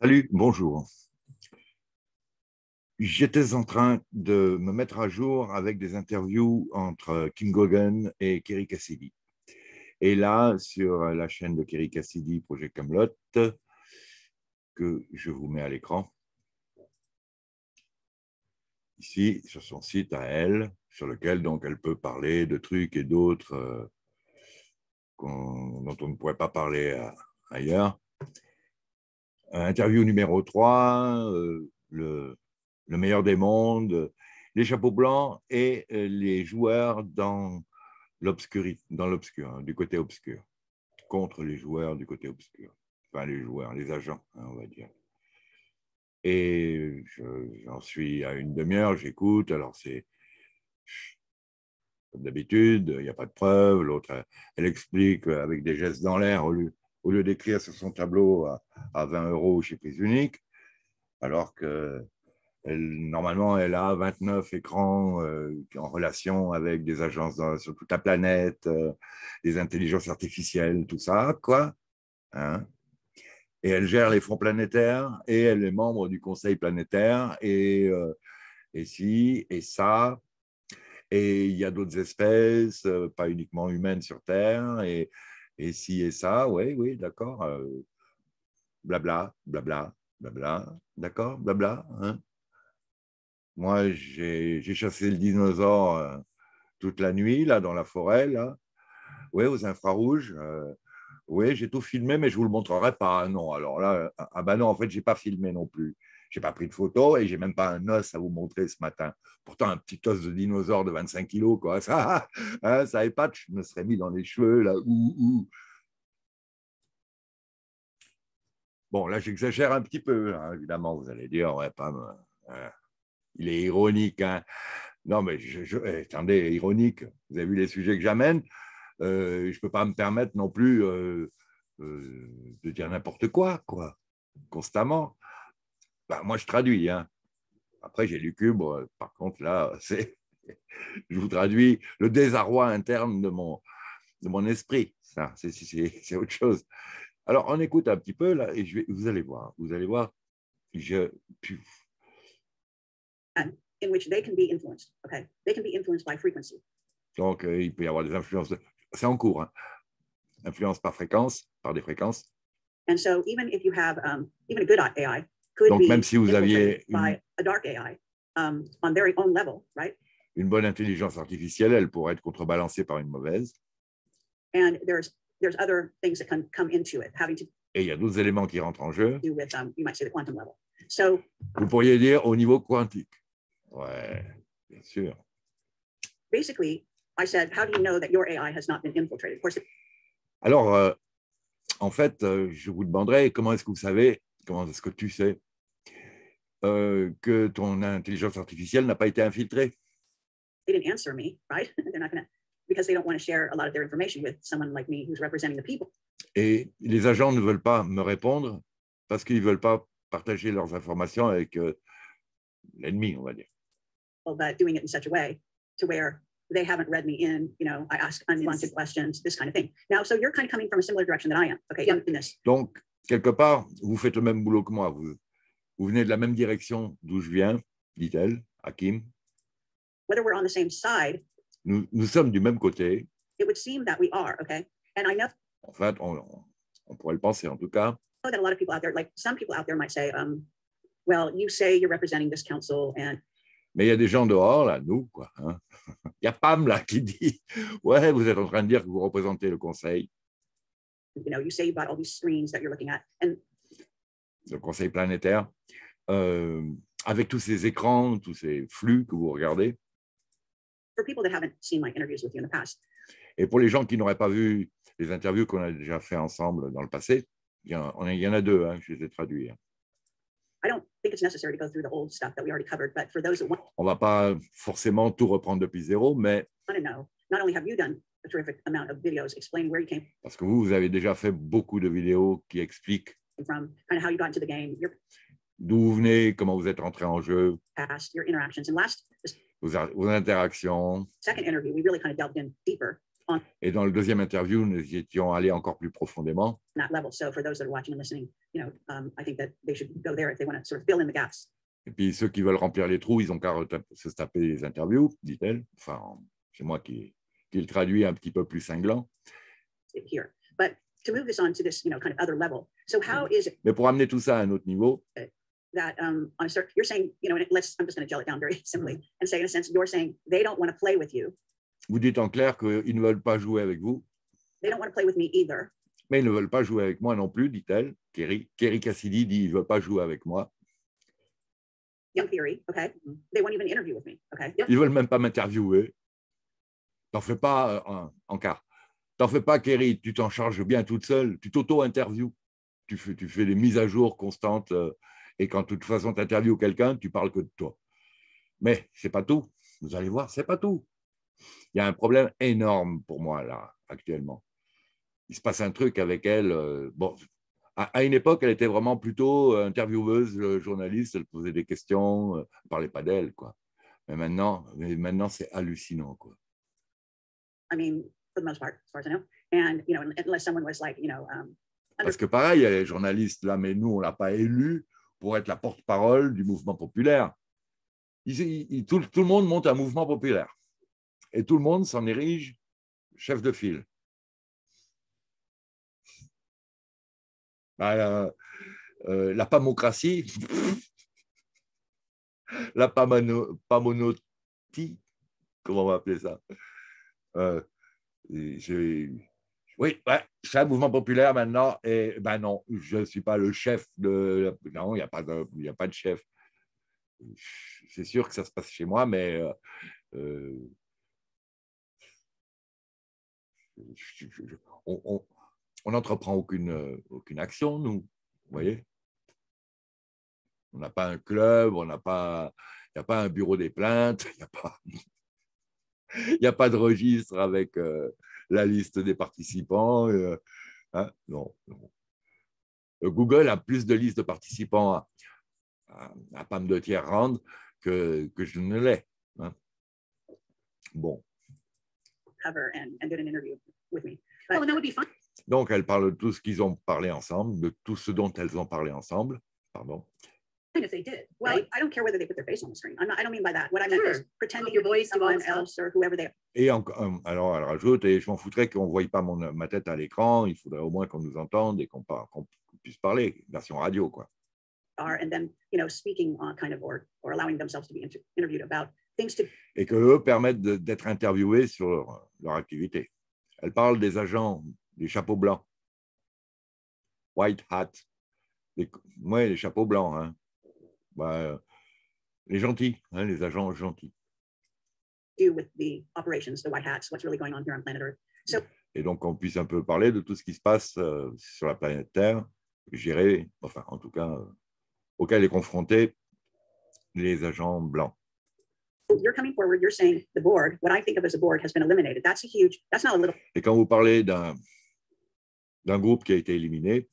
Salut, bonjour. J'étais en train de me mettre à jour avec des interviews entre Kim Gogan et Kerry Cassidy. Et là, sur la chaîne de Kerry Cassidy, Projet Camelot, que je vous mets à l'écran, ici, sur son site à elle, sur lequel donc elle peut parler de trucs et d'autres euh, dont on ne pourrait pas parler euh, ailleurs. Interview numéro 3, euh, le, le, meilleur des mondes, les chapeaux blancs et les joueurs dans l'obscurité, dans l'obscur, hein, du côté obscur, contre les joueurs du côté obscur. Enfin, les joueurs, les agents, hein, on va dire. Et j'en suis à une demi-heure, j'écoute. Alors, c'est comme d'habitude, il n'y a pas de preuves. L'autre, elle explique avec des gestes dans l'air au lieu, au lieu d'écrire sur son tableau à, 20 euros chez Prise Unique, alors que normalement, elle a 29 écrans euh, en relation avec des agences sur toute la planète, euh, des intelligences artificielles, tout ça, quoi. Hein et elle gère les fonds planétaires et elle est membre du Conseil planétaire et, euh, et si et ça. Et il y a d'autres espèces, euh, pas uniquement humaines sur Terre, et, et si et ça, oui, oui, d'accord. Euh, blabla, blabla, blabla, d'accord, blabla. Hein. Moi, j'ai chassé le dinosaure toute la nuit, là, dans la forêt, là. Oui, aux infrarouges. Oui, j'ai tout filmé, mais je ne vous le montrerai pas. Non, alors là, ah ben non, en fait, je n'ai pas filmé non plus. Je n'ai pas pris de photo et je n'ai même pas un os à vous montrer ce matin. Pourtant, un petit os de dinosaure de 25 kilos, quoi. Ça, hein, ça pas, je me serais mis dans les cheveux, là. Bon, là, j'exagère un petit peu, hein, évidemment. Vous allez dire, ouais, pas. Euh, il est ironique, hein. Non, mais eh, attendez, ironique. Vous avez vu les sujets que j'amène? Euh, je ne peux pas me permettre non plus euh, euh, de dire n'importe quoi, quoi, constamment. Bah, moi, je traduis. Hein. Après, j'ai lu Cubre. Par contre, là, c'est, je vous traduis le désarroi interne de mon, de mon esprit. Ça, c'est, c'est, autre chose. Alors, on écoute un petit peu là, et je vais, vous allez voir. Vous allez voir. Je. In which they can be influenced. Okay, they can be influenced by frequency. Donc, il peut y avoir des influences c'est en cours. Hein. Influence par fréquence, par des fréquences. And so even if you have um, even a good AI Donc, be même si vous aviez une, by a dark AI on their own level, right? Une bonne intelligence artificielle, elle pourrait être contrebalancée par une mauvaise. And there's there's other things that can come into it, having to Et il y a d'autres éléments qui rentrent en jeu. Um, you might say the quantum level. So, vous pourriez dire au niveau quantique. Ouais, bien sûr. Basically, I said, how do you know that your AI has not been infiltrated? Of course, Alors, euh, en fait, euh, je vous demanderai comment est-ce que vous savez, comment est-ce que tu sais euh, que ton intelligence artificielle n'a pas été infiltrée? They didn't answer me, right? They're not going to, because they don't want to share a lot of their information with someone like me who's representing the people. Et les agents ne veulent pas me répondre parce qu'ils ne veulent pas partager leurs informations avec euh, l'ennemi, on va dire. Well, but doing it in such a way to where they haven't read me in, you know, I ask unwanted yes. questions, this kind of thing. Now, so you're kind of coming from a similar direction that I am, okay, in, in this. Donc, quelque part, vous faites le même boulot que moi. Vous, vous venez de la même direction d'où je viens, dit-elle, Hakim. Whether we're on the same side, nous, nous sommes du même côté. It would seem that we are, okay? And I know. En fait, on, on pourrait le penser en tout cas. I know that a lot of people out there, like some people out there might say, um, well, you say you're representing this council and mais il y a des gens dehors, là, nous, quoi. Hein. Il y a Pam, là, qui dit Ouais, vous êtes en train de dire que vous représentez le conseil. You know, you say you've got all these screens that you're looking at. And... Le conseil planétaire, euh, avec tous ces écrans, tous ces flux que vous regardez. For people that haven't seen my interviews with you in the past. Et pour les gens qui n'auraient pas vu les interviews qu'on a déjà fait ensemble dans le passé, il y en, il y en a deux, hein, je les ai traduits. Hein. I don't think it's necessary to go through the old stuff that we already covered, but for those that want, On va pas forcément tout reprendre depuis zéro, mais want to know, not only have you done a terrific amount of videos explaining where you came parce que vous, vous avez déjà fait beaucoup de vidéos qui expliquent from, kind of how you got into the game, your d'où vous venez, comment vous êtes rentré en jeu, past, your interactions. And last, this vos, vos interactions. second interview, we really kind of delved in deeper Et dans le deuxième interview, nous étions allés encore plus profondément. Et puis ceux qui veulent remplir les trous, ils ont qu'à se taper les interviews, dit-elle. Enfin, c'est moi qui, qui le traduis un petit peu plus cinglant. Mais pour amener tout ça à un autre niveau, that um, on a certain, you're saying, you know, let's, I'm just going to gel it down very simply and say, in a sense, you're saying they don't want to play with you. Vous dites en clair qu'ils ne veulent pas jouer avec vous. They don't want to play with me either. Mais ils ne veulent pas jouer avec moi non plus, dit-elle. Kerry, Kerry Cassidy dit, il ne veut pas jouer avec moi. Young theory, okay. They won't even interview with me, okay. Ils veulent même pas m'interviewer. T'en fais pas, euh, en quart. T'en fais pas, Kerry, tu t'en charges bien toute seule. Tu t'auto-interviews. Tu fais, des mises à jour constantes. Euh, et quand de toute façon tu interviews quelqu'un, tu parles que de toi. Mais c'est pas tout. Vous allez voir, c'est pas tout. Il y a un problème énorme pour moi là actuellement. Il se passe un truc avec elle. Euh, à, une époque, elle était vraiment plutôt euh, intervieweuse, journaliste. Elle posait des questions, ne parlait pas d'elle, quoi. Mais maintenant, maintenant, c'est hallucinant. I mean, for the most part, as far as I know, and you know, unless someone was like, you know. Um, Parce que pareil, elle est journaliste là, mais nous, on l'a pas élue pour être la porte-parole du mouvement populaire. tout, le monde monte un mouvement populaire et tout le monde s'en érige chef de file. Bah, euh, euh, la pamocratie, la pamonotie, comment on va appeler ça? Euh, oui, ouais, c'est un mouvement populaire maintenant. Et ben non, je ne suis pas le chef de. Non, il n'y a, pas de, a pas de chef. C'est sûr que ça se passe chez moi, mais euh, euh on n'entreprend aucune, aucune action, nous. Vous voyez On n'a pas un club, on n'a pas. Il n'y a pas un bureau des plaintes, il n'y a, pas, a pas de registre avec. Euh, la liste des participants. Euh, hein, non, euh, Google a plus de listes de participants à, à, PAM de tiers rand que, que je ne l'ai. Hein. Bon. Donc, elle parle de tout ce qu'ils ont parlé ensemble, de tout ce dont elles ont parlé ensemble. Pardon. If they did. Well, right? I don't care whether they put their face on the screen. I'm not, I don't mean by that. What I meant sure. is pretending your voice someone else or whoever they are. Et en, alors, elle rajoute, et je m'en foutrais qu'on ne voie pas mon, ma tête à l'écran, il faudrait au moins qu'on nous entende et qu'on qu puisse parler, version radio, quoi. Are, and then, you know, speaking on kind of, or, or allowing themselves to be inter interviewed about things to... Et que eux permettent d'être interviewés sur leur, leur activité. Elle parle des agents, des chapeaux blancs. White hat. Les, ouais, les chapeaux blancs, hein bah, les gentils, hein, les agents gentils. Et donc, on puisse un peu parler de tout ce qui se passe euh, sur la planète Terre, gérer, enfin, en tout cas, euh, auquel est confronté les agents blancs. Et quand vous parlez d'un d'un groupe qui a été éliminé,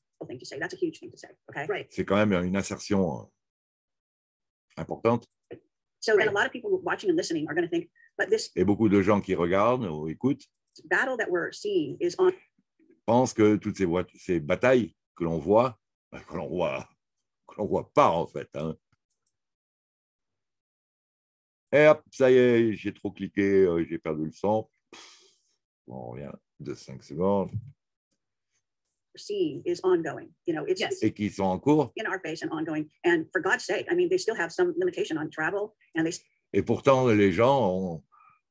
c'est quand même une insertion euh, importante. So right. a lot of people watching and listening are going to think, but this Et beaucoup de gens qui regardent ou écoutent battle that we're seeing is on pensent que toutes ces, ces batailles que l'on voit, ben, que l'on voit, que l'on voit pas en fait. Hein. Et hop, ça y est, j'ai trop cliqué, euh, j'ai perdu le son. Bon, rien, de 5 secondes seeing is ongoing. You know, it's yes. et qui sont en cours. In our face and ongoing. And for God's sake, I mean, they still have some limitation on travel, and they. Et pourtant, les gens, ont,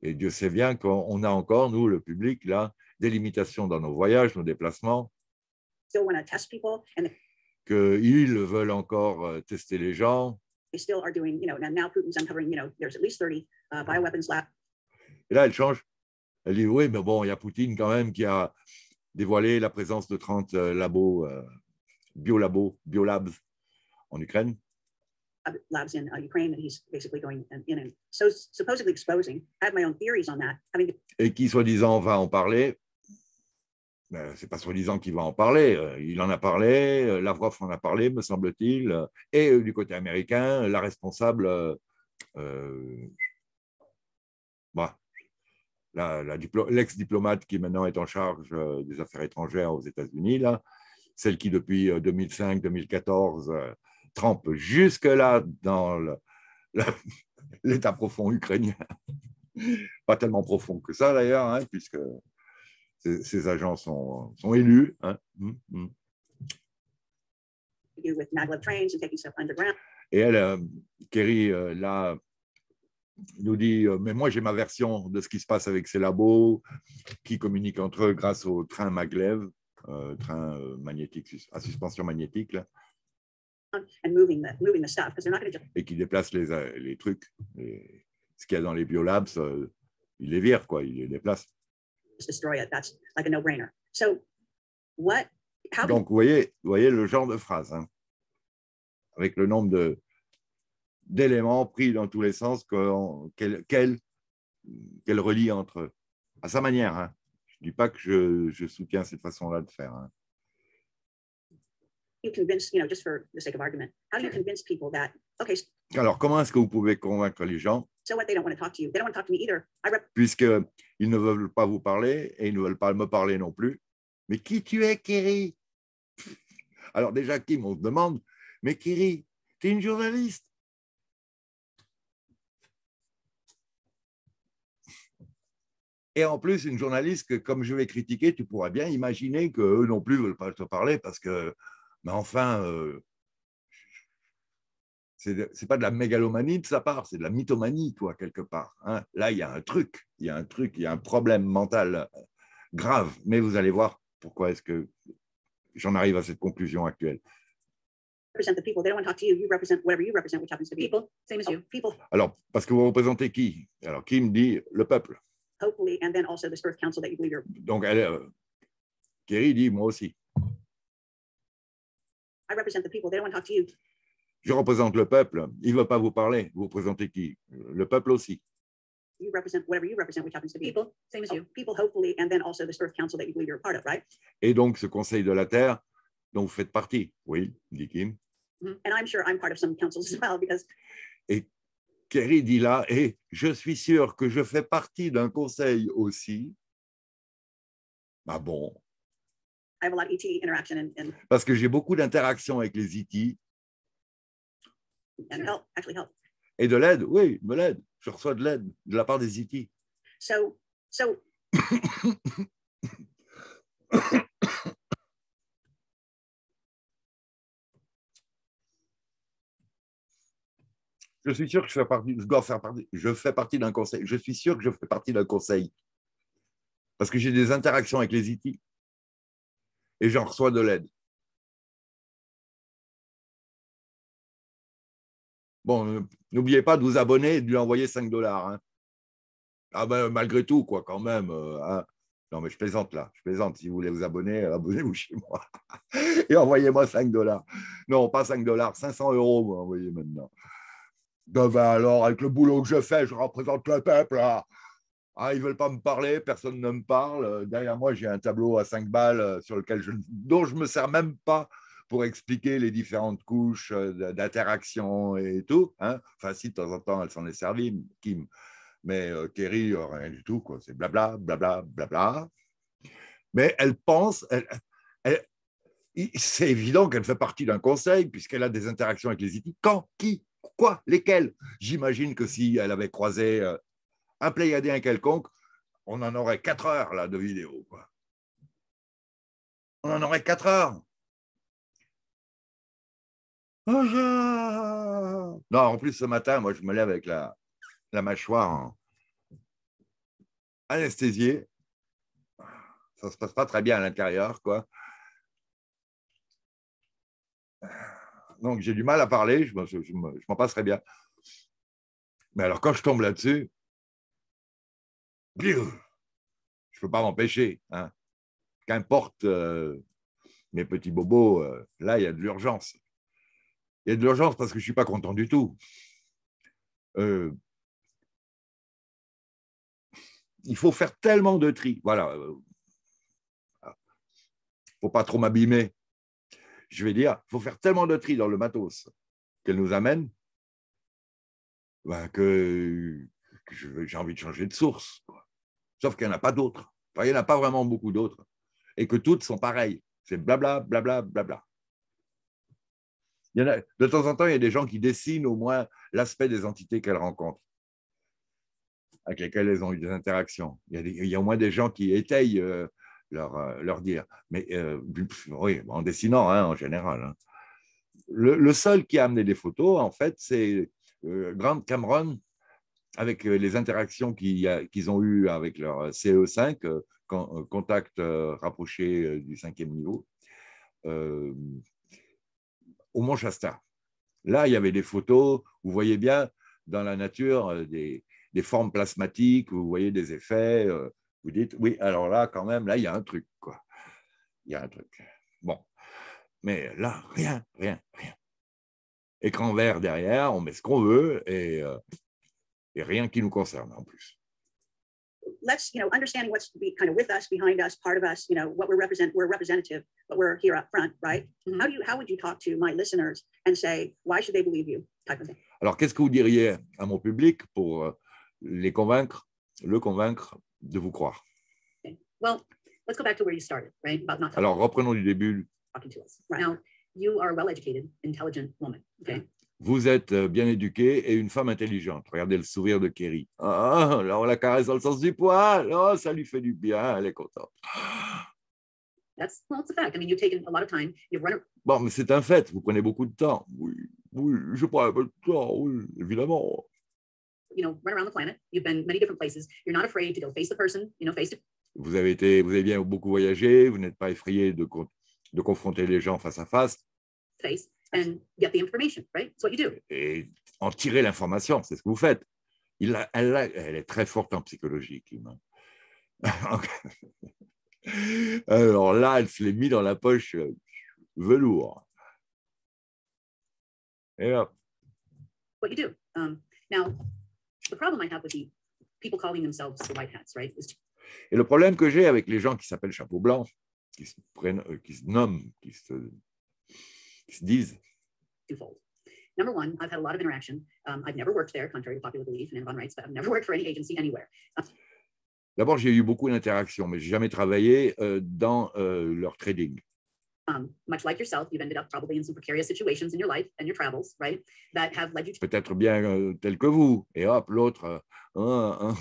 et Dieu sait bien qu'on a encore, nous, le public, là, des limitations dans nos voyages, nos déplacements. Still want to test people, and. Qu'ils veulent encore euh, tester les gens. They still are doing, you know, now Putin's uncovering, you know, there's at least 30 uh, bioweapons labs. Et là, elle change. Elle dit, oui, mais bon, il y a Poutine quand même qui a dévoilé la présence de 30 euh, labos, euh, biolabos, biolabs en Ukraine. Labs in uh, Ukraine that he's basically going in and so supposedly exposing. I have my own theories on that. Having Et qui soi-disant va en parler? Ben, c'est pas soi-disant qu'il va en parler. Euh, il en a parlé, Lavrov en a parlé, me semble-t-il. Et du côté américain, la responsable, euh, bah, l'ex-diplomate qui maintenant est en charge euh, des affaires étrangères aux États-Unis, celle qui depuis 2005-2014 euh, trempe jusque-là dans l'état profond ukrainien. Pas tellement profond que ça d'ailleurs, hein, puisque ces, agents sont, sont élus. Hein. Hum, hum. Et elle, euh, Kerry, là, nous dit euh, Mais moi, j'ai ma version de ce qui se passe avec ces labos qui communiquent entre eux grâce au train maglev, euh, train euh, magnétique à suspension magnétique. Là. Et qui déplace les, les trucs. ce qu'il y a dans les biolabs, il les vire, quoi, il les déplace. Donc, vous voyez, vous voyez le genre de phrase, hein, avec le nombre de, d'éléments pris dans tous les sens qu'elle qu'elle relie entre eux, à sa manière. Hein. Je ne dis pas que je, je soutiens cette façon-là de faire. Hein. Alors, comment est-ce que vous pouvez convaincre les gens? Puisqu'ils ne veulent pas vous parler et ils ne veulent pas me parler non plus. Mais qui tu es, Kiri Alors déjà, Kim, on se demande, mais Kiri, tu es une journaliste Et en plus, une journaliste que, comme je vais critiquer, tu pourrais bien imaginer qu'eux non plus ne veulent pas te parler parce que, mais enfin, euh, ce n'est pas de la mégalomanie de sa part, c'est de la mythomanie, toi, quelque part. Hein. Là, il y a un truc, il y a un truc, il y a un problème mental grave. Mais vous allez voir pourquoi est-ce que j'en arrive à cette conclusion actuelle. Alors, parce que vous représentez qui? Alors, qui me dit le peuple? Hopefully, and then also this Earth Council that you believe you're. Donc, elle, euh, Kerry dit, moi aussi. I represent the people. They don't want to talk to you. Je représente le peuple. Il ne veut pas vous parler. Vous représentez qui? Le peuple aussi. You represent whatever you represent, which happens to be people, same as you. People, hopefully, and then also this Earth Council that you believe you're a part of, right? Et donc, ce Conseil de la Terre dont vous faites partie. Oui, dit Kim. Mm -hmm. And I'm sure I'm part of some councils as well because. Et Kerry dit là, et je suis sûr que je fais partie d'un conseil aussi. Bah bon. E Parce que j'ai beaucoup d'interactions avec les IT. Et de l'aide, oui, de l'aide. Je reçois de l'aide de la part des IT. So, so... Je suis sûr que je fais partie, d'un conseil. Je suis sûr que je fais partie d'un conseil. Parce que j'ai des interactions avec les IT. Et j'en reçois de l'aide. Bon, euh, n'oubliez pas de vous abonner et de lui envoyer 5 dollars. Hein. Ah ben, malgré tout, quoi, quand même. Euh, hein. Non, mais je plaisante là. Je plaisante. Si vous voulez vous abonner, abonnez-vous chez moi. et envoyez-moi 5 dollars. Non, pas 5 dollars, 500 euros, vous envoyez maintenant. Ben, alors, avec le boulot que je fais, je représente le peuple. Ah, ils ne veulent pas me parler, personne ne me parle. Derrière moi, j'ai un tableau à 5 balles euh, sur lequel dont je ne me sers même pas pour expliquer les différentes couches euh, d'interaction et tout. Hein. Enfin, si de temps en temps, elle s'en est servie, Kim. Mais euh, Kerry, rien du tout. C'est blabla, blabla, blabla. Mais elle pense, c'est évident qu'elle fait partie d'un conseil puisqu'elle a des interactions avec les IT. Quand Qui Quoi? Lesquels? J'imagine que si elle avait croisé euh, un pléiadien quelconque, on en aurait quatre heures là, de vidéo. On en aurait quatre heures. Non, en plus, ce matin, moi, je me lève avec la, la mâchoire anesthésiée. Ça ne se passe pas très bien à l'intérieur, quoi. Donc j'ai du mal à parler, je, m'en passerai bien. Mais alors quand je tombe là-dessus, je ne peux pas m'empêcher. Hein. Qu'importe euh, mes petits bobos, euh, là, il y a de l'urgence. Il y a de l'urgence parce que je ne suis pas content du tout. Euh, il faut faire tellement de tri. Voilà. Il ne faut pas trop m'abîmer je vais dire, il faut faire tellement de tri dans le matos qu'elle nous amène ben, que, j'ai envie de changer de source. sauf qu'il n'y en a pas d'autres. il n'y en a pas vraiment beaucoup d'autres. Et que toutes sont pareilles. C'est blabla, blabla, blabla. De temps en temps, il y a des gens qui dessinent au moins l'aspect des entités qu'elles rencontrent, avec lesquelles elles ont eu des interactions. Il y a, au moins des gens qui étayent euh, leur, euh, leur, dire. Mais euh, oui, en dessinant, hein, en général. Hein. Le, seul qui a amené des photos, en fait, c'est Grant Cameron, avec les interactions qu'ils ont eues avec leur CE5, contact rapproché du cinquième niveau au Mont Shasta. Là, il y avait des photos, vous voyez bien dans la nature euh, des, formes plasmatiques, vous voyez des effets. Euh, vous dites, oui, alors là, quand même, là, il y a un truc, quoi. Il y a un truc. Bon. Mais là, rien, rien, rien. Écran vert derrière, on met ce qu'on veut et, euh, et rien qui nous concerne en plus. let's, you know, understanding what's be kind of with us, behind us, part of us, you know, what we're represent, we're representative, but we're here up front, right? Mm-hmm. How do you, how would you talk to my listeners and say, why should they believe you, type of thing? Alors, qu'est-ce que vous diriez à mon public pour euh, les convaincre, le convaincre de vous croire? Okay. Well, let's go back to where you started, right? About not Alors, reprenons du début. Talking to us. Right. Now, you are a well-educated, intelligent woman, okay? Vous êtes euh, bien éduqué et une femme intelligente. Regardez le sourire de Kerry. Ah, là, on la caresse dans le sens du poil. Oh, ça lui fait du bien, elle est contente. That's, well, it's a fact. I mean, you've taken a lot of time. You've run a... Bon, mais c'est un fait. Vous prenez beaucoup de temps. Oui, oui, je prends un peu de temps, oui, évidemment. You know, run around the planet. You've been many different places. You're not afraid to go face the person, you know, face to... Vous avez été, vous avez bien beaucoup voyagé. Vous n'êtes pas effrayé de, de confronter les gens face à face. Face and get the information, right? It's what you do. Et en tirer l'information, c'est ce que vous faites. Il a, elle, a, elle, est très forte en psychologie, Kim. Alors là, elle se l'est mis dans la poche euh, velours. Et hop. What you do. Um, now, Et le problème que j'ai avec les gens qui s'appellent chapeau blanc, qui se, prennent, euh, qui se nomment, qui se disent Twofold. Number one, I've had a lot of interaction. Um, I've never worked there, contrary to popular belief and Amazon rights, but I've never worked for any agency anywhere. D'abord, j'ai eu beaucoup d'interactions, mais j'ai jamais travaillé euh, dans euh, leur trading. Much like yourself, you've ended up probably in some precarious situations in your life and your travels, right? That have led you to... Peut-être bien euh, tel que vous. Et hop, l'autre, euh, hein, hein,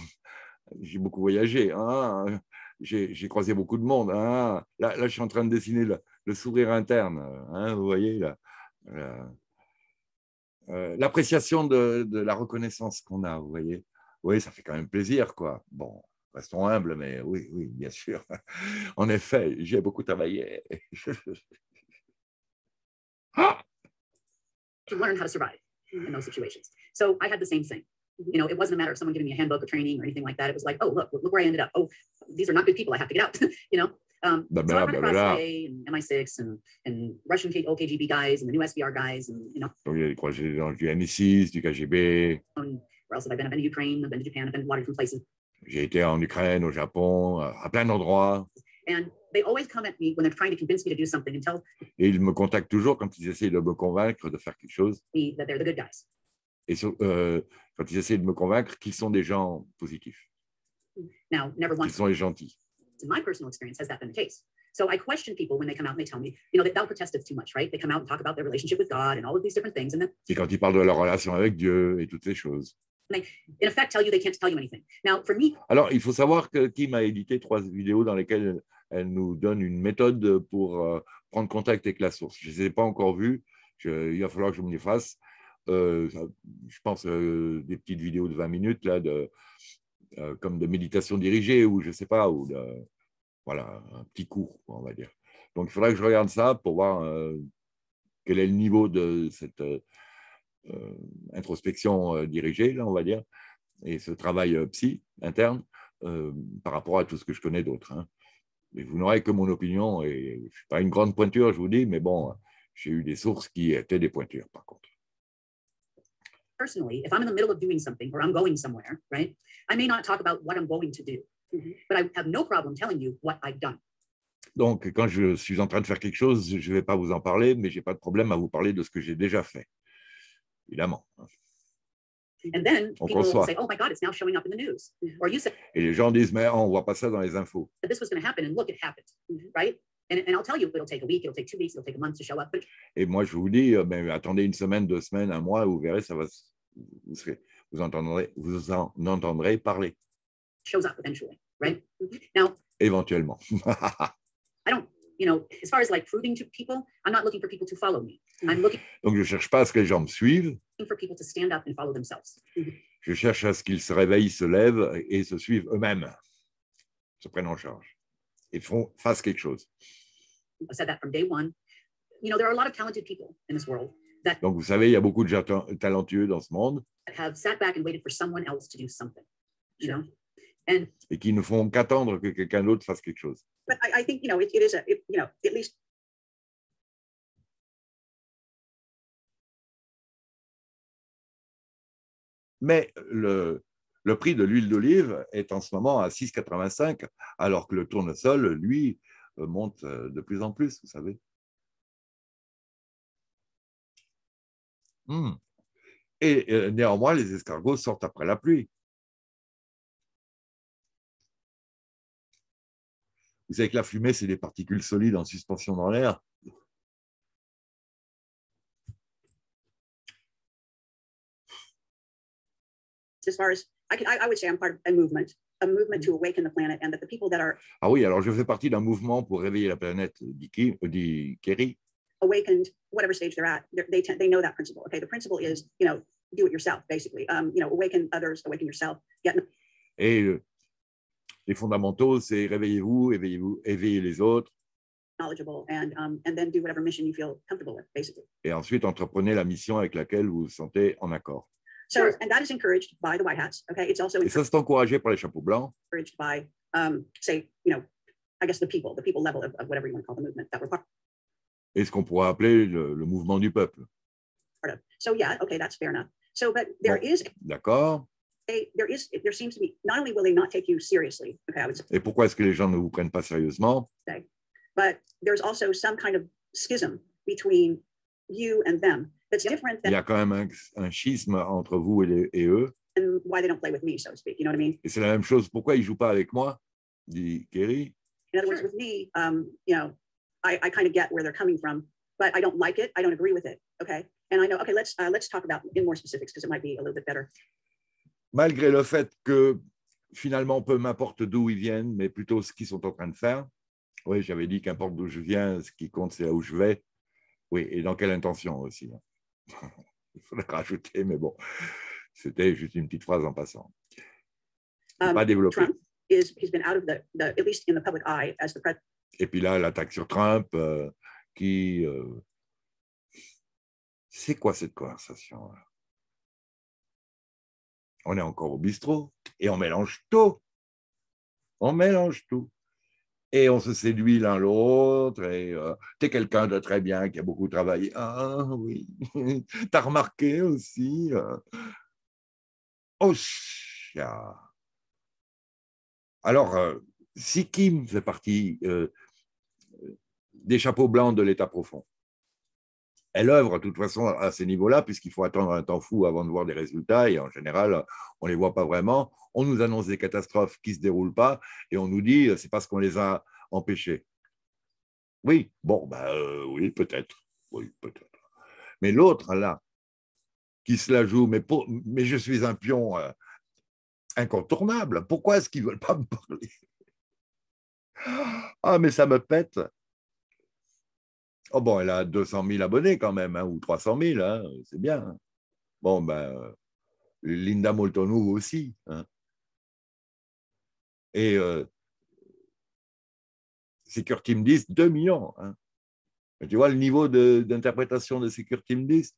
j'ai beaucoup voyagé. Hein, j'ai croisé beaucoup de monde. Là, là, je suis en train de dessiner le, sourire interne. Vous voyez, euh, l'appréciation de, de, la reconnaissance qu'on a, vous voyez. Oui, ça fait quand même plaisir, quoi. Bon, restons humbles, mais oui, oui, bien sûr. En effet, j'ai beaucoup travaillé. to learn how to survive in those situations. So I had the same thing. You know, it wasn't a matter of someone giving me a handbook or training or anything like that. It was like, oh, look, look where I ended up. Oh, these are not good people. I have to get out. you know, Um, blah, blah, so I blah, blah, and MI6 and, and Russian OKGB guys and the new SVR guys and you know. Donc il y a des croisés dans du MI6, du KGB. And where else have I been? I've been to Ukraine, I've been to Japan, I've been to a lot of different places. J'ai été en Ukraine, au Japon, à plein d'endroits. And they always come at me when they're trying to convince me to do something and tell. Et ils me contactent toujours quand ils essaient de me convaincre de faire quelque chose. Me that the good guys. Et sur, euh, quand ils essaient de me convaincre qu'ils sont des gens positifs. Now, never once. Qu'ils sont les gentils. In my personal experience, has that been the case? So I question people when they come out and they tell me, you know, they, they'll protest it too much, right? They come out and talk about their relationship with God and all of these different things. And then, et quand ils parlent de leur relation avec Dieu et toutes ces choses. Alors, il faut savoir que Kim a édité trois vidéos dans lesquelles elle nous donne une méthode pour euh, prendre contact avec la source. Je ne les ai pas encore vues. Il va falloir que je me les fasse. Euh, je pense euh, des petites vidéos de 20 minutes là, euh, comme de méditation dirigée ou je ne sais pas, ou voilà, un petit cours, on va dire. Donc, il faudrait que je regarde ça pour voir quel est le niveau de cette introspection dirigée, là, on va dire, et ce travail psy interne par rapport à tout ce que je connais d'autres. Hein. vous n'aurez que mon opinion, et je ne suis pas une grande pointure, je vous dis, mais bon, j'ai eu des sources qui étaient des pointures, par contre. Personally, if I'm in the middle of doing something or I'm going somewhere, right, I may not talk about what I'm going to do. Mm-hmm. But I have no problem telling you what I've done. Donc, quand je suis en train de faire quelque chose, je ne vais pas vous en parler, mais je n'ai pas de problème à vous parler de ce que j'ai déjà fait, évidemment. And then people will say, "Oh my God, it's now showing up in the news." Or you say, Et les gens disent, mais on voit pas ça dans les infos. This was going to happen, and look, it happened, right? And, and I'll tell you, it'll take a week, it'll take two weeks, it'll take a month to show up. But... Et moi, je vous dis, ben, attendez une semaine, deux semaines, un mois, vous verrez, ça va, vous, serez, vous entendrez, vous en entendrez parler. Shows up eventually, right? Now. Éventuellement. I don't you know, as far as like proving to people, I'm not looking for people to follow me. I'm looking Donc je cherche pas à ce que les gens me suivent. for people to stand up and follow themselves. Je cherche à ce qu'ils se réveillent, se lèvent et se suivent eux-mêmes, se prennent en charge et font, fassent quelque chose. I said that from day one. You know, there are a lot of talented people in this world that Donc vous savez, il y a beaucoup de gens talentueux dans ce monde have sat back and waited for someone else to do something. You know, and et qui ne font qu'attendre que quelqu'un d'autre fasse quelque chose. but I, I think, you know, it, it is a, it, you know, at least Mais le, prix de l'huile d'olive est en ce moment à 6,85, alors que le tournesol, lui, euh, monte euh, de plus en plus, vous savez. Hmm. Et euh, néanmoins, les escargots sortent après la pluie. Vous savez que la fumée, c'est des particules solides en suspension dans l'air. As far as I, can, I, I would say I'm part of a movement, a movement to awaken the planet, and that the people that are. Ah oui, alors je fais partie d'un mouvement pour réveiller la planète, dit, dit Kerry. Awakened, whatever stage they're at, they're, they they know that principle. Okay, the principle is, you know, do it yourself, basically. Um, you know, awaken others, awaken yourself. Get... Et les fondamentaux, c'est réveillez-vous, éveillez-vous, éveillez les autres. And, um, and then do whatever mission you feel comfortable with, basically. Et ensuite, entreprenez la mission avec laquelle vous vous sentez en accord. So, and that is encouraged by the White Hats. Okay, it's also ça, c'est encouragé par les chapeaux blancs. Encouraged by, um, say, you know, I guess the people, the people level of, of whatever you want to call the movement that we're part. Et ce qu'on pourrait appeler le, le, mouvement du peuple. Part of. So yeah, okay, that's fair enough. So, but there bon, is. D'accord. There is, there seems to be. Not only will they not take you seriously. Okay, I would say. Et pourquoi est-ce que les gens ne vous prennent pas sérieusement? Okay. But there's also some kind of schism between you and them that's different than. Il y a quand même un, un schisme entre vous et, les, et eux. And why they don't play with me, so to speak. You know what I mean? Et c'est la même chose. Pourquoi ils jouent pas avec moi? Dit Kerry. In other words, with me, um, you know, I, I kind of get where they're coming from, but I don't like it. I don't agree with it. Okay? And I know, okay, let's uh, let's talk about in more specifics because it might be a little bit better. malgré le fait que finalement, peu m'importe d'où ils viennent, mais plutôt ce qu'ils sont en train de faire. Oui, j'avais dit qu'importe d'où je viens, ce qui compte, c'est là où je vais. Oui, et dans quelle intention aussi. Il faudrait rajouter, mais bon, c'était juste une petite phrase en passant. Um, pas développé. Is, he's been out of the, the, at least in the public eye as the president. Et puis là, l'attaque sur Trump, euh, qui. Euh... C'est quoi cette conversation là? On est encore au bistrot et on mélange tout. On mélange tout. Et on se séduit l'un l'autre. Et euh, tu quelqu'un de très bien qui a beaucoup travaillé. Ah oui, tu as remarqué aussi. Euh... Oh, Alors, euh, si Kim fait partie euh, des chapeaux blancs de l'état profond, elle œuvre de toute façon à ces niveaux-là, puisqu'il faut attendre un temps fou avant de voir des résultats, et en général, on ne les voit pas vraiment. On nous annonce des catastrophes qui ne se déroulent pas, et on nous dit c'est parce qu'on les a empêchés. Oui, bon, ben, euh, oui, peut-être. Oui, peut-être. Mais l'autre, là, qui se la joue, mais, mais je suis un pion euh, incontournable. Pourquoi est-ce qu'ils ne veulent pas me parler? Ah, mais ça me pète. Oh bon, elle a 200 000 abonnés quand même, hein, ou 300 000, hein, c'est bien. Bon, ben, Linda Moltonou aussi. Hein. Et euh, Secure Team 10, 2 millions. Hein. Tu vois le niveau d'interprétation de, de Secure Team 10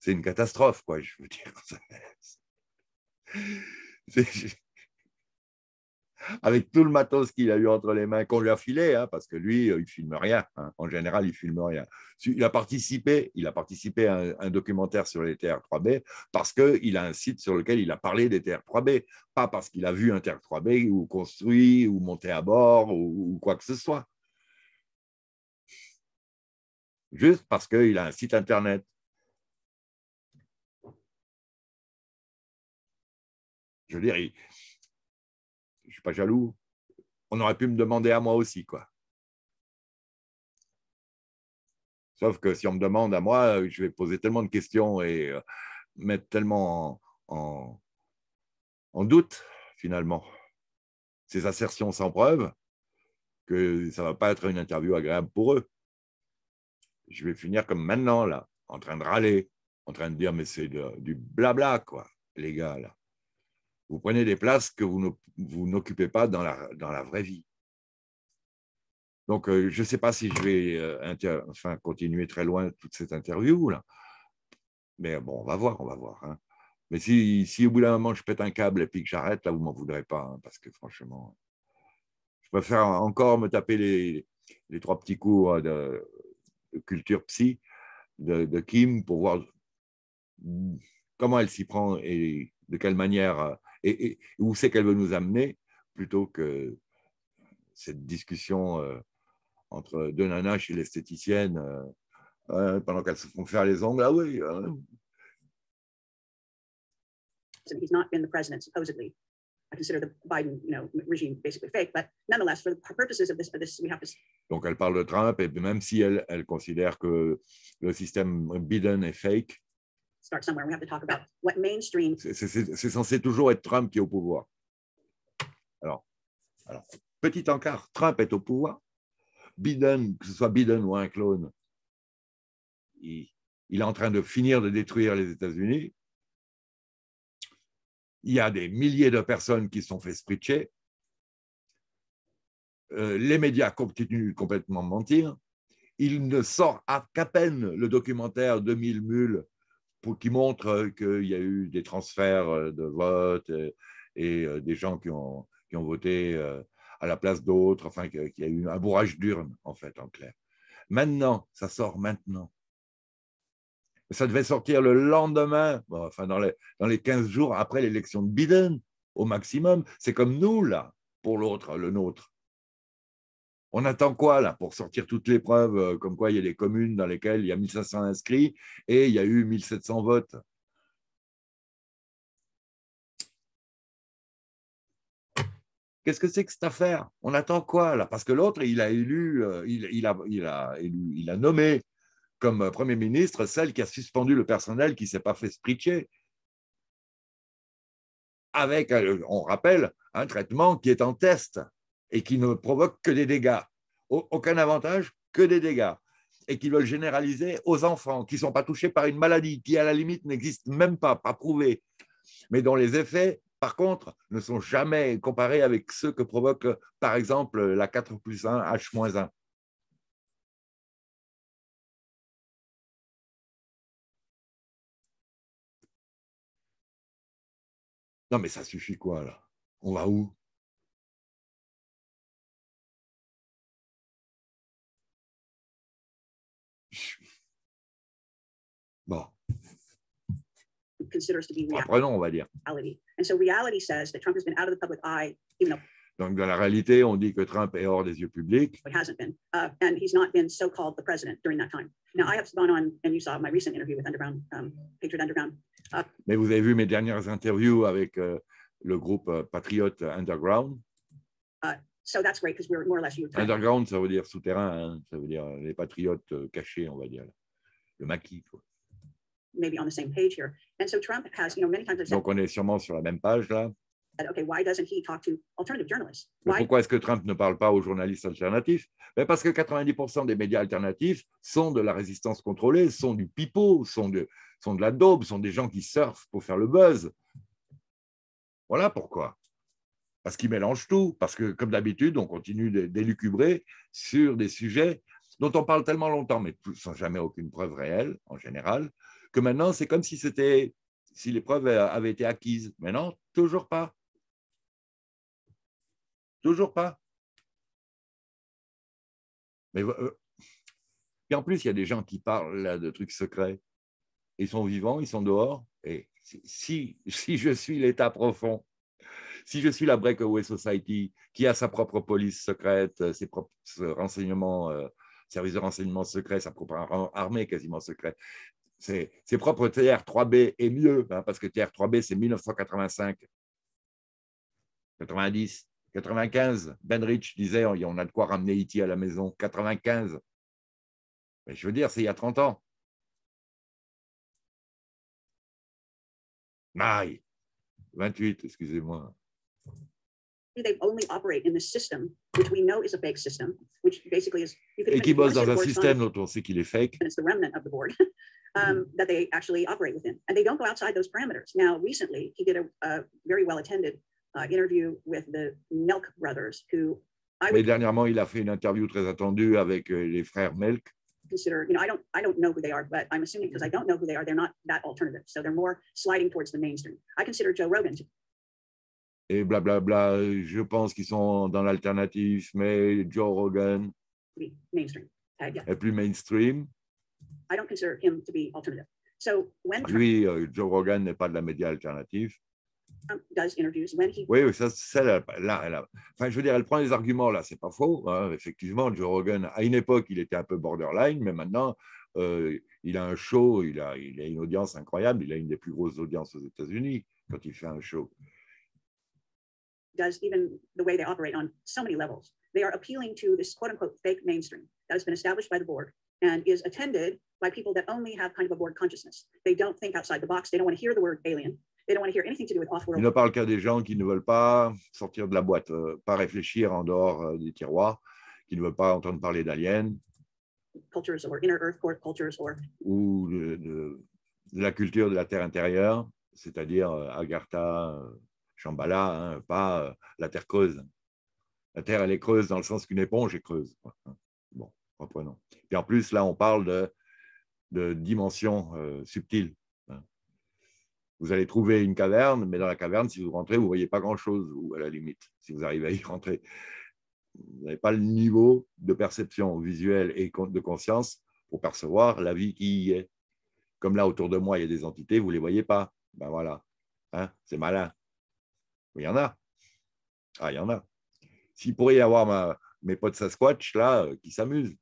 C'est une catastrophe, quoi, je veux dire. avec tout le matos qu'il a eu entre les mains, qu'on lui a filé, hein, parce que lui, euh, il filme rien. Hein. En général, il filme rien. Il a participé, il a participé à un, documentaire sur les TR3B parce qu'il a un site sur lequel il a parlé des TR3B, pas parce qu'il a vu un TR3B ou construit ou monté à bord ou, ou quoi que ce soit. Juste parce qu'il a un site internet. Je veux dire, suis pas jaloux. On aurait pu me demander à moi aussi, quoi. Sauf que si on me demande à moi, je vais poser tellement de questions et euh, mettre tellement en, en, doute, finalement, ces assertions sans preuve, que ça ne va pas être une interview agréable pour eux. Je vais finir comme maintenant, là, en train de râler, en train de dire, mais c'est du blabla, quoi, les gars, là. Vous prenez des places que vous n'occupez pas dans la, dans la vraie vie. Donc, euh, je ne sais pas si je vais euh, enfin, continuer très loin toute cette interview, là. Mais bon, on va voir, on va voir. Hein. Mais si, si, au bout d'un moment je pète un câble et puis que j'arrête, là, vous ne m'en voudrez pas, hein, parce que franchement, je préfère encore me taper les, les trois petits cours de, culture psy de, Kim pour voir comment elle s'y prend et de quelle manière euh, et, et où c'est qu'elle veut nous amener, plutôt que cette discussion entre deux nanas chez l'esthéticienne euh, pendant qu'elles se font faire les ongles. Ah oui. Euh. He's not been the president, supposedly. I consider the Biden you know, regime basically fake, but nonetheless, for the purposes of this, of this we have to. Donc elle parle de Trump et même si elle, elle considère que le système Biden est fake. Start somewhere. We have to talk about what mainstream. C'est censé toujours être Trump qui est au pouvoir. Alors, alors petit encart, Trump est au pouvoir. Biden, que ce soit Biden ou un clone, il, est en train de finir de détruire les États-Unis. Il y a des milliers de personnes qui sont fait spritcher. Euh, les médias continuent complètement de mentir. Il ne sort qu'à peine le documentaire 2000 mules qui montre qu'il y a eu des transferts de vote et, euh, des gens qui ont, qui ont voté euh, à la place d'autres, enfin, qu'il y a eu un bourrage d'urne, en fait, en clair. Maintenant, ça sort maintenant. Ça devait sortir le lendemain, enfin, dans les, dans les 15 jours après l'élection de Biden, au maximum. C'est comme nous, là, pour l'autre, le nôtre. On attend quoi, là, pour sortir toutes les preuves, euh, comme quoi il y a des communes dans lesquelles il y a 1500 inscrits et il y a eu 1700 votes? Qu'est-ce que c'est que cette affaire? On attend quoi là? Parce que l'autre, il a élu, euh, il, a, il, a nommé comme Premier ministre celle qui a suspendu le personnel qui ne s'est pas fait spritcher. Avec, euh, on rappelle, un traitement qui est en test et qui ne provoque que des dégâts. Aucun avantage, que des dégâts. Et qui veulent généraliser aux enfants qui ne sont pas touchés par une maladie qui, à la limite, n'existe même pas, pas prouvée, mais dont les effets par contre, ne sont jamais comparés avec ceux que provoque, par exemple, la 4 plus 1 H-1. Non, mais ça suffit quoi, là? On va où? Considers to be reality. On va dire. And so reality says that Trump has been out of the public eye, even though Donc, dans la réalité, on dit que Trump est hors des yeux publics. Hasn't been. Uh, and he's not been so-called the president during that time. Now, I have gone on, and you saw my recent interview with Underground, um, Patriot Underground. Uh, Mais vous avez vu mes dernières interviews avec uh, le groupe uh, Patriot Underground. Uh, so that's great because we're more or less you. Underground, ça veut dire souterrain, hein, ça veut dire les patriotes euh, cachés, on va dire. Le maquis, quoi maybe on the same page here. And so Trump has, you know, many times said, Donc on est sûrement sur la même page là. Okay, why doesn't he talk to alternative journalists? Why? Pourquoi est-ce que Trump ne parle pas aux journalistes alternatifs? Ben Parce que 90% des médias alternatifs sont de la résistance contrôlée, sont du pipeau, sont de, sont de la daube, sont des gens qui surfent pour faire le buzz. Voilà pourquoi. Parce qu'ils mélangent tout. Parce que, comme d'habitude, on continue d'élucubrer sur des sujets dont on parle tellement longtemps, mais sans jamais aucune preuve réelle, en général, que maintenant, c'est comme si c'était si les preuves avaient été acquises. Mais non, toujours pas. Toujours pas. Mais euh, et en plus, il y a des gens qui parlent là de trucs secrets. Ils sont vivants, ils sont dehors. Et si, si je suis l'État profond, si je suis la Breakaway Society, qui a sa propre police secrète, ses propres renseignements, euh, services de renseignement secret, sa propre armée quasiment secrète, ses, propres TR3B est mieux, hein, parce que TR3B, c'est 1985. 90, 95. Ben Rich disait on a de quoi ramener E.T. à la maison. 95. Mais je veux dire, c'est il y a 30 ans. Maï, 28, excusez-moi. They only operate in the system, which we know is a fake system, which basically is. You can Et qui bosse dans un système dont on sait qu'il est fake. And it's the remnant of the board um, that they actually operate within, and they don't go outside those parameters. Now, recently, he did a, a very well attended uh, interview with the Melk brothers, who. I Mais dernièrement, il a fait une interview très attendue avec euh, les frères Melk. consider, you know, I don't, I don't know who they are, but I'm assuming because I don't know who they are, they're not that alternative. So they're more sliding towards the mainstream. I consider Joe Rogan to et blablabla. Bla, bla. Je pense qu'ils sont dans l'alternative, mais Joe Rogan mainstream. Uh, yeah. est plus mainstream. I don't consider him to be alternative. So when Lui, uh, Joe Rogan n'est pas de la média alternative. Um, does interviews when he... Oui, ça, ça là, là, enfin, je veux dire, elle prend les arguments là, c'est pas faux. Hein. Effectivement, Joe Rogan, à une époque, il était un peu borderline, mais maintenant, euh, il a un show, il a, il a une audience incroyable, il a une des plus grosses audiences aux États-Unis quand il fait un show. Does even the way they operate on so many levels. They are appealing to this quote unquote fake mainstream that has been established by the board and is attended by people that only have kind of a board consciousness. They don't think outside the box. They don't want to hear the word alien. Il ne parle qu'à des gens qui ne veulent pas sortir de la boîte, euh, pas réfléchir en dehors euh, des tiroirs, qui ne veulent pas entendre parler d'aliens. Ou de, de, la culture de la terre intérieure, c'est-à-dire euh, Agartha, Shambhala, hein, pas la terre creuse. La terre, elle est creuse dans le sens qu'une éponge est creuse. Bon, reprenons. Et en plus, là, on parle de, de dimensions subtiles vous allez trouver une caverne, mais dans la caverne, si vous rentrez, vous ne voyez pas grand-chose, ou à la limite, si vous arrivez à y rentrer. Vous n'avez pas le niveau de perception visuelle et de conscience pour percevoir la vie qui y est. Comme là, autour de moi, il y a des entités, vous ne les voyez pas. Ben voilà, hein, c'est malin. Il y en a. Ah, il y en a. S'il pourrait y avoir mes potes Sasquatch, là, euh, qui s'amusent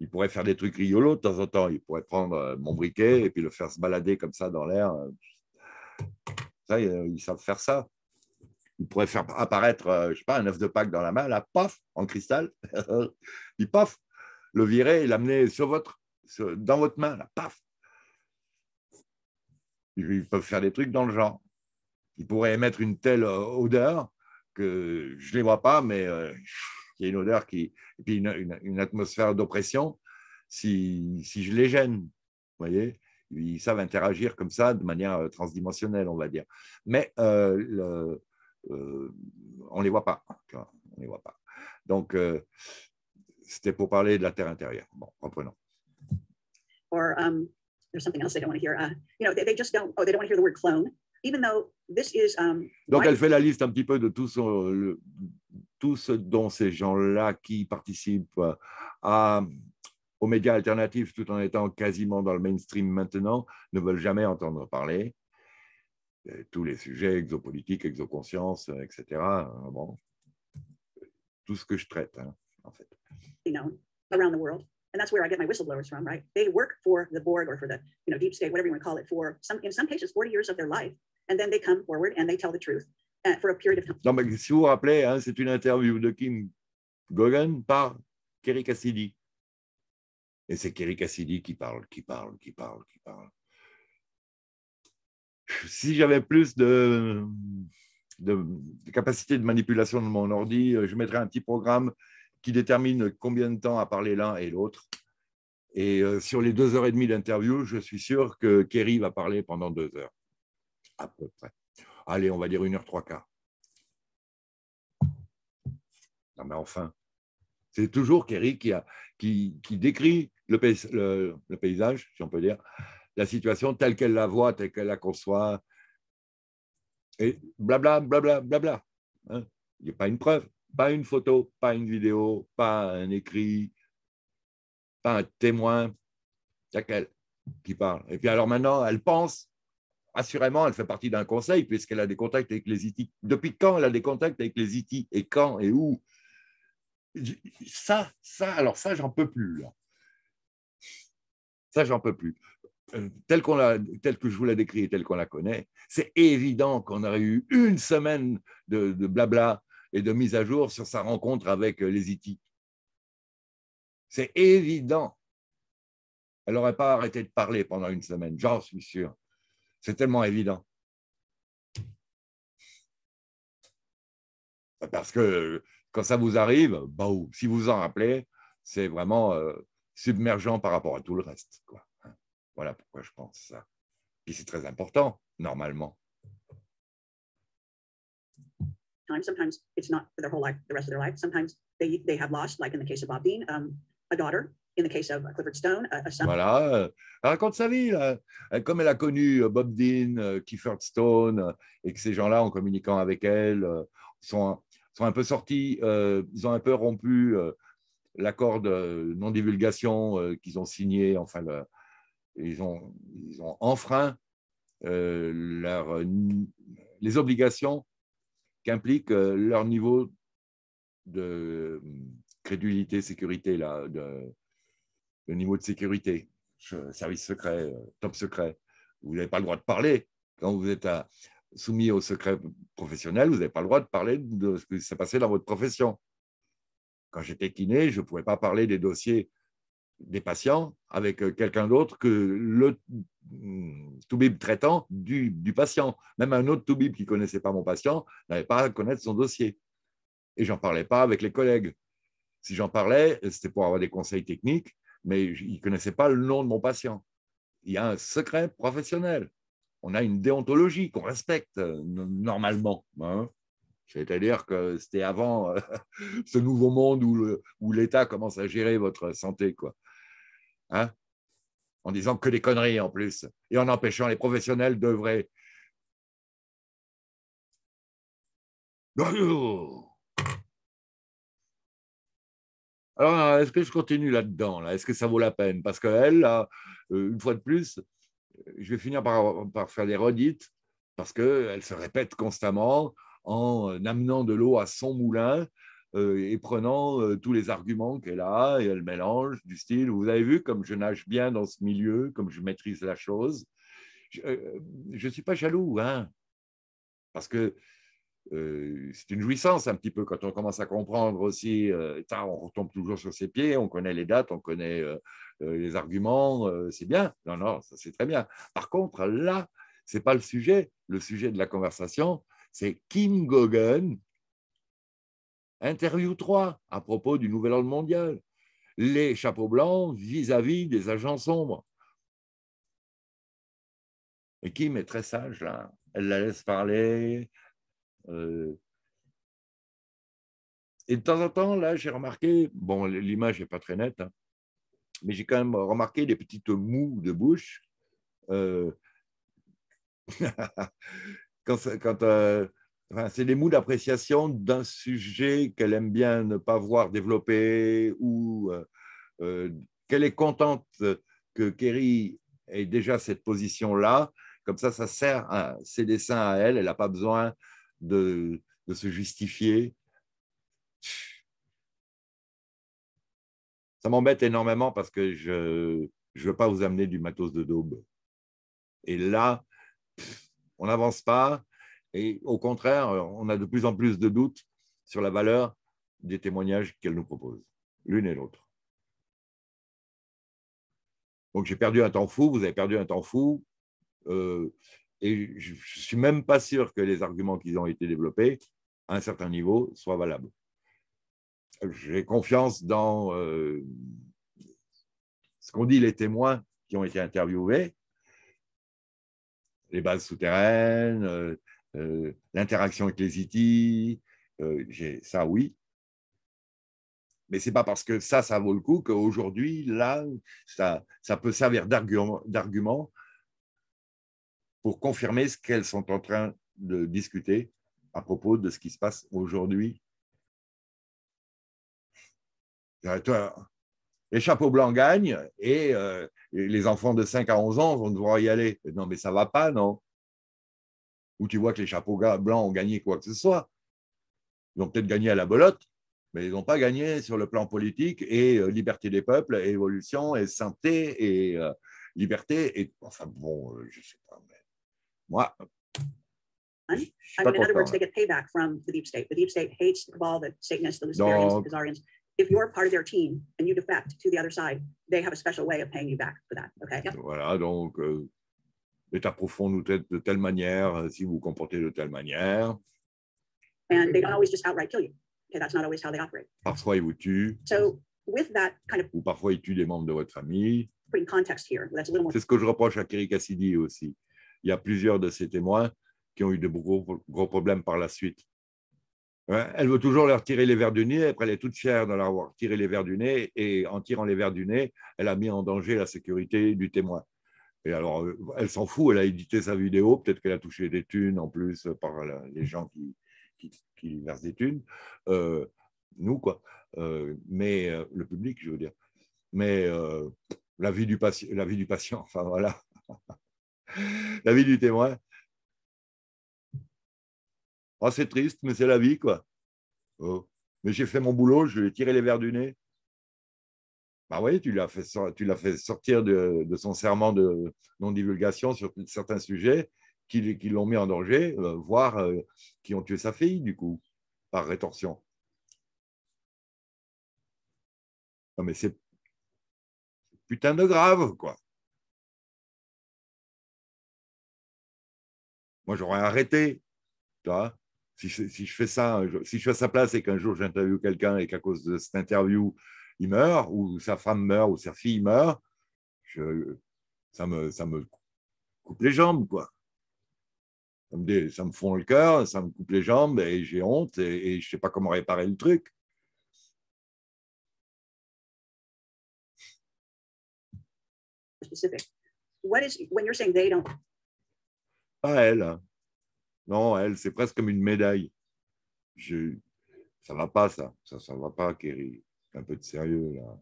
il pourrait faire des trucs rigolos de temps en temps. Il pourrait prendre euh, mon briquet et puis le faire se balader comme ça dans l'air. Ça, ils savent faire ça. Il pourrait faire apparaître, euh, je sais pas, un œuf de Pâques dans la main, là, paf, en cristal. il paf, le virer et l'amener dans votre main, là, paf. Ils peuvent faire des trucs dans le genre. Ils pourraient émettre une telle euh, odeur que je ne les vois pas, mais il y a une odeur qui, et puis une, atmosphère d'oppression, si, si, je les gêne, vous voyez, ils savent interagir comme ça de manière euh, transdimensionnelle, on va dire. Mais euh, le, euh, on ne les voit pas. On les voit pas. Donc, c'était pour parler de la terre intérieure. Bon, reprenons. Or um, there's something else they don't want to hear. Uh, you know, they, they, just don't. Oh, they don't want to hear the word clone. Even though this is. Um, Donc, elle fait la liste un petit peu de tout son, le, tout ce dont ces gens-là qui participent à, aux médias alternatifs tout en étant quasiment dans le mainstream maintenant ne veulent jamais entendre parler. Tous les sujets exopolitiques, exoconscience, etc. Bon, tout ce que je traite, hein, en fait. You know, around the world. And that's where I get my whistleblowers from, right? They work for the board or for the you know, deep state, whatever you want to call it, for some, in some cases, 40 years of their life. And then they come forward and they tell the truth. Non, mais si vous vous rappelez, hein, c'est une interview de Kim Gogan par Kerry Cassidy. Et c'est Kerry Cassidy qui parle, qui parle, qui parle, qui parle. Si j'avais plus de, de, capacité de manipulation de mon ordi, je mettrais un petit programme qui détermine combien de temps a parlé l'un et l'autre. Et euh, sur les deux heures et demie d'interview, je suis sûr que Kerry va parler pendant deux heures, à peu près allez, on va dire une heure trois quarts. Non, mais enfin, c'est toujours Kerry qui, qui, décrit le, le, paysage, si on peut dire, la situation telle qu'elle la voit, telle qu'elle la conçoit, et blabla, blabla, blabla. Hein. Il n'y a pas une preuve, pas une photo, pas une vidéo, pas un écrit, pas un témoin. Il y a qu'elle qui parle. Et puis alors maintenant, elle pense assurément, elle fait partie d'un conseil puisqu'elle a des contacts avec les IT. Depuis quand elle a des contacts avec les IT et quand et où? Ça, ça, alors ça, j'en peux plus. Ça, j'en peux plus. euh, tel, qu'on tel que je vous l'ai décrit et tel qu'on la connaît, c'est évident qu'on aurait eu une semaine de, blabla et de mise à jour sur sa rencontre avec euh, les Iti. C'est évident. Elle n'aurait pas arrêté de parler pendant une semaine, j'en suis sûr. C'est tellement évident. Parce que quand ça vous arrive, bah, si vous vous en rappelez, c'est vraiment euh, submergent par rapport à tout le reste. Quoi. Voilà pourquoi je pense ça. Et c'est très important, normalement. Sometimes it's not for their whole life, the rest of their life. Sometimes they, they have lost, like in the case of Bob Dean, um, a daughter. In the case of Clifford Stone, a, a son. Voilà, elle raconte sa vie. Là. Comme elle a connu euh, Bob Dean, euh, Clifford Stone, et que ces gens-là, en communiquant avec elle, sont, sont un peu sortis, ils ont un peu rompu l'accord de non-divulgation qu'ils ont signé, enfin, ils ont, ils ont enfreint euh, leur, les obligations qu'implique euh, leur niveau de crédulité, sécurité, là, le niveau de sécurité, service secret, euh, top secret. Vous n'avez pas le droit de parler. Quand vous êtes soumis au secret professionnel, vous n'avez pas le droit de parler de ce qui s'est passé dans votre profession. Quand j'étais kiné, je ne pouvais pas parler des dossiers des patients avec euh, quelqu'un d'autre que le mm, toubib traitant du, du, patient. Même un autre toubib qui ne connaissait pas mon patient n'avait pas à connaître son dossier. Et j'en parlais pas avec les collègues. Si j'en parlais, c'était pour avoir des conseils techniques, mais ils ne connaissaient pas le nom de mon patient. Il y a un secret professionnel. On a une déontologie qu'on respecte euh, normalement. Hein. C'est-à-dire que c'était avant euh, ce nouveau monde où l'État commence à gérer votre santé. Quoi. Hein, en disant que des conneries en plus, et en empêchant les professionnels d'œuvrer. Alors, est-ce que je continue là-dedans là? Est-ce que ça vaut la peine? Parce qu'elle, euh, une fois de plus, je vais finir par, faire des redites parce qu'elle se répète constamment en amenant de l'eau à son moulin euh, et prenant euh, tous les arguments qu'elle a et elle mélange du style, vous avez vu comme je nage bien dans ce milieu, comme je maîtrise la chose. Je ne euh, suis pas jaloux, hein, parce que c'est une jouissance un petit peu quand on commence à comprendre aussi, on retombe toujours sur ses pieds, on connaît les dates, on connaît les arguments, c'est bien. Non, non, ça c'est très bien. Par contre, là, ce n'est pas le sujet. Le sujet de la conversation, c'est Kim Gogan Interview 3 à propos du nouvel ordre mondial. Les chapeaux blancs vis-à-vis des agents sombres. Et Kim est très sage là. Elle la laisse parler. Euh. Et de temps en temps, là, j'ai remarqué, bon, l'image n'est pas très nette, hein, mais j'ai quand même remarqué des petites moues de bouche. Euh. quand, quand euh, c'est des mots d'appréciation d'un sujet qu'elle aime bien ne pas voir développé ou qu'elle est contente que Kerry ait déjà cette position-là. Comme ça, ça sert à ses dessins à elle. Elle n'a pas besoin de, se justifier. Ça m'embête énormément parce que je ne veux pas vous amener du matos de daube. Et là, on n'avance pas et au contraire, on a de plus en plus de doutes sur la valeur des témoignages qu'elle nous propose, l'une et l'autre. Donc j'ai perdu un temps fou, vous avez perdu un temps fou, euh, et je ne suis même pas sûr que les arguments qui ont été développés à un certain niveau soient valables. J'ai confiance dans euh, ce qu'ont dit les témoins qui ont été interviewés, les bases souterraines, euh, euh, l'interaction avec les IT, euh, ça oui. Mais ce n'est pas parce que ça, ça vaut le coup qu'aujourd'hui, là, ça, ça peut servir d'argument pour confirmer ce qu'elles sont en train de discuter à propos de ce qui se passe aujourd'hui. Les chapeaux blancs gagnent et, euh, les enfants de 5 à 11 ans vont devoir y aller. Non, mais ça ne va pas, non où tu vois que les chapeaux blancs ont gagné quoi que ce soit. Ils ont peut-être gagné à la belote, mais ils n'ont pas gagné sur le plan politique et euh, liberté des peuples, évolution, et santé, et, euh, liberté. Et enfin, bon, euh, je sais pas. Mais moi, I mean, in other words, they get payback from the deep state. The deep state hates the cabal, the Satanists, the Luciferians, the Khazarians. If you're part of their team and you defect to the other side, they have a special way of paying you back for that. Okay? Voilà, donc euh, l'État profond nous traite de telle manière, euh, si vous vous comportez de telle manière. And they don't always just outright kill you. Okay, that's not always how they operate. Parfois, ils vous tuent. So with that kind of ou parfois, ils tuent des membres de votre famille. Putting context here, that's a little more. C'est ce que je reproche à Kerry Cassidy aussi. Il y a plusieurs de ces témoins qui ont eu de gros, gros problèmes par la suite. Elle veut toujours leur tirer les verres du nez. Après, elle est toute fière de leur avoir tiré les verres du nez. Et en tirant les verres du nez, elle a mis en danger la sécurité du témoin. Et alors, euh, elle s'en fout. Elle a édité sa vidéo. Peut-être qu'elle a touché des thunes en plus par les gens qui, qui, versent des thunes. Euh, nous, quoi. Euh, mais le public, je veux dire. Mais la, vie du la vie du patient, enfin voilà. la vie du témoin, oh, c'est triste, mais c'est la vie, quoi. Oh. Mais j'ai fait mon boulot, je lui ai tiré les verres du nez. Bah oui, tu l'as fait, sortir de, son serment de non-divulgation sur certains sujets qui, qui l'ont mis en danger, euh, voire euh, qui ont tué sa fille, du coup, par rétorsion. Non, mais c'est putain de grave, quoi. Moi, j'aurais arrêté. Tu vois si, je fais ça, si je suis à sa place et qu'un jour j'interviewe quelqu'un et qu'à cause de cette interview, il meurt, ou sa femme meurt, ou sa fille meurt, ça, me, coupe les jambes, quoi. Ça me, ça me fond le cœur, ça me coupe les jambes et j'ai honte et, je ne sais pas comment réparer le truc. What is, when you're saying they don't... Pas elle. Non, elle, c'est presque comme une médaille. Je, ça va pas, ça. Ça, ça va pas, Kerry. Un peu de sérieux, là.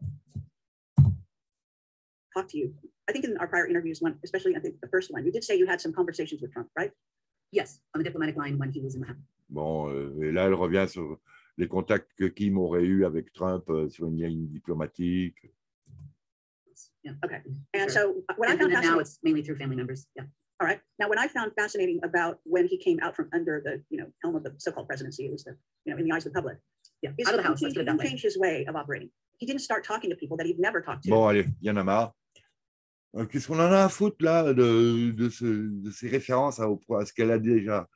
Talk to you. I think in our prior interviews, one, especially I think the first one, you did say you had some conversations with Trump, right? Yes, on the diplomatic line when he was in the Bon, euh, et là, elle revient sur les contacts que Kim aurait eu avec Trump euh, sur une ligne diplomatique. Yeah. Okay. And sure. so what and, I found now it's mainly through family members. Yeah. All right. Now, what I found fascinating about when he came out from under the you know helm of the so-called presidency, it was the you know in the eyes of the public. Yeah, out of the house. He, he changed his way of operating? He didn't start talking to people that he'd never talked to. Bon, allez, il y en a marre. Euh, qu'est-ce qu'on en a à foutre là de, de, ce, de ces références à, à ce qu'elle a déjà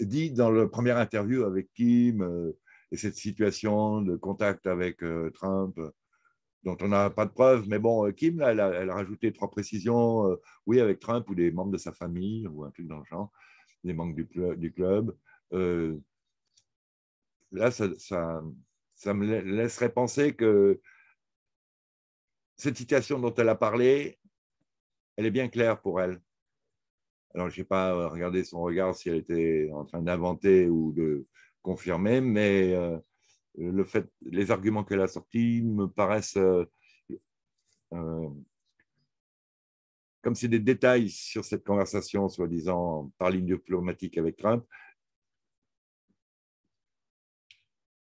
dit dans la première interview avec Kim euh, et cette situation de contact avec euh, Trump dont on n'a pas de preuves. Mais bon, euh, Kim, là, elle, a, rajouté trois précisions. Euh, oui, avec Trump ou des membres de sa famille ou un truc dans le genre, des membres du, club. Euh, là, ça, ça, me laisserait penser que cette situation dont elle a parlé, elle est bien claire pour elle. Alors, je n'ai pas regardé son regard si elle était en train d'inventer ou de confirmer, mais le fait, les arguments qu'elle a sortis me paraissent euh, euh, comme c'est des détails sur cette conversation, soi-disant par ligne diplomatique avec Trump.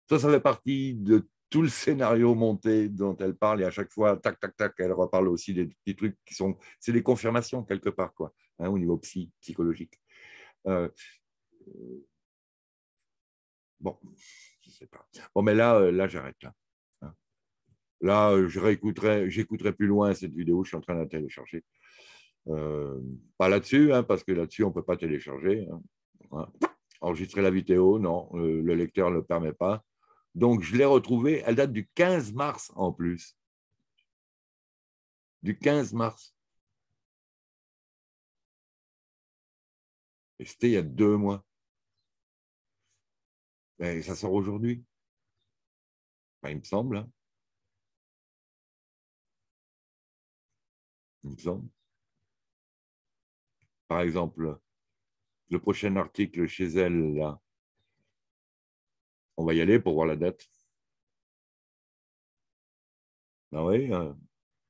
Ça, ça fait partie de tout le scénario monté dont elle parle et à chaque fois, tac, tac, tac, elle reparle aussi des petits trucs qui sont, c'est des confirmations quelque part, quoi, hein, au niveau psy, psychologique. Euh, bon, Bon, mais là, euh, là j'arrête là. Hein. Euh, je réécouterai, j'écouterai plus loin cette vidéo, je suis en train de la télécharger. Euh, pas là-dessus, hein, parce que là-dessus, on ne peut pas télécharger. Hein. Enregistrer la vidéo, non, le lecteur ne le permet pas. Donc, je l'ai retrouvée, elle date du 15 mars en plus. Du 15 mars. Et c'était il y a deux mois. Ben, ça sort aujourd'hui. il me semble. Hein. Il me semble. Par exemple, le prochain article chez elle, là, on va y aller pour voir la date. Ah oui, hein.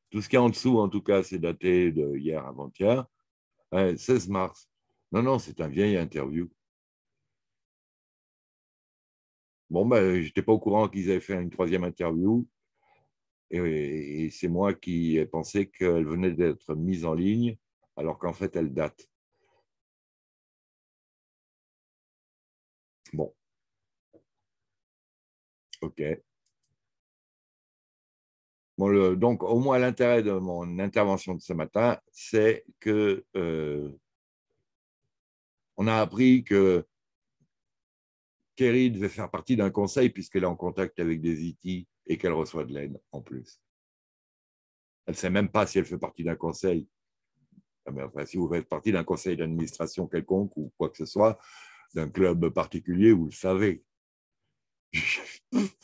tout ce qui est en dessous, en tout cas, c'est daté de hier avant-hier. 16 mars. Non, non, c'est un vieil interview. Bon, ben, je n'étais pas au courant qu'ils avaient fait une troisième interview. Et, c'est moi qui ai pensé qu'elle venait d'être mise en ligne, alors qu'en fait, elle date. Bon. OK. donc, au moins, l'intérêt de mon intervention de ce matin, c'est que euh, on a appris que Kerry devait faire partie d'un conseil puisqu'elle est en contact avec des IT et qu'elle reçoit de l'aide en plus. Elle ne sait même pas si elle fait partie d'un conseil. Ah, enfin, si vous faites partie d'un conseil d'administration quelconque ou quoi que ce soit, d'un club particulier, vous le savez.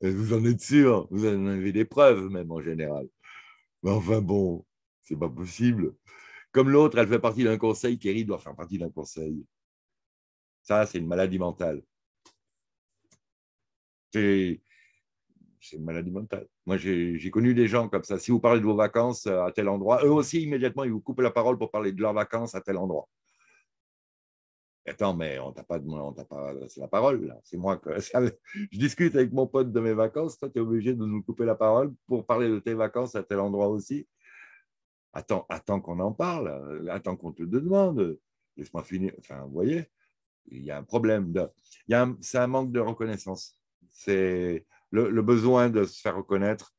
vous en êtes sûr, vous en avez des preuves même en général. Mais enfin bon, c'est pas possible. Comme l'autre, elle fait partie d'un conseil, Kerry doit faire partie d'un conseil. C'est une maladie mentale. C'est une maladie mentale. Moi, j'ai connu des gens comme ça. Si vous parlez de vos vacances à tel endroit, eux aussi, immédiatement, ils vous coupent la parole pour parler de leurs vacances à tel endroit. Attends, mais on t'a pas, on pas c'est la parole. C'est moi que. Je discute avec mon pote de mes vacances. Toi, tu es obligé de nous couper la parole pour parler de tes vacances à tel endroit aussi. Attends, attends qu'on en parle. Attends qu'on te demande. Laisse-moi finir. Enfin, vous voyez il y a un problème. De, c'est un manque de reconnaissance. C'est le, besoin de se faire reconnaître.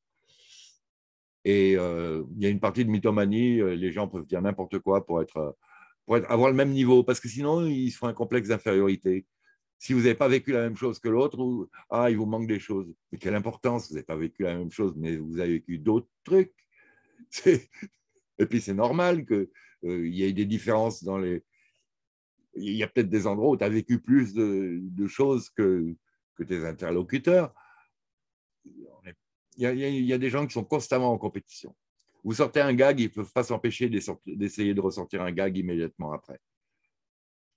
Et euh, il y a une partie de mythomanie, euh, les gens peuvent dire n'importe quoi pour, être, pour avoir le même niveau, parce que sinon, ils font un complexe d'infériorité. Si vous n'avez pas vécu la même chose que l'autre, ah, il vous manque des choses. Mais quelle importance, vous n'avez pas vécu la même chose, mais vous avez vécu d'autres trucs. Et puis c'est normal qu'il euh, y ait des différences dans les, il y a peut-être des endroits où tu as vécu plus de, choses que, tes interlocuteurs. Il y, a, des gens qui sont constamment en compétition. Vous sortez un gag, ils ne peuvent pas s'empêcher d'essayer de ressortir un gag immédiatement après.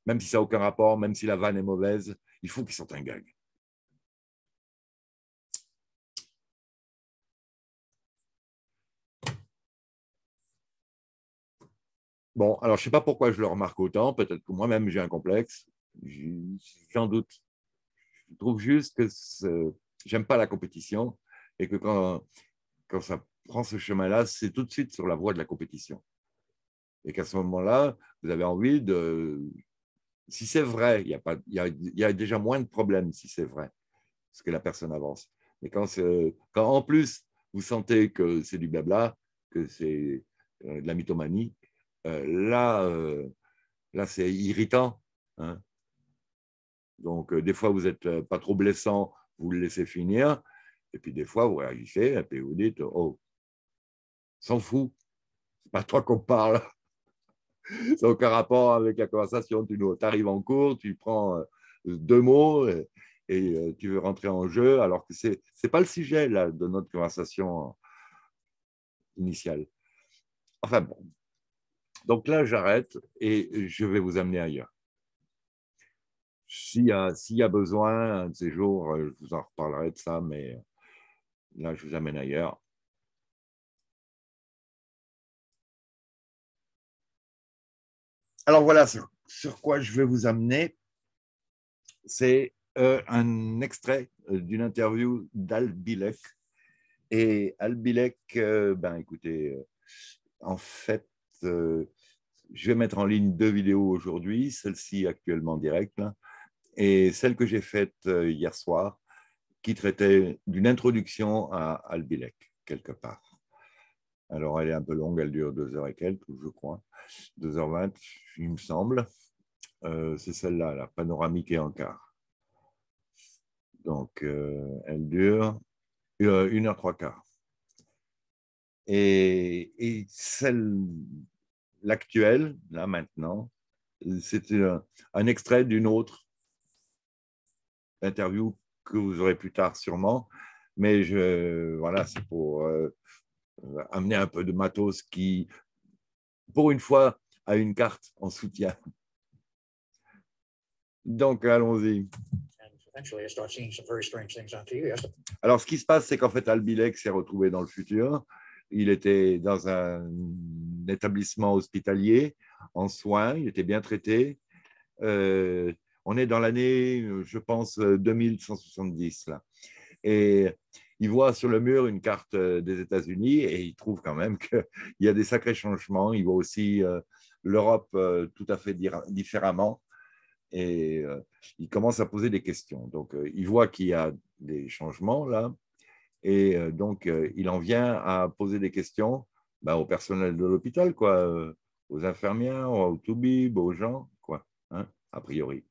Même si ça n'a aucun rapport, même si la vanne est mauvaise, il faut qu'ils sortent un gag. Bon, alors je ne sais pas pourquoi je le remarque autant, peut-être que moi-même j'ai un complexe, j'en doute. Je trouve juste que j'aime pas la compétition et que quand, quand ça prend ce chemin-là, c'est tout de suite sur la voie de la compétition. Et qu'à ce moment-là, vous avez envie de... Si c'est vrai, il y, a déjà moins de problèmes si c'est vrai, parce que la personne avance. Mais quand, quand en plus vous sentez que c'est du blabla, que c'est euh, de la mythomanie, là, euh, là c'est irritant. Hein. Donc, euh, des fois, vous n'êtes pas trop blessant, vous le laissez finir. Et puis, des fois, vous réagissez et puis vous dites Oh, s'en fout, c'est pas toi qu'on parle. Ça n'a aucun rapport avec la conversation. Tu arrives en cours, tu prends deux mots et, tu veux rentrer en jeu, alors que ce n'est pas le sujet là, de notre conversation initiale. Enfin bon, donc là, j'arrête et je vais vous amener ailleurs. S'il y, a, besoin, de ces jours, euh, je vous en reparlerai de ça, mais là, je vous amène ailleurs. Alors voilà, sur, quoi je vais vous amener, c'est euh, un extrait euh, d'une interview d'Al Bilek. Et Al Bilek, ben écoutez, en fait, euh, je vais mettre en ligne deux vidéos aujourd'hui, celle-ci actuellement directe et celle que j'ai faite euh, hier soir, qui traitait d'une introduction à Albilek, quelque part. Alors, elle est un peu longue, elle dure deux heures et quelques, je crois, deux heures vingt, il me semble. Euh, c'est celle-là, la panoramique et en quart. Donc, elle dure une heure trois quarts. Et celle l'actuel, là maintenant, c'est un, extrait d'une autre interview que vous aurez plus tard sûrement, mais je, voilà, c'est pour euh, amener un peu de matos qui, pour une fois, a une carte en soutien. Donc, allons-y. Alors, ce qui se passe, c'est qu'en fait, Albilek s'est retrouvé dans le futur il était dans un établissement hospitalier en soins, il était bien traité. Euh, on est dans l'année, je pense, 2170 là. Et il voit sur le mur une carte des États-Unis et il trouve quand même qu'il y a des sacrés changements. Il voit aussi l'Europe tout à fait différemment et il commence à poser des questions. Donc, il voit qu'il y a des changements là et donc il en vient à poser des questions bah, au personnel de l'hôpital, quoi, aux infirmières, aux toubibs, aux gens, quoi, hein, a priori.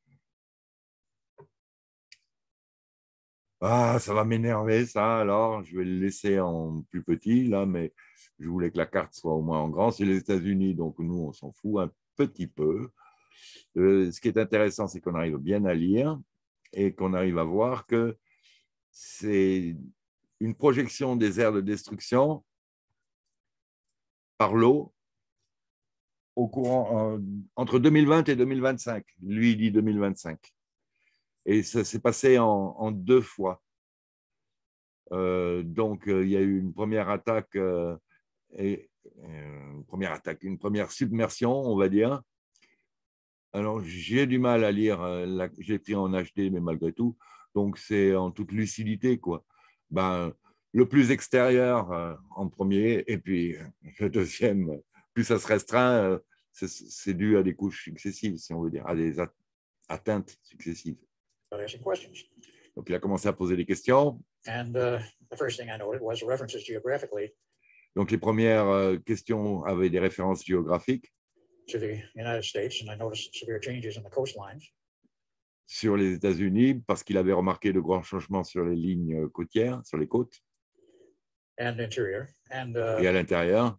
Ah, ça va m'énerver, ça. Alors, je vais le laisser en plus petit, là, mais je voulais que la carte soit au moins en grand. C'est les États-Unis, donc nous, on s'en fout un petit peu. Euh, ce qui est intéressant, c'est qu'on arrive bien à lire et qu'on arrive à voir que c'est une projection des aires de destruction par l'eau au courant entre 2020 et 2025. Lui, il dit 2025. Et ça s'est passé en, deux fois. Euh, donc, euh, il y a eu une première attaque, euh, et, une première attaque, une première submersion, on va dire. Alors, j'ai du mal à lire, j'ai pris en HD, mais malgré tout, donc c'est en toute lucidité, quoi. Ben, le plus extérieur en premier, et puis le deuxième, plus ça se restreint, c'est dû à des couches successives, si on veut dire, à des atteintes successives. Donc, il a commencé à poser des questions. Donc, les premières euh, questions avaient des références géographiques. Sur les États-Unis, parce qu'il avait remarqué de grands changements sur les lignes euh, côtières, sur les côtes. Uh, Et à l'intérieur.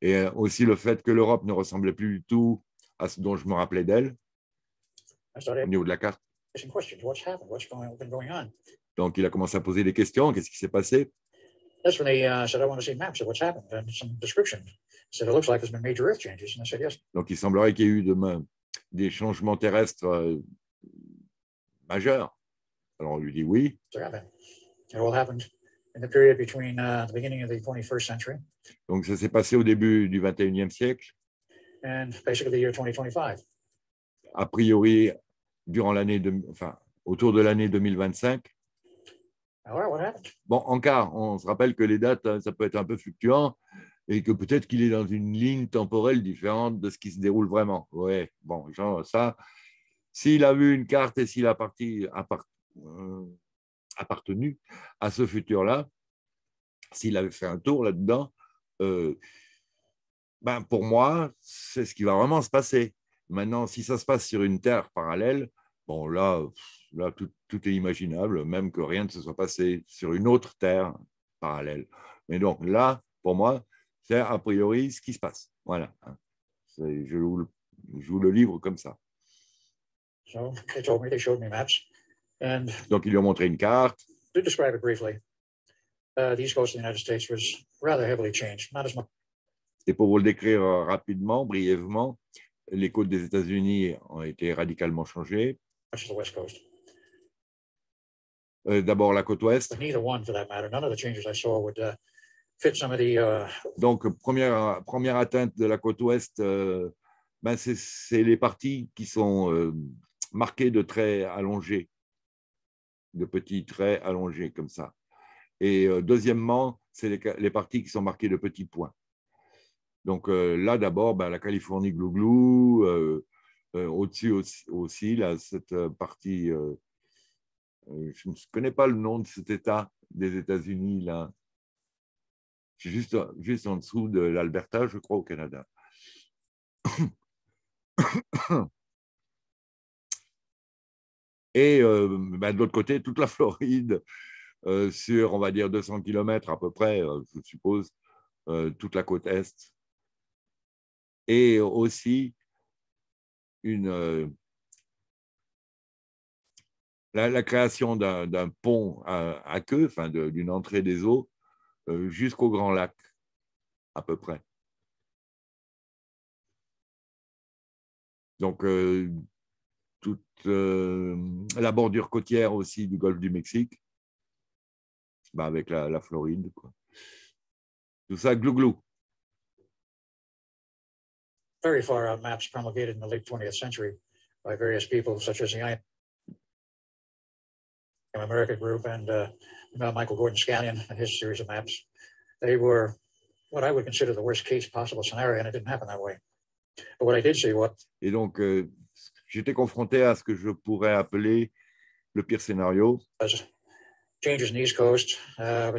Et euh, aussi le fait que l'Europe ne ressemblait plus du tout à ce dont je me rappelais d'elle, au niveau de la carte. Donc, il a commencé à poser des questions. Qu'est-ce qui s'est passé? Donc, il semblerait qu'il y ait eu de, des changements terrestres euh, majeurs. Alors, on lui dit oui. Donc, ça s'est passé au début du 21e siècle and basically the year 2025. A priori, durant l'année, de, enfin, autour de l'année 2025. Alors, what happened? Bon, encore, on se rappelle que les dates, hein, ça peut être un peu fluctuant et que peut-être qu'il est dans une ligne temporelle différente de ce qui se déroule vraiment. Oui, bon, genre, ça, s'il a vu une carte et s'il a parti, euh, appartenu à ce futur-là, s'il avait fait un tour là-dedans, euh, ben, pour moi, c'est ce qui va vraiment se passer. Maintenant, si ça se passe sur une Terre parallèle, bon, là, là tout, est imaginable, même que rien ne se soit passé sur une autre Terre parallèle. Mais donc là, pour moi, c'est a priori ce qui se passe. Voilà. Je vous, le, je vous le livre comme ça. Donc, ils lui ont montré une carte. To describe it briefly, uh, the east coast of the United States was rather heavily changed, not as much. Et pour vous le décrire euh, rapidement, brièvement, les côtes des États-Unis ont été radicalement changées. Euh, d'abord la côte ouest. Donc, première, première atteinte de la côte ouest, euh, ben c'est les parties qui sont marquées de traits allongés, de petits traits allongés comme ça. Et deuxièmement, c'est les, parties qui sont marquées de petits points. Donc euh, là, d'abord, ben, la Californie glouglou, euh, euh, au-dessus aussi, là, cette partie, je ne connais pas le nom de cet État des États-Unis, là. Juste, juste en dessous de l'Alberta, je crois, au Canada. Et ben, de l'autre côté, toute la Floride, sur, on va dire, 200 km à peu près, je suppose, toute la côte est, et aussi une, euh, la, création d'un pont à, queue, enfin d'une entrée des eaux euh, jusqu'au Grand Lac, à peu près. Donc, euh, toute la bordure côtière aussi du golfe du Mexique, bah, avec la, la Floride. Quoi. Tout ça, glou-glou. very far out maps promulgated in the late 20th century by various people such as the America Group and uh, Michael Gordon Scallion and his series of maps. They were what I would consider the worst case possible scenario, and it didn't happen that way. But what I did see what. Et donc, euh, j'étais confronté à ce que je pourrais appeler le pire scénario. Uh,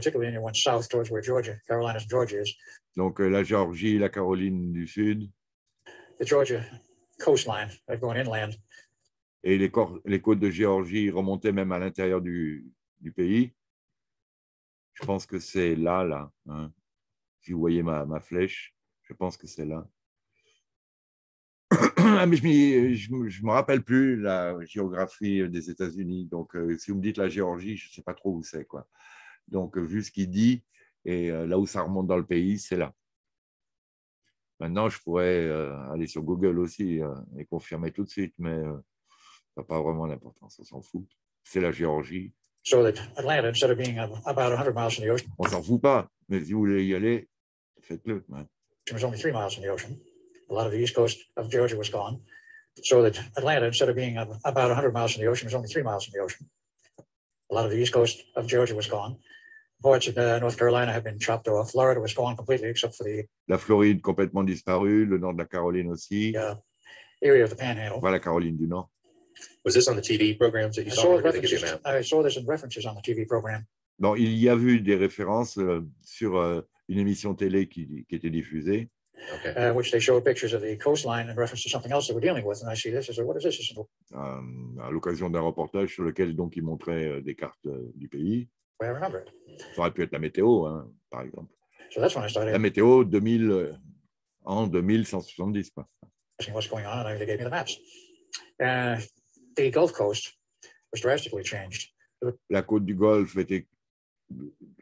is. Donc, euh, la Géorgie, la Caroline du Sud. The Georgia coastline, going inland. Et les, les côtes de Géorgie remontaient même à l'intérieur du, du pays. Je pense que c'est là, là. Hein. Si vous voyez ma, ma flèche, je pense que c'est là. Ah, mais je ne me rappelle plus la géographie des États-Unis. Donc, euh, si vous me dites la Géorgie, je ne sais pas trop où c'est. Quoi. Donc, vu ce qu'il dit, et euh, là où ça remonte dans le pays, c'est là. Maintenant, je pourrais euh, aller sur Google aussi et confirmer tout de suite, mais ça n'a pas vraiment d'importance, on s'en fout. C'est la Géorgie. So that Atlanta, instead of being about 100 miles from the ocean, on s'en fout pas, mais si vous voulez y aller, faites-le. Ouais. It was only three miles from the ocean. A lot of the east coast of Georgia was gone. So that Atlanta, instead of being about 100 miles from the ocean, was only three miles from the ocean. A lot of the east coast of Georgia was gone. Parts of uh, North Carolina have been chopped off. Florida was gone completely, except for the. La Floride complètement disparue, le nord de la Caroline aussi. Uh, area of the Panhandle. Voilà, Caroline du Nord. Was this on the TV programs that you I saw? saw I saw this in references on the TV program. Non, il y a vu des références euh, sur euh, une émission télé qui, qui était diffusée. Okay. Uh, which they showed pictures of the coastline in reference to something else they were dealing with. And I see this. I said, what is this? Said, um, à l'occasion d'un reportage sur lequel donc ils montraient euh, des cartes euh, du pays. I remember it. Ça aurait pu être la météo, hein, par exemple. So that's when I started. La météo 2000, euh, en 2170. Quoi. What's going on? And they gave me the maps. Uh, the Gulf Coast was drastically changed. La côte du Golfe était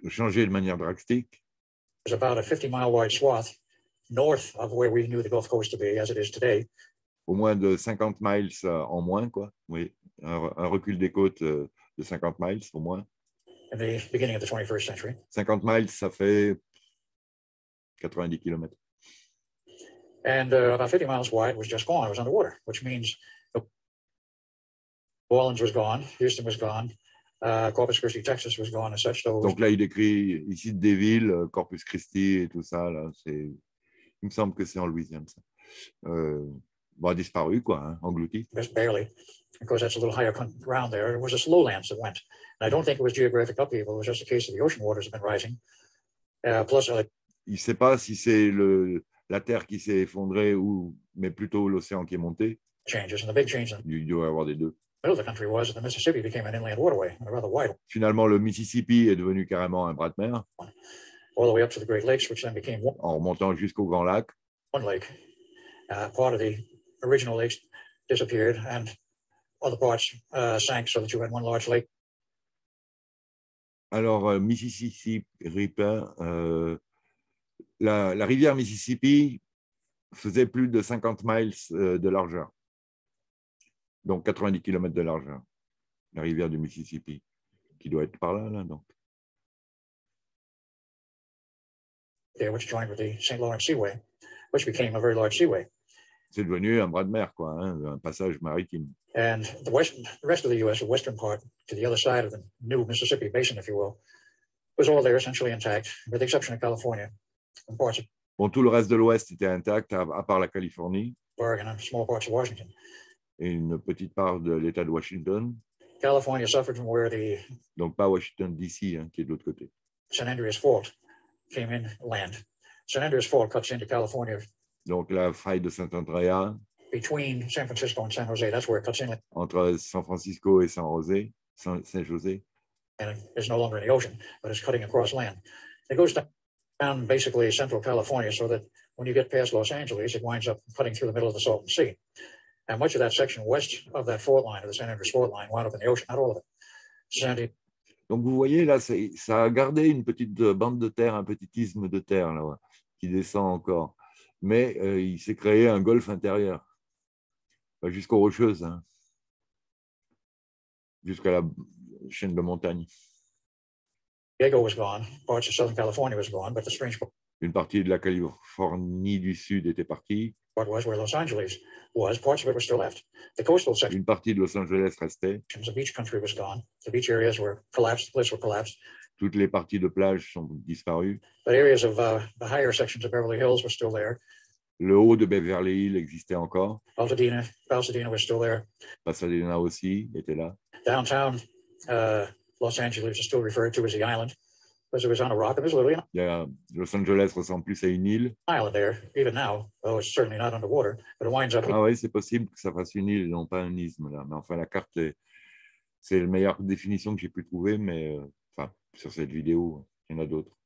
changée de manière drastique. There's about a 50 mile wide swath north of where we knew the Gulf Coast to be, as it is today. Au moins de 50 miles euh, en moins, quoi. Oui, un, un recul des côtes euh, de 50 miles au moins. In the beginning of the 21st century. 50 miles, ça fait 90 km. And uh, about 50 miles wide was just gone. It was underwater, which means Orleans was gone, Houston was gone, uh, Corpus Christi, Texas was gone, and such. Those. Donc là, il décrit ici des villes, euh, Corpus Christi et tout ça. Là, c'est, il me semble que c'est en Louisiane. Ça. Euh, bon, disparu, quoi, hein, englouti. Just barely. Of course, that's a little higher ground there. It was just lowlands that went. And I don't think it was geographic upheaval. It was just a case of the ocean waters have been rising. Uh, plus, uh, il ne sait pas si c'est la terre qui s'est effondrée ou, mais plutôt l'océan qui est monté. Changes, and the big change. Il doit y avoir des deux. Finalement, le Mississippi est devenu carrément un bras de mer. All the way up to the Great Lakes, which then became one, en remontant jusqu'au Grand Lac. One lake. Uh, part of the original lakes disappeared, and other parts uh, sank, so that you had one large lake. Alors, euh, Mississippi River, euh, la, la, rivière Mississippi faisait plus de 50 miles euh, de largeur donc 90 km de largeur, la rivière du Mississippi, qui doit être par là, là donc. Which joined with the St. Lawrence Seaway, which became a very large seaway. C'est devenu un bras de mer, quoi, hein, un passage maritime. And the, west, the rest of the U.S., the western part, to the other side of the new Mississippi Basin, if you will, was all there essentially intact, with the exception of California and parts of. Bon, tout le reste de l'Ouest était intact, à, à part la Californie. Oregon and small parts of Washington et une petite part de l'État de Washington. California suffered from where the Donc pas Washington DC, hein, qui est de l'autre côté. San Andreas Fault came in land. San Andreas Fault cuts into California. Donc la faille de Saint Andrea. Between San Francisco and San Jose, that's where it cuts in. Entre San Francisco et San Jose, San, San Jose. And it's no longer in the ocean, but it's cutting across land. It goes down basically central California, so that when you get past Los Angeles, it winds up cutting through the middle of the Salton Sea. And much of that section west of that fault line, of the San Andreas fault line, wound up in the ocean, not all of it. Sandy. Donc vous voyez là, ça a gardé une petite bande de terre, un petit isthme de terre là, qui descend encore. Mais euh, il s'est créé un golfe intérieur, jusqu'aux Rocheuses, hein. jusqu'à la chaîne de montagne. Une partie de la Californie du Sud était partie. What was where Los Angeles was, parts of it were still left. The coastal section. Une partie de Los Angeles restait. The beach country was gone. The beach areas were collapsed. The cliffs were collapsed. Toutes les parties de plage sont disparues. But areas of uh, the higher sections of Beverly Hills were still there. Le haut de Beverly Hills existait encore. Pasadena, Pasadena was still there. Pasadena aussi était là. Downtown uh, Los Angeles is still referred to as the island because it was on a rock? It was literally yeah, Los Angeles ressemble plus à une île. Island there, even now, though it's certainly not underwater, but it winds up. Ah oui, c'est possible que ça fasse une île, non pas un isthme là. Mais enfin, la carte, c'est la meilleure définition que j'ai pu trouver, mais euh, enfin, sur cette vidéo, il y en a d'autres.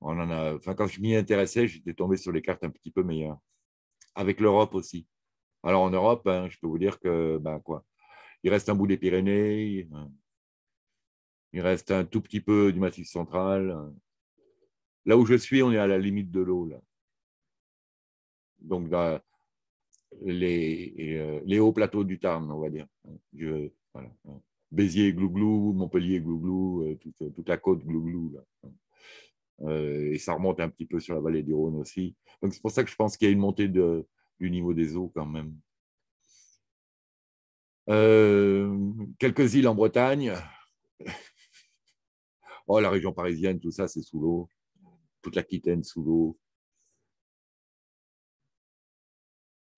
On en a, enfin, quand je m'y intéressais, j'étais tombé sur les cartes un petit peu meilleures. Avec l'Europe aussi. Alors en Europe, hein, je peux vous dire que, ben quoi, il reste un bout des Pyrénées, il reste un tout petit peu du Massif central. Là où je suis, on est à la limite de l'eau. Donc, les, euh, les, hauts plateaux du Tarn, on va dire. Je, Béziers, Glouglou, Montpellier, Glouglou, euh, toute, toute, la côte Glouglou. Euh, et ça remonte un petit peu sur la vallée du Rhône aussi. Donc c'est pour ça que je pense qu'il y a une montée du niveau des eaux quand même. Quelques îles en Bretagne. Oh, la région parisienne, tout ça, c'est sous l'eau. Toute l'Aquitaine sous l'eau.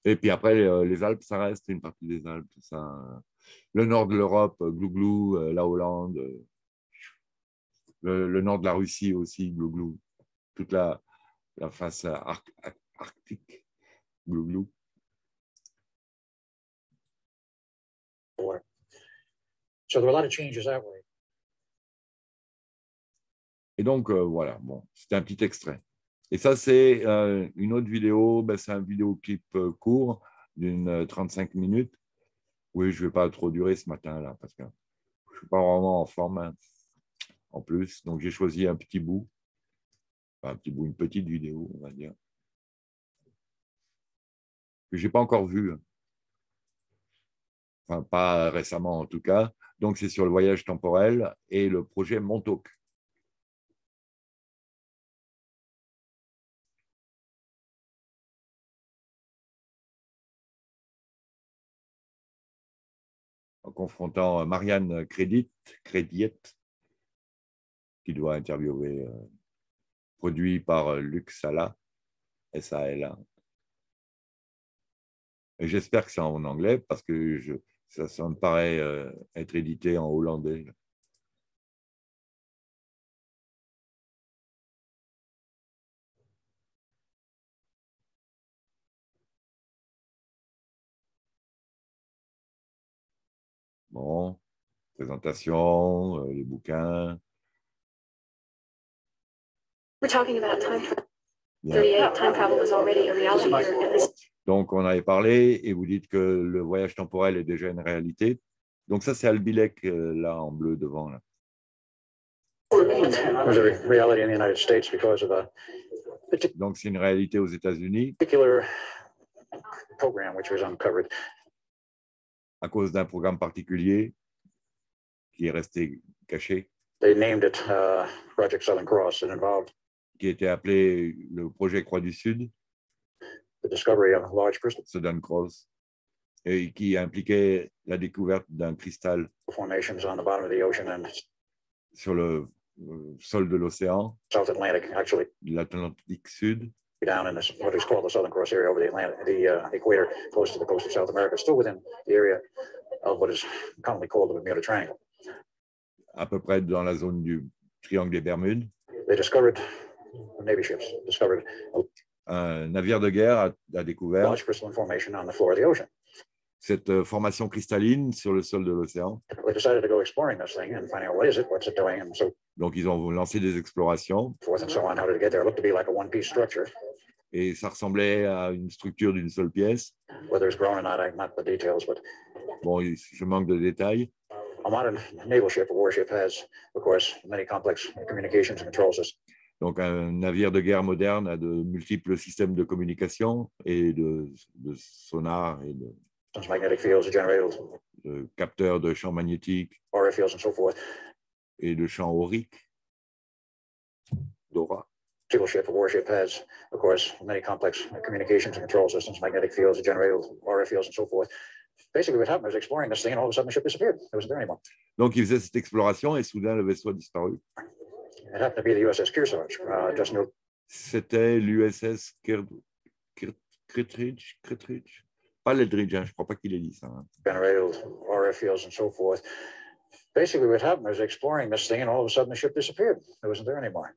Et puis après, les Alpes, ça reste une partie des Alpes, ça. Le nord de l'Europe, Glouglou, la Hollande, le, nord de la Russie aussi, Glouglou, toute la, face arctique, Glouglou. So there a lot of changes that way. Et donc, euh, voilà, bon, c'était un petit extrait. Et ça, c'est euh, une autre vidéo, ben, c'est un vidéoclip euh, court d'une 35 minutes. Oui, je ne vais pas trop durer ce matin-là parce que je ne suis pas vraiment en forme. Hein en plus. Donc, j'ai choisi un petit bout, un petit bout, une petite vidéo, on va dire, que je n'ai pas encore vue. Enfin, pas récemment en tout cas. Donc, c'est sur le voyage temporel et le projet Montauk. Confrontant Marianne Crédit, qui doit interviewer, euh, produit par euh, Luc Sala, S-A-L-A. J'espère que c'est en anglais parce que ça, me paraît euh, être édité en hollandais. Bon, présentation, les bouquins, donc, on avait parlé et vous dites que le voyage temporel est déjà une réalité. Donc, ça, c'est Albilek, euh, là, en bleu devant. Là. Donc, c'est une réalité aux États-Unis. À cause d'un programme particulier qui est resté caché. They named it uh, Project Southern Cross. It involved qui était appelé le projet Croix du Sud, the discovery of a large crystal Southern Cross, et qui impliquait la découverte d'un cristal formations on the bottom of the ocean and sur le euh, sol de l'océan, South Atlantic, actually, l'Atlantique Sud, down in this, what is called the Southern Cross area over the Atlantic, the uh, equator, close to the coast of South America, still within the area of what is commonly called the Bermuda Triangle. à peu près dans la zone du triangle des Bermudes. They discovered Navy ships discovered un navire de guerre a, a découvert large crystalline formation on the floor of the ocean. cette euh, formation cristalline sur le sol de l'océan. They decided to go exploring this thing and finding out what is it, what's it doing, and so Donc ils ont lancé des explorations. so on. How did it get there? It looked to be like a one-piece structure. Et ça ressemblait à une structure d'une seule pièce. Whether it's grown or not, I not the details, but Bon, je manque de détails. a modern naval ship, a warship, has, of course, many complex communications and control systems. Donc, un navire de guerre moderne a de multiples systèmes de communication et de, de sonar et de, de, capteurs de champs magnétiques et de champs auriques, d'aura. Single ship, a warship has, of course, many complex communications and control systems, magnetic fields, generator, RF fields, and so forth. Basically, what happened was exploring this thing, and all of a sudden the ship disappeared. It wasn't there anymore. Donc, il faisait cette exploration et soudain le vaisseau a disparu. It happened to be the USS Kearsarge, uh, just new. C'était l'USS Kittredge, Kittredge, pas l'Eldridge, hein, je crois pas qu'il ait dit ça. Hein. Generator, RF fields, and so forth. Basically, what happened was exploring this thing, and all of a sudden the ship disappeared. It wasn't there anymore.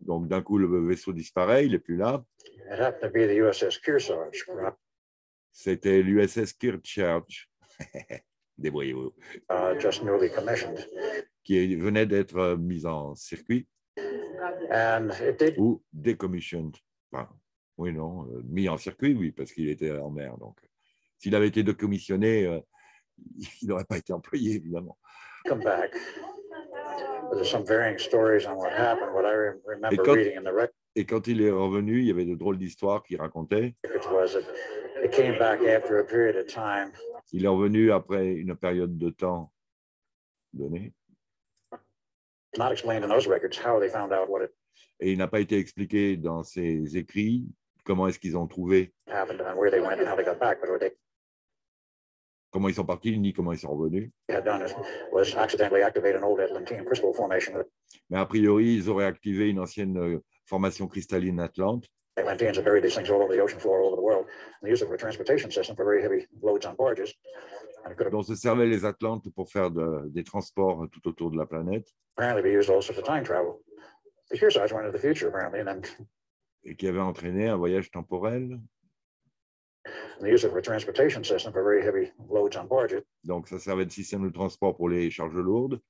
Donc, d'un coup, le vaisseau disparaît, il n'est plus là. C'était l'USS Kearsarge. Débrouillez-vous. Just newly commissioned. Qui venait d'être euh, mis en circuit. And it did... Ou decommissioned. Enfin, oui, non, euh, mis en circuit, oui, parce qu'il était en mer. Donc, s'il avait été décommissionné, euh, il n'aurait pas été employé, évidemment. Come back. There's some varying stories on what happened. What I remember quand, reading in the record. Et quand il est revenu, il y avait de drôles d'histoires qu'il racontait. It came back after a period of time. Il est revenu après une période de temps donné. Not explained in those records how they found out what it. Et il n'a pas été expliqué dans ses écrits comment est-ce qu'ils ont trouvé. Comment ils sont partis ni comment ils sont revenus. Mais a priori, ils auraient activé une ancienne euh, formation cristalline Atlante. dont se servaient les Atlantes pour faire de, des transports tout autour de la planète. Et qui avait entraîné un voyage temporel. Donc, ça servait de système de transport pour les charges lourdes.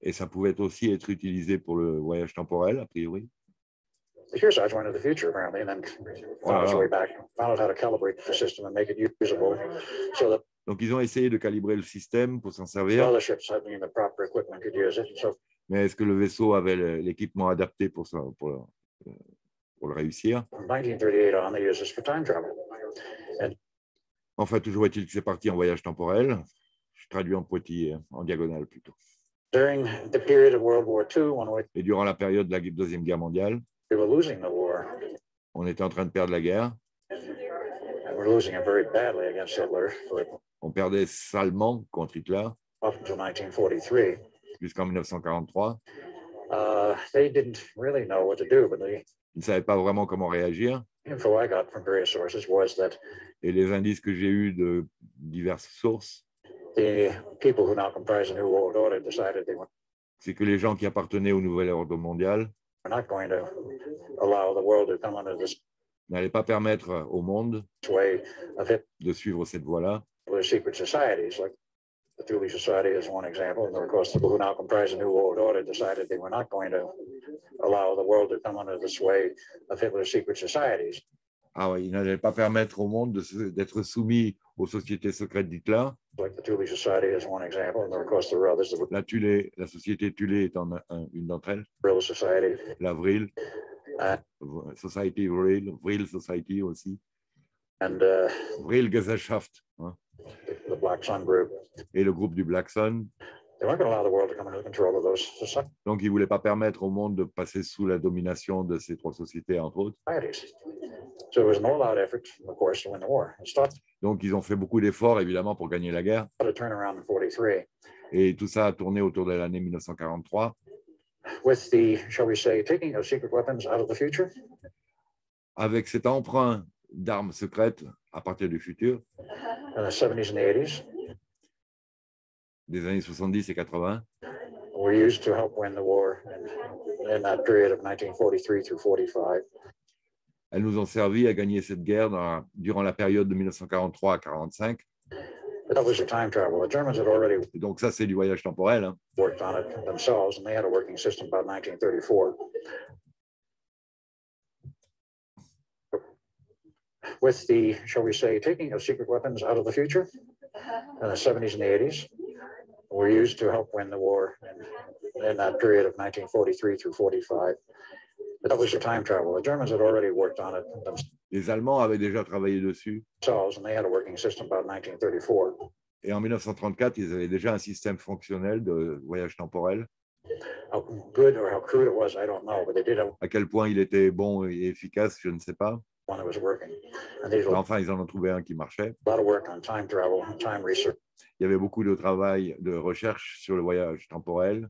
Et ça pouvait aussi être utilisé pour le voyage temporel, a priori. Donc, ils ont essayé de calibrer le système pour s'en servir. Mais est-ce que le vaisseau avait l'équipement adapté pour, ça, pour, pour le réussir. Enfin, toujours est-il que c'est parti en voyage temporel. Je traduis en pointillé, en diagonale plutôt. Et durant la période de la Deuxième Guerre mondiale, on était en train de perdre la guerre. On perdait salement contre Hitler jusqu'en 1943. Ils ne savaient pas vraiment comment réagir. Et les indices que j'ai eus de diverses sources, c'est que les gens qui appartenaient au nouvel ordre mondial n'allaient pas permettre au monde de suivre cette voie-là the Thule Society is one example. And of course, people who now comprise the New World Order decided they were not going to allow the world to come under the sway of Hitler's secret societies. Ah oui, il n'allait pas permettre au monde d'être soumis aux sociétés secrètes d'Hitler. Like the Thule Society is one example, and of course there are others. La, Thule, la société Thule est en, un, une d'entre elles. La Vril. Uh, Society Vril, Vril Society aussi. And, uh, Vril Gesellschaft. Hein. The Black Sun Group. Et le groupe du Black Sun. Donc, ils ne voulaient pas permettre au monde de passer sous la domination de ces trois sociétés, entre autres. Donc, ils ont fait beaucoup d'efforts, évidemment, pour gagner la guerre. Et tout ça a tourné autour de l'année 1943. Avec cet emprunt d'armes secrètes à partir du futur des années 70 et 80. Were used to help win the war in, that period of 1943 through 45. Elles nous ont servi à gagner cette guerre dans, durant la période de 1943 à 45. That was a time travel. The Germans had already et donc ça, c'est du voyage temporel. Hein. Worked on it themselves, and they had a working system about 1934. With the, shall we say, taking of secret weapons out of the future in the 70s and the 80s, were used to help win the war in, in that period of 1943 through 45. But that was your time travel. The Germans had already worked on it Les Allemands avaient déjà travaillé dessus. and they had a working system about 1934. Et en 1934, ils avaient déjà un système fonctionnel de voyage temporel. À quel point il était bon et efficace, je ne sais pas. Enfin, ils en ont trouvé un qui marchait. Il y avait beaucoup de travail de recherche sur le voyage temporel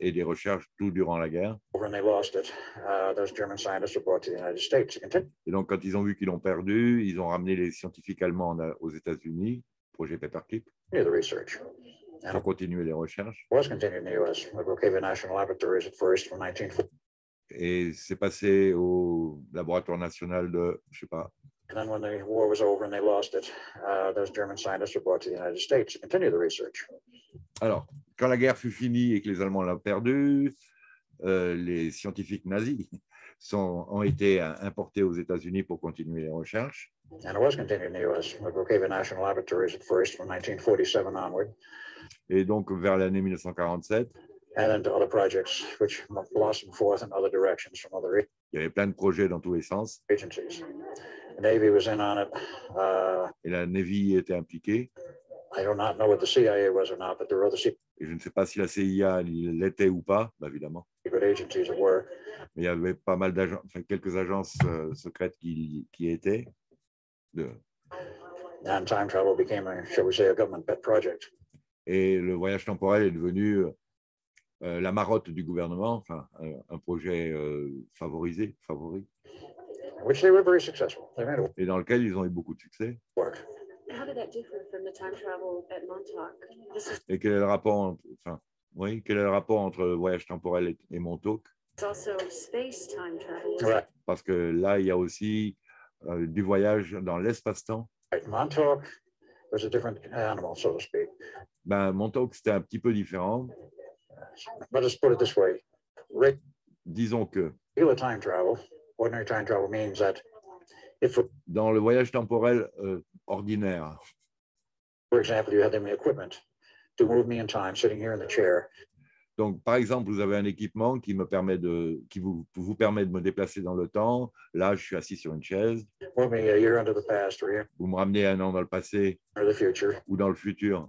et des recherches tout durant la guerre. Et donc, quand ils ont vu qu'ils l'ont perdu, ils ont ramené les scientifiques allemands aux États-Unis, projet Paperclip, pour continuer les recherches. Et c'est passé au laboratoire national de, je sais pas, And then when the war was over and they lost it, uh, those German scientists were brought to the United States to continue the research. Alors, quand la guerre fut finie et que les Allemands l'ont perdue, euh, les scientifiques nazis sont, ont été importés aux États-Unis pour continuer les recherches. And it was continued in the US, the Brookhaven National Laboratories at first from 1947 onward. Et donc vers l'année 1947. And then to other projects which blossomed forth in other directions from other Il y avait plein de projets dans tous les sens. Agencies. The Navy was in on it. Uh, Et la Navy était impliquée. I do not know what the CIA was or not, but there were other Et je ne sais pas si la CIA l'était ou pas, bah, évidemment. Secret agencies were. Mais il y avait pas mal d'agences, enfin, quelques agences euh, secrètes qui, qui étaient. De... And time travel became, a, shall we say, a government pet project. Et le voyage temporel est devenu euh, la marotte du gouvernement, enfin, un, un projet euh, favorisé, favori which they were very successful. They made Et dans lequel ils ont eu beaucoup de succès. Work. How did that differ from the time travel at Montauk? This is... Et quel est le rapport entre, enfin, oui, quel est le rapport entre le voyage temporel et, et Montauk? It's also space time travel. Ouais. Parce que là, il y a aussi euh, du voyage dans l'espace-temps. Right. Montauk was a different animal, so to speak. Ben, Montauk, c'était un petit peu différent. But let's put it this way. Rick, Disons que. Time travel ordinary time travel means that if dans le voyage temporel euh, ordinaire. For example, you had the equipment to move me in time, sitting here in the chair. Donc, par exemple, vous avez un équipement qui me permet de, qui vous, vous permet de me déplacer dans le temps. Là, je suis assis sur une chaise. Vous me ramenez un an dans le passé. Ou dans le futur.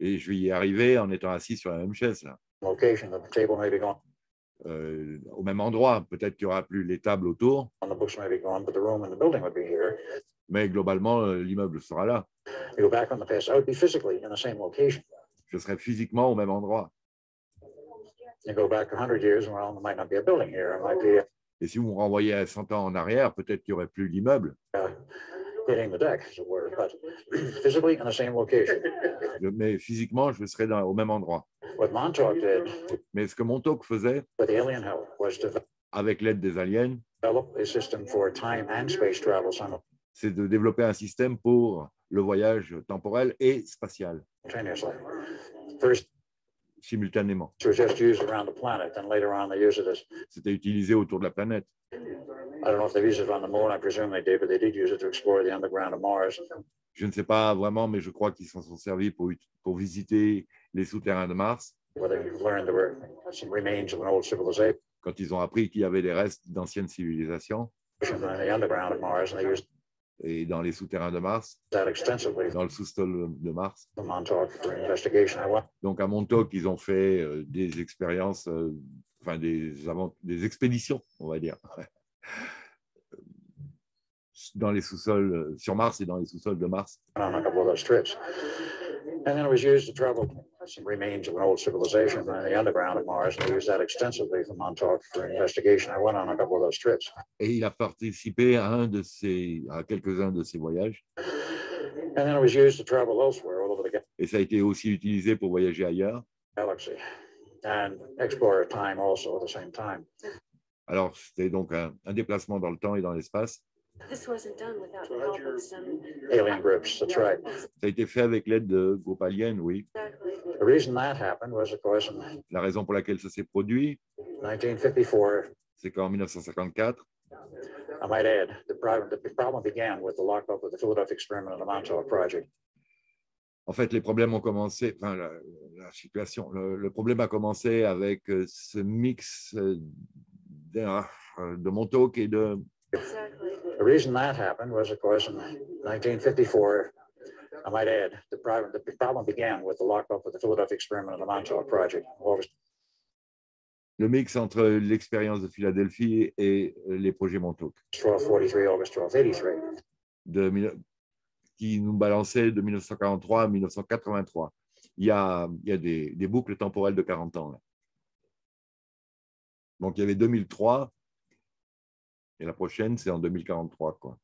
Et je vais y arriver en étant assis sur la même chaise là. Euh, au même endroit. Peut-être qu'il n'y aura plus les tables autour. Mais globalement, euh, l'immeuble sera là. Je serai physiquement au même endroit. Et si vous me renvoyez à 100 ans en arrière, peut-être qu'il n'y aurait plus l'immeuble. Mais physiquement, je serai dans, au même endroit. Mais ce que Montauk faisait avec l'aide des aliens, c'est de développer un système pour le voyage temporel et spatial simultanément. C'était utilisé autour de la planète. Je ne sais pas vraiment, mais je crois qu'ils s'en sont servis pour, pour visiter les souterrains de Mars. Quand ils ont appris qu'il y avait des restes d'anciennes civilisations. Et dans les souterrains de Mars, dans le sous-sol de Mars. Donc à Montauk, ils ont fait euh, des expériences, euh, enfin des, des expéditions, on va dire. Dans les sous-sols euh, sur Mars et dans les sous-sols de Mars. And then it was used to travel some remains of an old civilization in the underground of Mars, and used that extensively for Montauk for investigation. I went on a couple of those trips. Et il a participé à un de ces, à quelques-uns de ces voyages. And then it was used to travel elsewhere all over the galaxy. Et ça a été aussi utilisé pour voyager ailleurs. Galaxy and explore time also at the same time. Alors, c'était donc un, un déplacement dans le temps et dans l'espace. This wasn't done without the help of some alien groups. That's right. Ça a été fait avec l'aide de groupes aliens, oui. Exactly. The reason that happened was, of course, in La raison pour laquelle ça s'est produit, 1954, c'est qu'en 1954, I might add, the problem, the problem began with the lockup of the Philadelphia Experiment and the Montauk Project. En fait, les problèmes ont commencé, enfin, la, la situation, le, le, problème a commencé avec euh, ce mix euh, de, euh, de Montauk et de. The reason that happened was, of course, in 1954, I might add, the problem, the problem began with the lockup of the Philadelphia experiment and the Montauk project. Le mix entre l'expérience de Philadelphie et les projets Montauk. 1243, August 1283. De, qui nous balançait de 1943 à 1983. Il y a, il y a des, des boucles temporelles de 40 ans. Là. Donc, il y avait 2003 et la prochaine, c'est en 2043. Quoi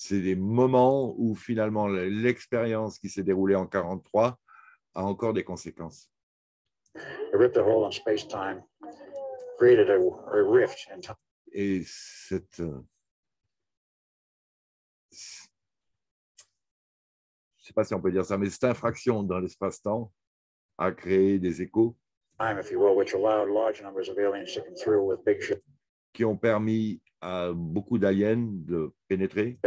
c'est des moments où finalement l'expérience qui s'est déroulée en 43 a encore des conséquences. Et cette, euh, je ne sais pas si on peut dire ça, mais cette infraction dans l'espace-temps a créé des échos qui ont permis à beaucoup d'aliens de pénétrer.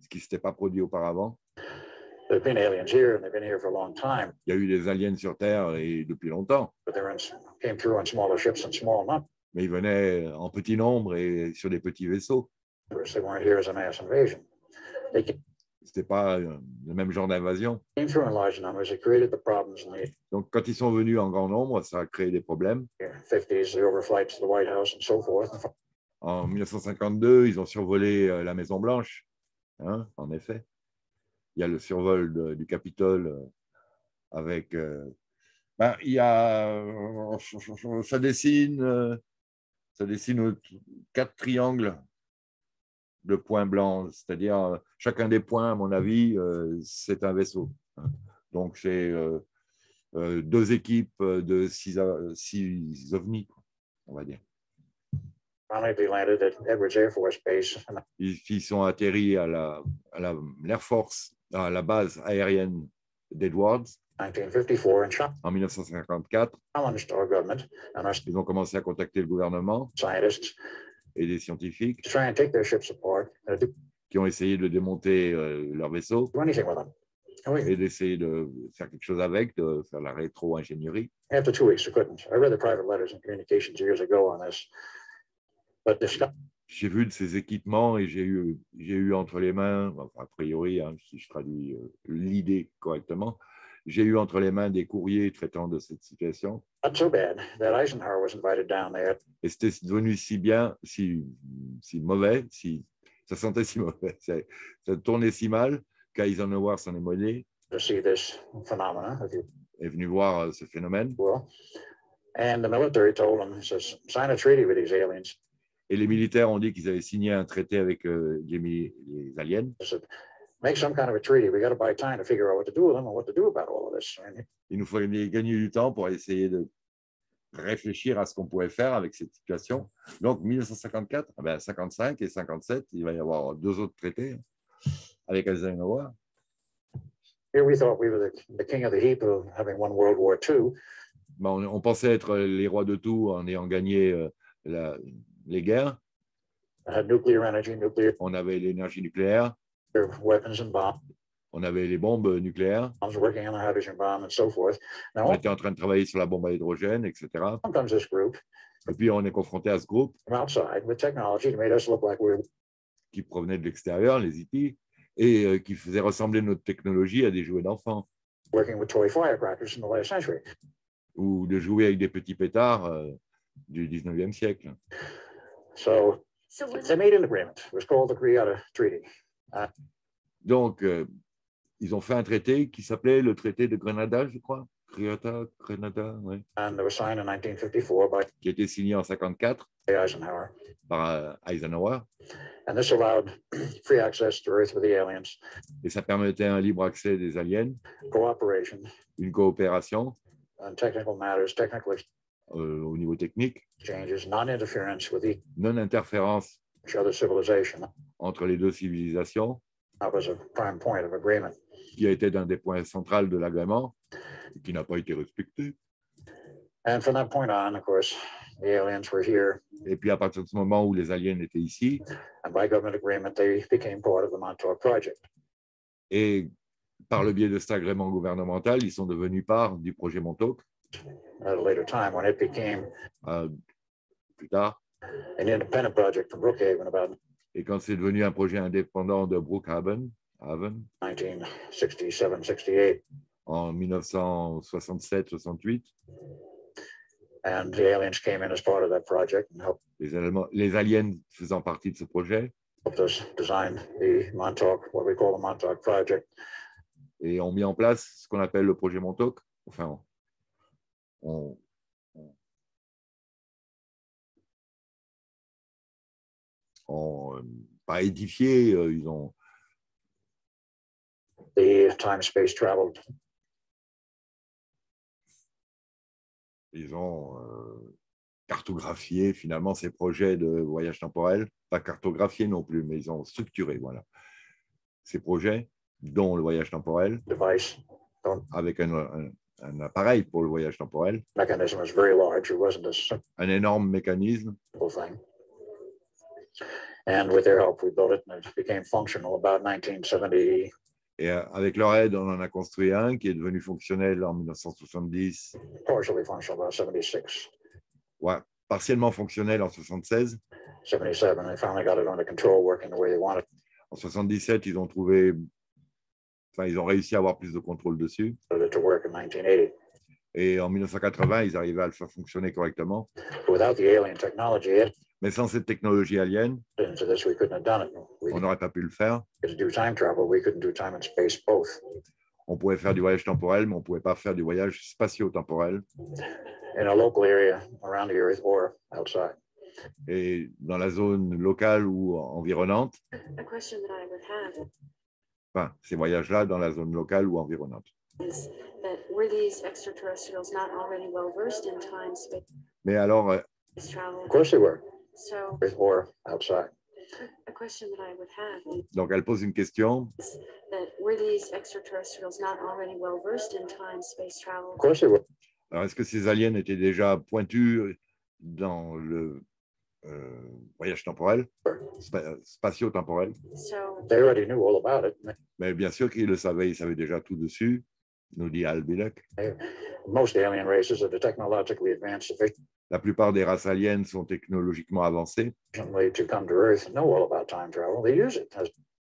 Ce qui ne s'était pas produit auparavant. Il y a eu des aliens sur Terre et depuis longtemps. Mais ils venaient en petit nombre et sur des petits vaisseaux n'était pas euh, le même genre d'invasion. Donc, quand ils sont venus en grand nombre, ça a créé des problèmes. En 1952, ils ont survolé euh, la Maison Blanche, hein, en effet. Il y a le survol du Capitole euh, avec. ben, il y a, ça dessine, ça dessine quatre triangles de points blancs, c'est-à-dire euh, chacun des points, à mon avis, euh, c'est un vaisseau. Hein. Donc, c'est euh, deux équipes de six, six ovnis, on va dire. Ils, sont atterris à la, à l'Air Force, à la base aérienne d'Edwards. En 1954, ils ont commencé à contacter le gouvernement et des scientifiques qui ont essayé de démonter euh, leur vaisseau ah et d'essayer de faire quelque chose avec, de faire la rétro-ingénierie. J'ai vu de ces équipements et j'ai eu, j'ai eu entre les mains, a priori, hein, si je traduis euh, l'idée correctement, j'ai eu entre les mains des courriers traitant de cette situation. Et c'était devenu si bien, si, si mauvais, si, ça sentait si mauvais, ça, ça tournait si mal qu'Eisenhower s'en est mêlé. Est venu voir euh, ce phénomène. Et les militaires ont dit qu'ils avaient signé un traité avec euh, les, les aliens make some kind of a treaty. We got to buy time to figure out what to do with them and what to do about all of this. Il nous faudrait gagner du temps pour essayer de réfléchir à ce qu'on pourrait faire avec cette situation. Donc, 1954, eh ben, 55 et 57, il va y avoir deux autres traités avec Eisenhower. Here we thought we were the, the king of the heap of having won World War II. Ben, on, on, pensait être les rois de tout en ayant gagné euh, la, les guerres. nuclear energy, nuclear. On avait l'énergie nucléaire. On avait les bombes nucléaires. On était en train de travailler sur la bombe à hydrogène, etc. Et puis on est confronté à ce groupe qui provenait de l'extérieur, les IT, et euh, qui faisait ressembler notre technologie à des jouets d'enfants. Ou de jouer avec des petits pétards euh, du 19e siècle. So, they made an agreement. It was called the Greada Treaty. Donc, euh, ils ont fait un traité qui s'appelait le traité de Grenada, je crois. Grenada, Grenada, oui. Qui a été signé en 54 par euh, Eisenhower. Et ça permettait un libre accès des aliens, une coopération euh, au niveau technique, non-interférence entre les deux civilisations, qui a été d'un des points centraux de l'agrément, qui n'a pas été respecté. Et puis à partir de ce moment où les aliens étaient ici, et par le biais de cet agrément gouvernemental, ils sont devenus part du projet Montauk. Uh, plus tard. An independent project from Brookhaven about Et quand c'est devenu un projet indépendant de Brookhaven, Haven, 1967-68, en 1967-68, and the aliens came in as part of that project and helped, les, Allemands- les aliens faisant partie de ce projet, helped us design the Montauk, what we call the Montauk Project. et ont mis en place ce qu'on appelle le projet Montauk. Enfin, on- euh, pas édifié, euh, ils ont The time-space travel ils ont euh, cartographié finalement ces projets de voyage temporel, pas cartographié non plus, mais ils ont structuré voilà, ces projets, dont le voyage temporel, device. Avec un, un- un appareil pour le voyage temporel, mechanism was very large. It wasn't a simple un énorme mécanisme. And with their help, we built it and it became functional about 1970, Et avec leur aide, on en a construit un qui est devenu fonctionnel en 1970, partially functional about 76. ouais, partiellement fonctionnel en 76. 77, they finally got it under control, working the way they wanted En 77, ils ont trouvé, enfin, ils ont réussi à avoir plus de contrôle dessus. it to work in 1980. Et en 1980, ils arrivaient à le faire fonctionner correctement. Without the alien technology, it, Mais sans cette technologie alien, into this, we couldn't have done it. We on n'aurait pas pu le faire. could do time travel. We couldn't do time and space both. On pouvait faire du voyage temporel, mais on ne pouvait pas faire du voyage spatio-temporel. In a local area around the Earth or outside. Et dans la zone locale ou environnante, A question that I would have enfin, ces voyages-là dans la zone locale ou environnante. is that were these extraterrestrials not already well versed in time, space Mais alors, travel? Of course they were, So Earth or outside. a question that I would have donc elle pose une question. is that were these extraterrestrials not already well versed in time, space travel? Of course they were. Alors, est-ce que ces aliens étaient déjà pointus dans le euh, voyage temporel, spa- spatio-temporel? So They already knew all about it. Mais bien sûr qu'ils le savaient, ils savaient déjà tout dessus, nous dit Al Bielek. Most alien races are technologically advanced La plupart des races aliens sont technologiquement avancées.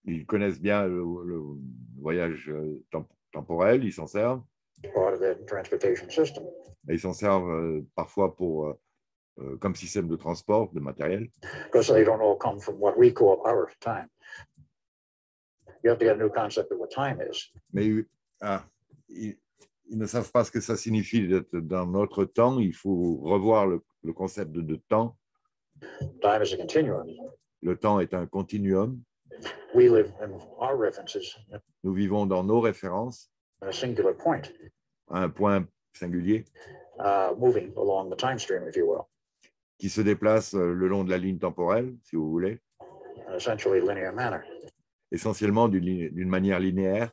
Ils connaissent bien le, le voyage euh, tem- temporel, ils s'en servent. Et ils s'en servent euh, parfois pour, euh, comme système de transport, de matériel. Mais ah, ils, ils ne savent pas ce que ça signifie d'être dans notre temps. Il faut revoir le, le concept de, de temps. Time is a continuum. Le temps est un continuum. We live in our references Nous vivons dans nos références a singular point, à un point singulier uh, moving along the time stream, if you will, qui se déplace euh, le long de la ligne temporelle, si vous voulez, in an essentially linear manner. essentiellement d'une manière linéaire.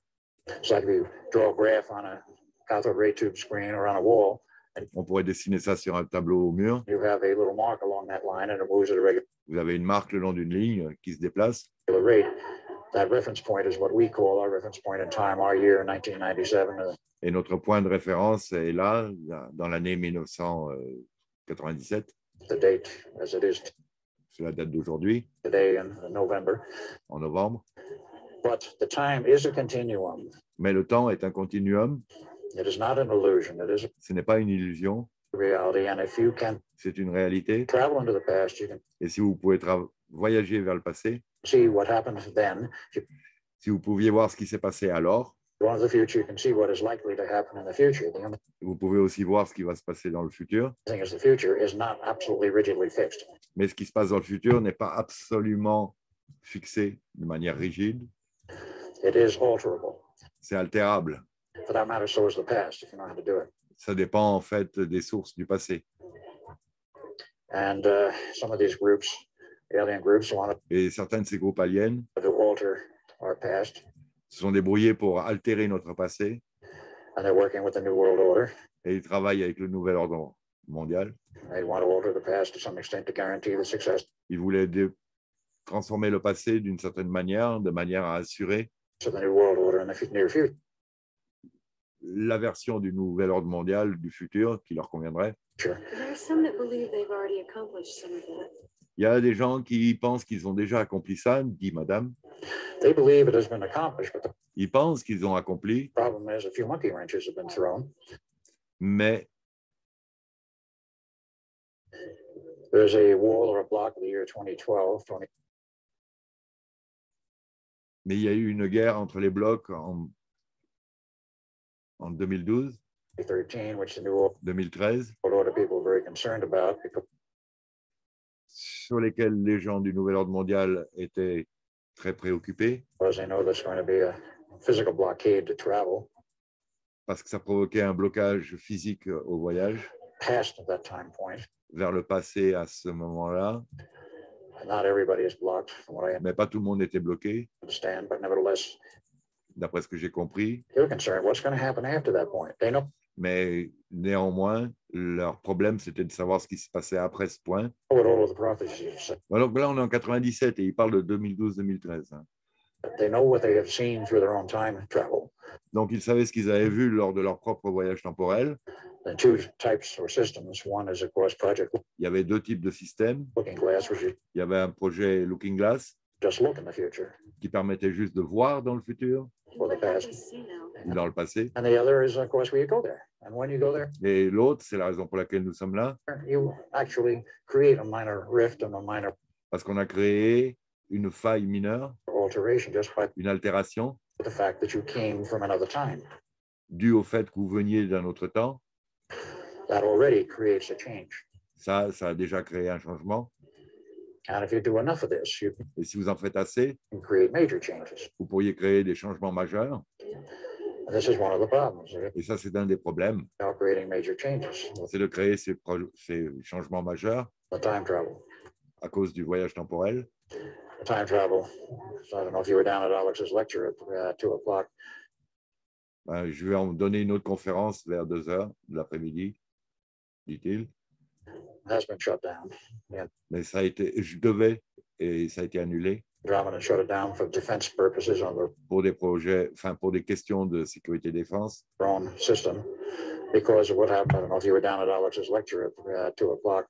It's like you draw a graph on a cathode ray tube screen or on a wall, On pourrait dessiner ça sur un tableau au mur. you have a little mark along that line and it moves at a regular Vous avez une marque le long d'une ligne qui se déplace. rate. That reference point is what we call our reference point in time, our year 1997. uh, Et notre point de référence est là, dans l'année 1997. the date as it is C'est la date d'aujourd'hui, today in November. en novembre. But the time is a continuum. Mais le temps est un continuum. It is not an illusion. It is Ce n'est pas une illusion, a reality. And if you can c'est une réalité. travel into the past, you can Et si vous pouvez tra- voyager vers le passé, see what happened then. If si vous pouviez voir ce qui s'est passé alors, you go into the future, you can see what is likely to happen in the future. The only vous pouvez aussi voir ce qui va se passer dans le futur. thing is the future is not absolutely rigidly fixed. Mais ce qui se passe dans le futur n'est pas absolument fixé de manière rigide. It is alterable. C'est altérable. For that matter, so is the past, if you know how to do it. Ça dépend en fait des sources du passé. And uh, some of these groups, alien groups, want Et certains de ces groupes aliens to alter our past, se sont débrouillés pour altérer notre passé and they're working with the New World Order. et ils travaillent avec le nouvel ordre mondial. They want to alter the past to some extent to guarantee the success Ils voulaient transformer le passé d'une certaine manière, de manière à assurer of the New World Order in the fu- near future. la version du nouvel ordre mondial du futur qui leur conviendrait. there are some that believe they've already accomplished some of that. Il y a des gens qui pensent qu'ils ont déjà accompli ça, dit Madame. They believe it has been accomplished, but the Ils pensent qu'ils ont accompli, problem is a few monkey wrenches have been thrown. mais There's a wall or a block of the year 2012, mais il y a eu une guerre entre les blocs en, en 2012, 2013, which the New 2013, World Order people are very concerned about because sur lesquels les gens du Nouvel Ordre mondial étaient très préoccupés. they know there's going to be a physical blockade to travel. Parce que ça provoquait un blocage physique au voyage. Past that time point. vers le passé à ce moment-là, Not everybody is blocked, from what I mais pas tout le monde était bloqué, understand, but nevertheless, d'après ce que j'ai compris. they're concerned what's going to happen after that point. They know Mais néanmoins, leur problème, c'était de savoir ce qui se passait après ce point. what all of the prophecies say. Alors que là, on est en 97 et il parle de 2012-2013. hein. They know what they have seen through their own time travel. Donc, ils savaient ce qu'ils avaient vu lors de leur propre voyage temporel. The two types or systems. One is, of course, Project Il y avait deux types de systèmes. Looking Glass, which is Il y avait un projet Looking Glass just look in the future qui permettait juste de voir dans le futur ou dans le passé. And the other is, of course, where you go there. And when you go there, Et l'autre, c'est la raison pour laquelle nous sommes là, you actually create a minor rift and a minor parce qu'on a créé une faille mineure, alteration just by une altération, the fact that you came from another time. due au fait que vous veniez d'un autre temps. That already creates a change. Ça, ça a déjà créé un changement. And if you do enough of this, you Et si vous en faites assez, can create major changes. vous pourriez créer des changements majeurs. And this is one of the problems. Et ça, c'est un des problèmes, Now creating major changes. c'est de créer ces, pro- ces changements majeurs The time travel. à cause du voyage temporel. The time travel. So I don't know if you were down at Alex's lecture at uh, two o'clock. Ben, je vais en donner une autre conférence vers deux heures de l'après-midi, dit-il. Mais ça a été, je devais, et ça a été annulé pour des projets, enfin pour des questions de sécurité défense, own system because of what happened. I don't know if you were down at Alex's lecture at uh, two o'clock.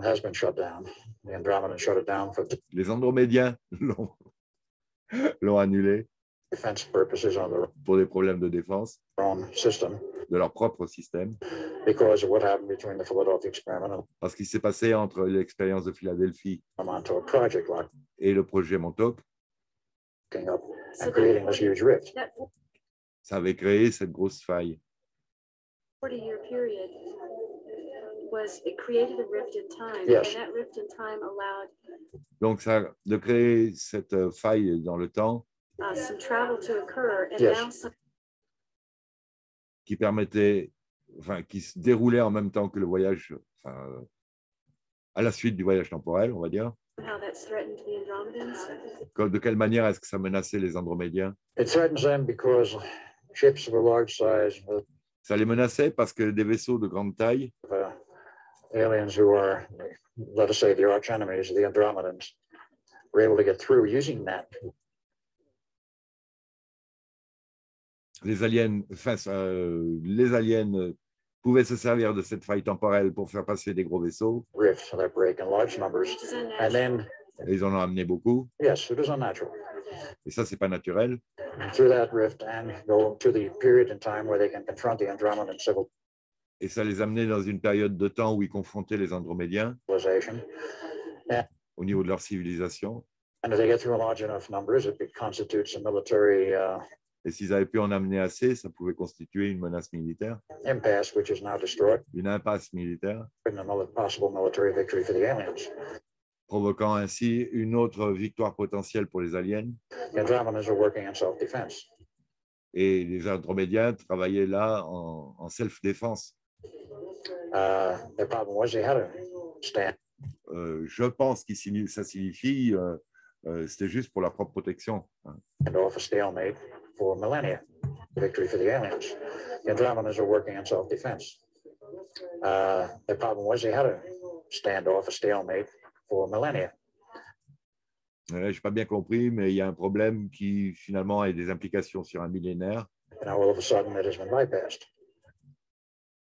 Has been shut down. The Andromeda shut it down for les Andromédiens l'ont annulé defense purposes on their pour des problèmes de défense own system de leur propre système, because of what happened between the Philadelphia experiment and parce qu'il s'est passé entre l'expérience de Philadelphie the Montauk project locking et le projet Montauk, up So and creating that, this huge rift. that ça avait créé cette grosse faille. forty-year period was, it created a rift in time. Yes. And that rift in time allowed Donc, ça, de créer cette euh, faille dans le temps uh, some travel to occur. And Yes. now some qui permettait, enfin, qui se déroulait en même temps que le voyage, enfin, à la suite du voyage temporel, on va dire. how that's threatened the Andromedans. Que- De quelle manière est-ce que ça menaçait les Andromédiens? It threatens them because ships of a large size with Ça les menaçait parce que des vaisseaux de grande taille, uh, aliens who are, let us say, the arch enemies the Andromedans, were able to get through using that. Les aliens, enfin, euh, les aliens pouvaient se servir de cette faille temporelle pour faire passer des gros vaisseaux. rifts that break in large numbers. Which is And unnatural. then, Et ils en ont amené beaucoup. yes, it is unnatural. Et ça, c'est pas naturel. Through that rift and go to the period in time where they can confront the Andromedan Et ça les amenait dans une période de temps où ils confrontaient les Andromédiens au niveau de leur civilisation. And if they get through large enough numbers, it constitutes a military uh, Et s'ils avaient pu en amener assez, ça pouvait constituer une menace militaire, impasse, which is now destroyed, une impasse militaire, and a mil- possible military victory for the aliens. provoquant ainsi une autre victoire potentielle pour les aliens. The Andromedans are working in self-defense. Et les Andromédiens travaillaient là en, en self-défense. Uh, Euh, je pense que ça signifie, euh, euh, c'était juste pour leur propre protection. hein. A for millennia, victory for the aliens. The Andromedans are working in self-defense. Uh, the problem was they had to stand off a stalemate for millennia. Je n'ai pas bien compris, mais il y a un problème qui finalement a des implications sur un millénaire And now all of a sudden it has been bypassed.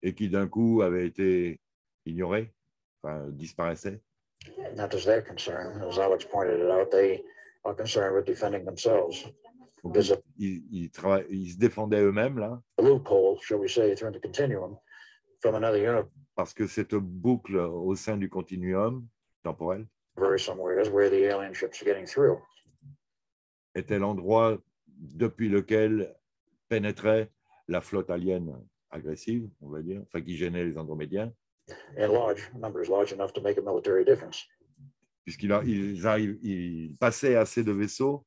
et qui d'un coup avait été ignoré, enfin, disparaissait. That is their concern. As Alex pointed it out, they are concerned with defending themselves. Ils, ils, ils, se défendaient eux-mêmes là. A loophole, shall we say, through the continuum from another universe. Parce que cette boucle au sein du continuum temporel where the alien ships are getting through. était l'endroit depuis lequel pénétrait la flotte alien agressive, on va dire, enfin qui gênait les Andromédiens. In large numbers, large enough to make a military difference. Puisqu'ils ils, ils passaient assez de vaisseaux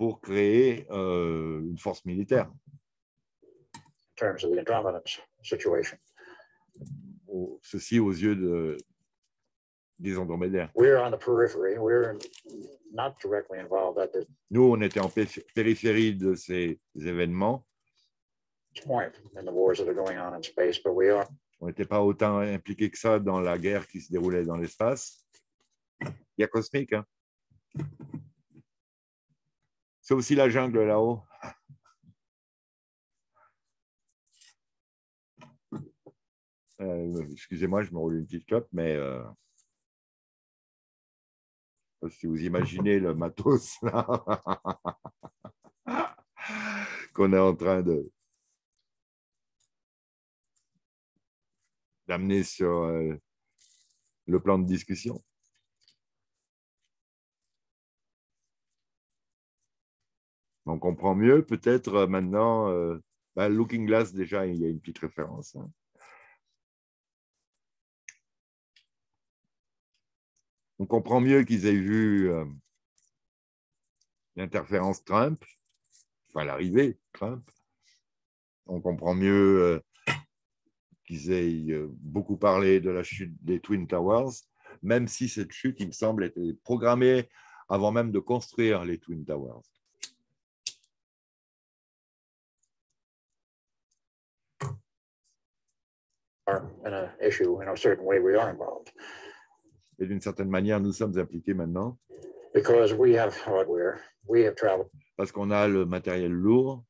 pour créer euh, une force militaire. In terms of the Andromeda situation. Ceci aux yeux de, des Andromédaires. We're on the periphery. We're not directly involved at this Nous, on était en périphérie de ces événements. point in the wars that are going on in space, but we are. On n'était pas autant impliqués que ça dans la guerre qui se déroulait dans l'espace. Il y a cosmique. Hein? C'est aussi la jungle là-haut. Euh, Excusez-moi, je me roule une petite clope, mais euh, si vous imaginez le matos qu'on est en train de d'amener sur euh, le plan de discussion. On comprend mieux peut-être euh, maintenant. Euh, bah, Looking Glass, déjà, il y a une petite référence. Hein. On comprend mieux qu'ils aient vu euh, l'interférence Trump, enfin l'arrivée Trump. On comprend mieux qu'ils aient beaucoup parlé de la chute des Twin Towers, même si cette chute, il me semble, était programmée avant même de construire les Twin Towers. Et d'une certaine manière, nous sommes impliqués maintenant. Parce qu'on a le matériel lourd.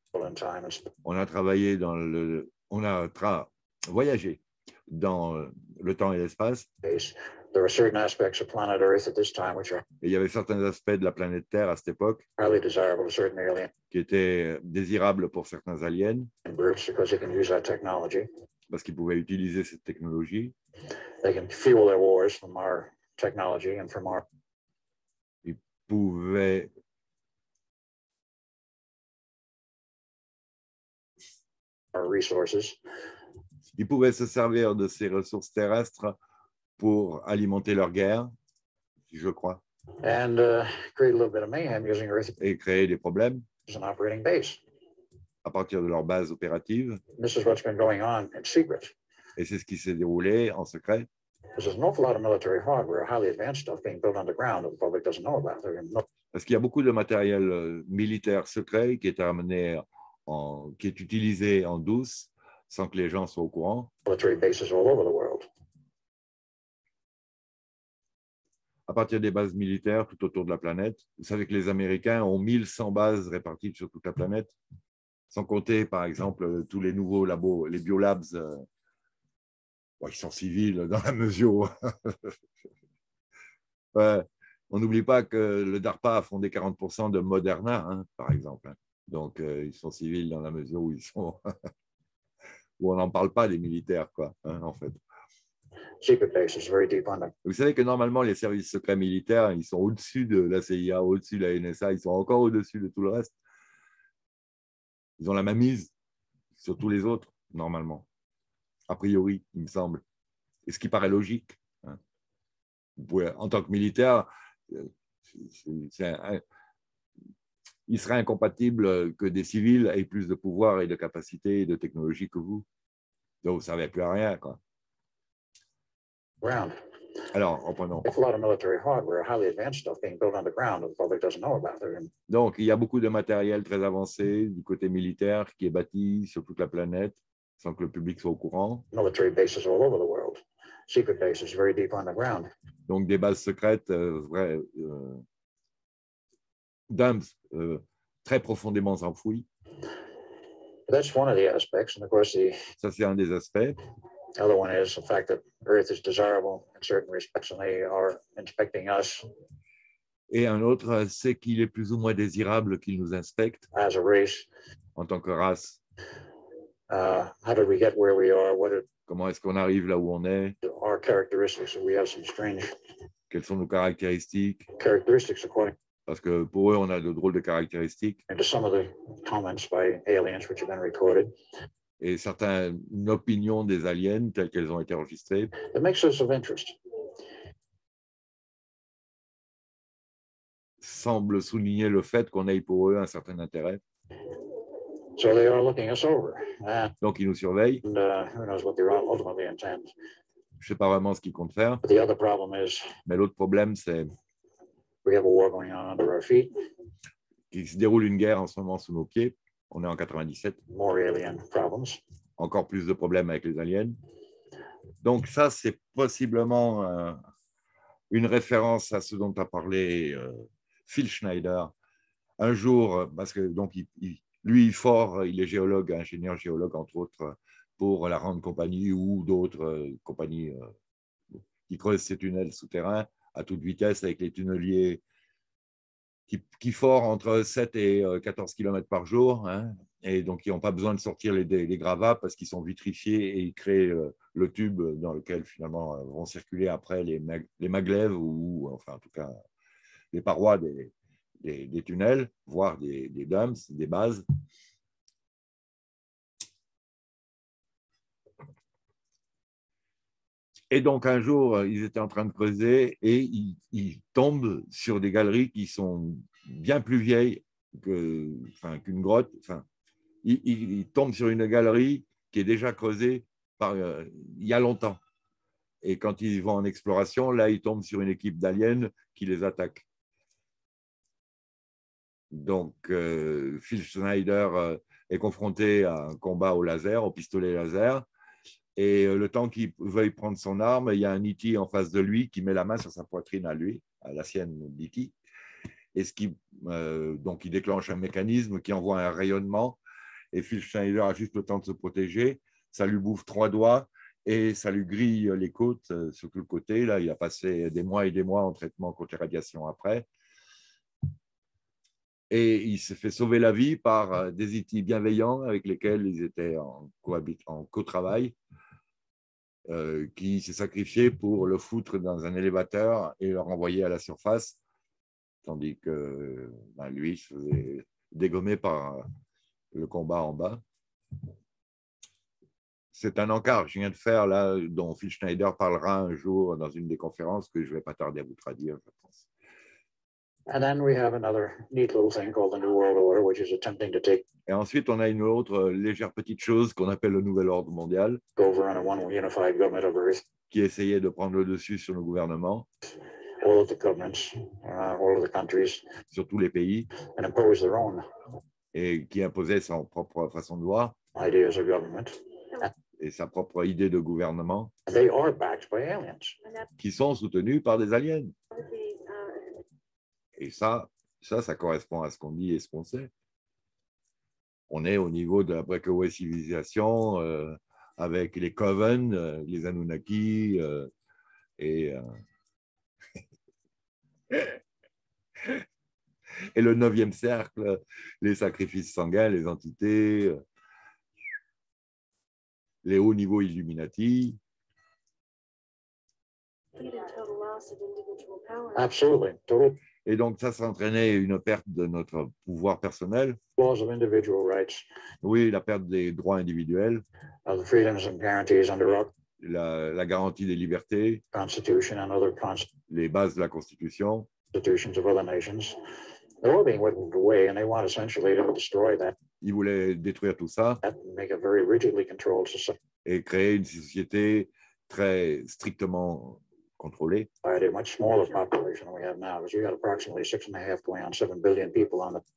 On a travaillé dans le, on a voyagé dans le temps et l'espace. Et il y avait certains aspects de la planète Terre à cette époque qui étaient désirables pour certains aliens parce qu'ils pouvaient utiliser cette technologie. Ils pouvaient Ils pouvaient se servir de ces ressources terrestres pour alimenter leur guerre, je crois. Uh, Et créer des problèmes à partir de leur base opérative. Et c'est ce qui s'est déroulé en secret. Parce qu'il y a beaucoup de matériel euh, militaire secret qui est amené en, qui est utilisé en douce sans que les gens soient au courant. À partir des bases militaires tout autour de la planète. Vous savez que les Américains ont 1100 bases réparties sur toute la planète sans compter, par exemple, tous les nouveaux labos, les biolabs, euh, ils sont civils dans la mesure. on n'oublie pas que le DARPA a fondé 40% de Moderna, hein, par exemple. Hein. Donc, euh, ils sont civils dans la mesure où ils sont. où on n'en parle pas des militaires, quoi, hein, en fait. Vous savez que normalement, les services secrets militaires, ils sont au-dessus de la CIA, au-dessus de la NSA, ils sont encore au-dessus de tout le reste ils ont la même mise sur tous les autres, normalement. A priori, il me semble. Et ce qui paraît logique. Hein. en tant que militaire, euh, il serait incompatible que des civils aient plus de pouvoir et de capacité et de technologie que vous. Donc, vous ne servez plus à rien. Quoi. Alors, reprenons. Donc, il y a beaucoup de matériel très avancé du côté militaire qui est bâti sur toute la planète sans que le public soit au courant. Donc, des bases secrètes euh, vraies, euh, euh, très profondément enfouies. Ça, c'est un des aspects. The other one is the fact that Earth is desirable in certain respects and they are inspecting us. Et un autre, c'est qu'il est plus ou moins désirable qu'il nous inspecte. As a race. En tant que race. Uh, how did we get where we are? What are, Comment est-ce qu'on arrive là où on est? Our characteristics. We have some strange. Quelles sont nos caractéristiques? Characteristics according. Parce que pour eux, on a de drôles de caractéristiques. And to some of the comments by aliens which have been recorded et certaines opinions des aliens telles qu'elles ont été enregistrées. It makes us of interest. semble souligner le fait qu'on ait pour eux un certain intérêt. So they are looking us over. Uh, Donc ils nous surveillent. And, uh, who knows what they ultimately intend. Je ne sais pas vraiment ce qu'ils comptent faire. But the other problem is, Mais l'autre problème, c'est we have a war going on under our feet. qu'il se déroule une guerre en ce moment sous nos pieds. On est en 97. Encore plus de problèmes avec les aliens. Donc ça, c'est possiblement euh, une référence à ce dont a parlé euh, Phil Schneider. Un jour, parce que donc lui, fort, il est géologue, ingénieur géologue, entre autres, pour la Rande Compagnie ou d'autres euh, compagnies qui creusent ces tunnels souterrains à toute vitesse avec les tunneliers qui, qui forent entre 7 et 14 euh, km par jour, hein, et donc ils n'ont pas besoin de sortir les, gravats parce qu'ils sont vitrifiés et ils créent euh, le tube dans lequel finalement euh, vont circuler après les, les maglèves ou, enfin en tout cas les parois des, des, tunnels, voire des, des dams, des bases. Et donc, un jour, euh, ils étaient en train de creuser et ils, tombent sur des galeries qui sont bien plus vieilles qu'une grotte. Enfin, ils, tombent sur une galerie qui est déjà creusée par, euh, il y a longtemps. Et quand ils vont en exploration, là, ils tombent sur une équipe d'aliens qui les attaque. Donc, euh, Phil Schneider est confronté à un combat au laser, au pistolet laser. Et euh, le temps qu'il veuille prendre son arme, il y a un E.T. en face de lui qui met la main sur sa poitrine à lui, à la sienne d'E.T. Et ce qui, euh, donc, il déclenche un mécanisme qui envoie un rayonnement. Et Phil Schneider a juste le temps de se protéger. Ça lui bouffe trois doigts et ça lui grille les côtes euh, sur tout le côté. Là, il a passé des mois et des mois en traitement contre les radiations après. Et il s'est fait sauver la vie par des E.T. bienveillants avec lesquels ils étaient en, en co-travail. Euh, qui s'est sacrifié pour le foutre dans un élévateur et le renvoyer à la surface, tandis que ben, lui se faisait dégommer par le combat en bas. C'est un encart que je viens de faire là, dont Phil Schneider parlera un jour dans une des conférences que je ne vais pas tarder à vous traduire, je pense. And then we have another neat little thing called the New World Order, which is attempting to take et ensuite, on a une autre euh, légère petite chose qu'on appelle le nouvel ordre mondial, qui essayait de prendre le dessus sur le gouvernement, uh, sur tous les pays, et qui imposait sa propre façon de voir. Et sa propre idée de gouvernement, qui sont soutenus par des aliens. Et ça, ça, ça correspond à ce qu'on dit et ce qu'on sait on est au niveau de la breakaway civilisation euh, avec les Coven, euh, les Anunnaki euh, et, et le neuvième cercle, les sacrifices sanguins, les entités, les hauts niveaux Illuminati. Absolutely. Et donc, ça, ça entraînait une perte de notre pouvoir personnel. Oui, la perte des droits individuels. La, la, garantie des libertés. Les bases de la Constitution. Ils voulaient détruire tout ça et créer une société très strictement contrôlée.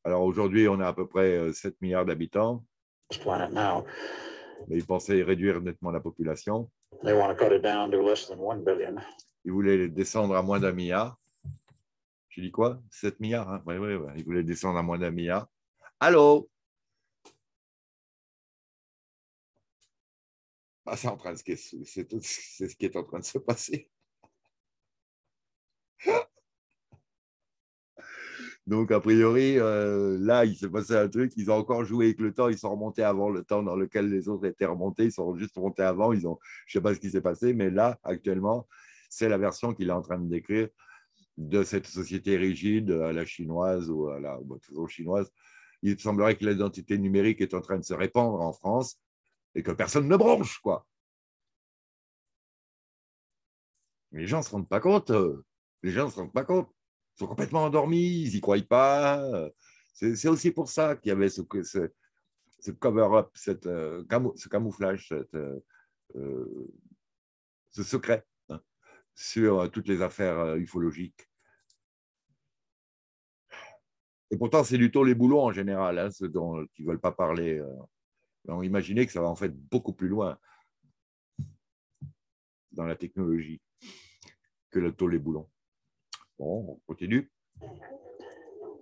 Alors aujourd'hui, on a à peu près 7 euh, milliards d'habitants. Mais ils pensaient réduire nettement la population. Ils voulaient descendre à moins d'un milliard. Je dis quoi? 7 milliards hein? Oui, oui, oui. Ils voulaient descendre à moins d'un milliard. Allô? Bah, c'est, en train de, c'est, c'est ce qui est en train de se passer. Donc, a priori, euh, là, il s'est passé un truc. Ils ont encore joué avec le temps. Ils sont remontés avant le temps dans lequel les autres étaient remontés. Ils sont juste remontés avant. Ils ont, je ne sais pas ce qui s'est passé, mais là, actuellement, c'est la version qu'il est en train de décrire de cette société rigide à la chinoise ou à la toujours chinoise. Il semblerait que l'identité numérique est en train de se répandre en France et que personne ne bronche, quoi. Les gens ne se rendent pas compte. Euh, les gens ne se rendent pas compte sont complètement endormis, ils n'y croient pas. C'est aussi pour ça qu'il y avait ce, cover-up, euh, ce camouflage, euh, euh, ce secret hein, sur toutes les affaires ufologiques. Et pourtant, c'est du tout les boulots en général, hein, ceux dont, qui ne veulent pas parler. imaginait que ça va en fait beaucoup plus loin dans la technologie que le taux les boulons. Bon, on continue.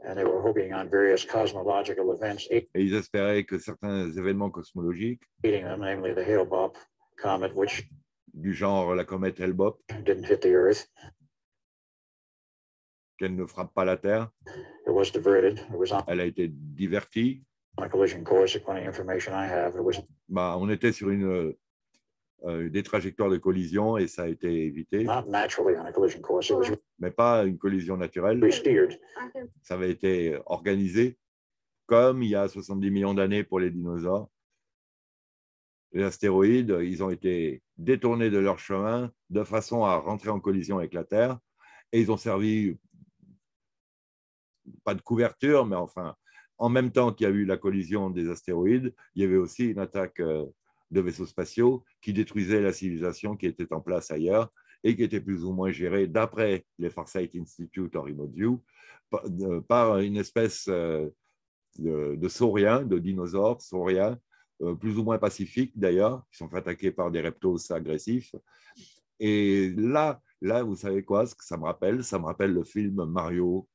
And they were hoping on various cosmological events, Et ils espéraient que certains événements cosmologiques, them, namely the Hale-Bopp comet, which du genre la comète Hale-Bopp, qu'elle ne frappe pas la Terre, it was diverted. It was on elle a été divertie. Bah, on était sur une des trajectoires de collision et ça a été évité. Mais pas une collision naturelle. Ça avait été organisé comme il y a 70 millions d'années pour les dinosaures. Les astéroïdes, ils ont été détournés de leur chemin de façon à rentrer en collision avec la Terre et ils ont servi, pas de couverture, mais enfin, en même temps qu'il y a eu la collision des astéroïdes, il y avait aussi une attaque euh, de vaisseaux spatiaux qui détruisaient la civilisation qui était en place ailleurs et qui était plus ou moins gérée, d'après les Farsight Institute en remote view, par une espèce euh, de, sauriens, de dinosaures sauriens, euh, plus ou moins pacifiques d'ailleurs, qui sont attaqués par des reptos agressifs. Et là, là, vous savez quoi, ce que ça me rappelle Ça me rappelle le film Mario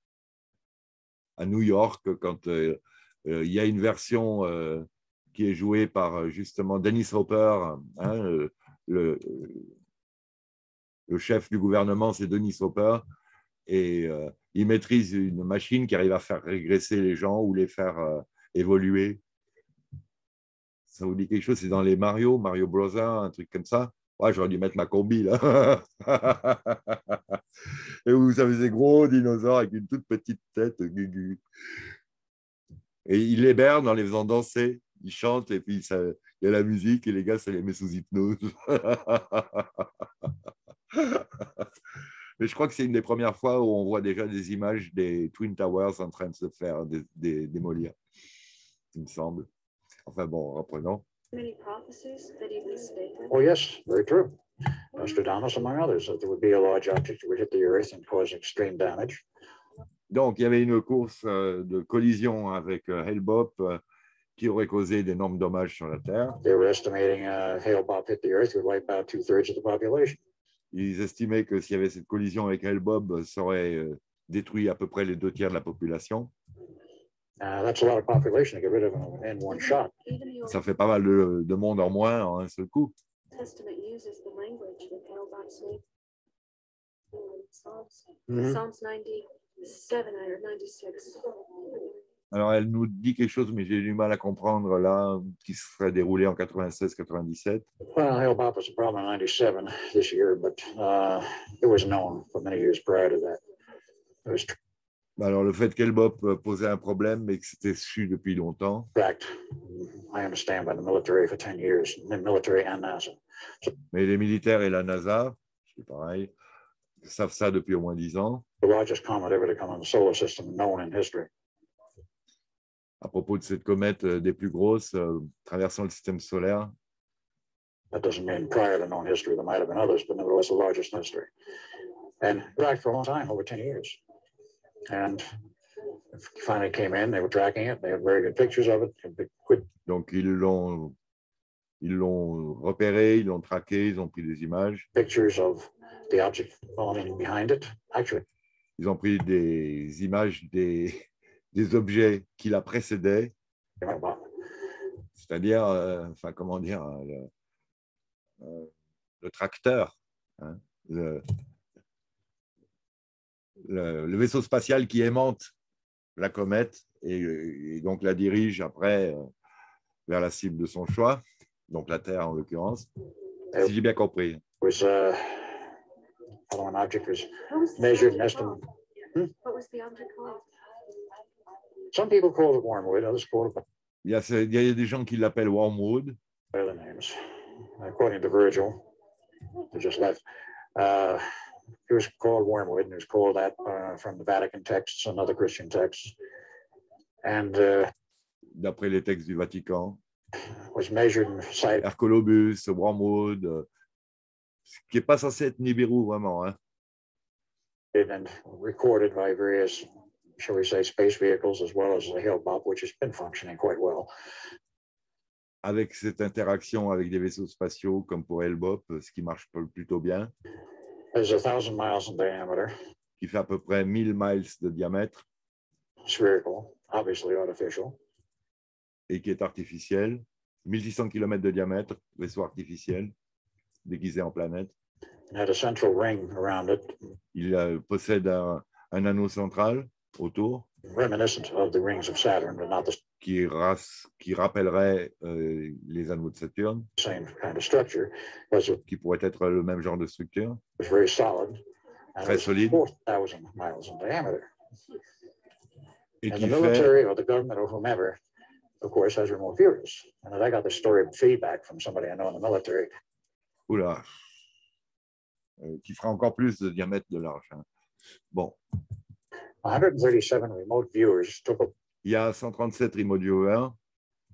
à New York, quand euh, il y a une version qui est joué par euh, justement Dennis Hopper, hein, le, le, chef du gouvernement, c'est Dennis Hopper, et euh, il maîtrise une machine qui arrive à faire régresser les gens ou les faire euh, évoluer. Ça vous dit quelque chose? C'est dans les Mario, Mario Bros. un truc comme ça? Ouais, j'aurais dû mettre ma combi là. et vous avez ces gros dinosaures avec une toute petite tête. Et il les berne en les faisant danser ils chantent et puis il y a la musique et les gars, ça les met sous hypnose. Mais je crois que c'est une des premières fois où on voit déjà des images des Twin Towers en train de se faire démolir, il me semble. Enfin bon, reprenons. Oh yes, very true. Nostradamus, among others, that there would be a large object that would hit the Earth and cause extreme damage. Donc, il y avait une course euh, de collision avec Hale-Bopp euh, qui aurait causé d'énormes dommages sur la Terre. Ils estimaient que s'il y avait cette collision avec Hale-Bopp, ça aurait euh, détruit à peu près les deux tiers de la population. Uh, ça fait pas mal de, de, monde en moins en un seul coup. Mm -hmm. Psalms 97 or 96. Alors, elle nous dit quelque chose, mais j'ai du mal à comprendre là, qui se serait déroulé en 96-97. Well, Hale-Bopp was a problem in 97 this year, but uh, it was known for many years prior to that. It was alors, le fait qu'Hale-Bopp posait un problème, mais que c'était su depuis longtemps. Correct. I understand by the military for 10 years, the military and NASA. So, mais les militaires et la NASA, c'est pareil, savent ça depuis au moins 10 ans. The largest comet ever to come in the solar system known in history à propos de cette comète euh, des plus grosses euh, traversant le système solaire. That doesn't mean prior to known history, there might have been others, but nevertheless the largest in history. And right for a long time, over 10 years. And finally came in, they were tracking it, they had very good pictures of it. Donc ils l'ont ils l'ont repéré, ils l'ont traqué, ils ont pris des images. Pictures of the object falling behind it, actually. Ils ont pris des images des des objets qui la précédaient, c'est-à-dire, euh, enfin, comment dire, euh, le tracteur, hein, le, vaisseau spatial qui aimante la comète et, donc la dirige après euh, vers la cible de son choix, donc la Terre en l'occurrence, si j'ai bien compris. Uh. Hmm? Some people call it wormwood, others call it. Il y a, il y a des gens qui l'appellent wormwood. Other names, according to Virgil, who just left. Uh, it was called wormwood, and it was called that uh, from the Vatican texts and other Christian texts. And uh, d'après les textes du Vatican, was measured in sight. Hercolobus, wormwood, euh, ce qui n'est pas censé être Nibiru vraiment. Hein. And recorded by various, shall we say, space vehicles as well as the Hale-Bopp, which has been functioning quite well. Avec cette interaction avec des vaisseaux spatiaux comme pour Hale-Bopp, ce qui marche plutôt bien. is a thousand miles in diameter. Qui fait à peu près 1000 miles de diamètre. Spherical, obviously artificial. Et qui est artificiel. 1600 km de diamètre, vaisseau artificiel, déguisé en planète. Had a central ring around it. Il euh, possède un, un, anneau central autour. Reminiscent of the rings of Saturn, but not the qui, qui rappellerait euh, les anneaux de Saturne, same kind of structure, was qui pourrait être le même genre de structure, très solide, 4,000 miles in diameter. Et qui the military fait, or the government or whomever, of course, has remote viewers. And I got the story of feedback from somebody I know in the military. oula, euh, qui fera encore plus de diamètre de large. hein. Bon, 137 remote viewers took a il y a 137 remote viewers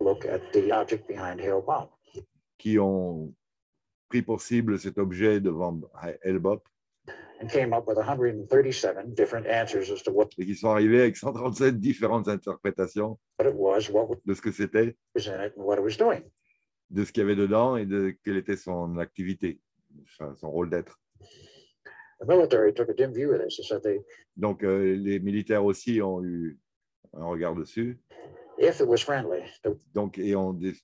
look at the object behind Hale-Bopp. qui ont pris pour cible cet objet devant Hale-Bopp and came up with 137 different answers as to what et qui sont arrivés avec 137 différentes interprétations it was, what de ce que c'était, was in it, and what it was doing. de ce qu'il y avait dedans et de quelle était son activité, son rôle d'être. Donc euh, les militaires aussi ont eu un regard dessus. if it was friendly, there Donc, et ont dé-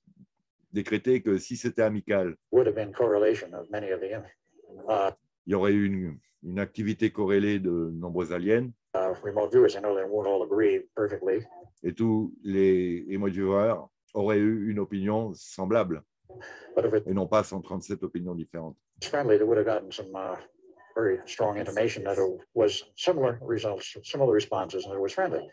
décrété que si c'était amical, would have been correlation of many of the uh, il y aurait eu une, une activité corrélée de nombreux aliens uh, remote viewers. I know they won't all agree perfectly, et tous les remote viewers auraient eu une opinion semblable et non pas 137 opinions différentes. friendly, they would have gotten some uh, very strong intimation that it was similar results, similar responses, and it was friendly.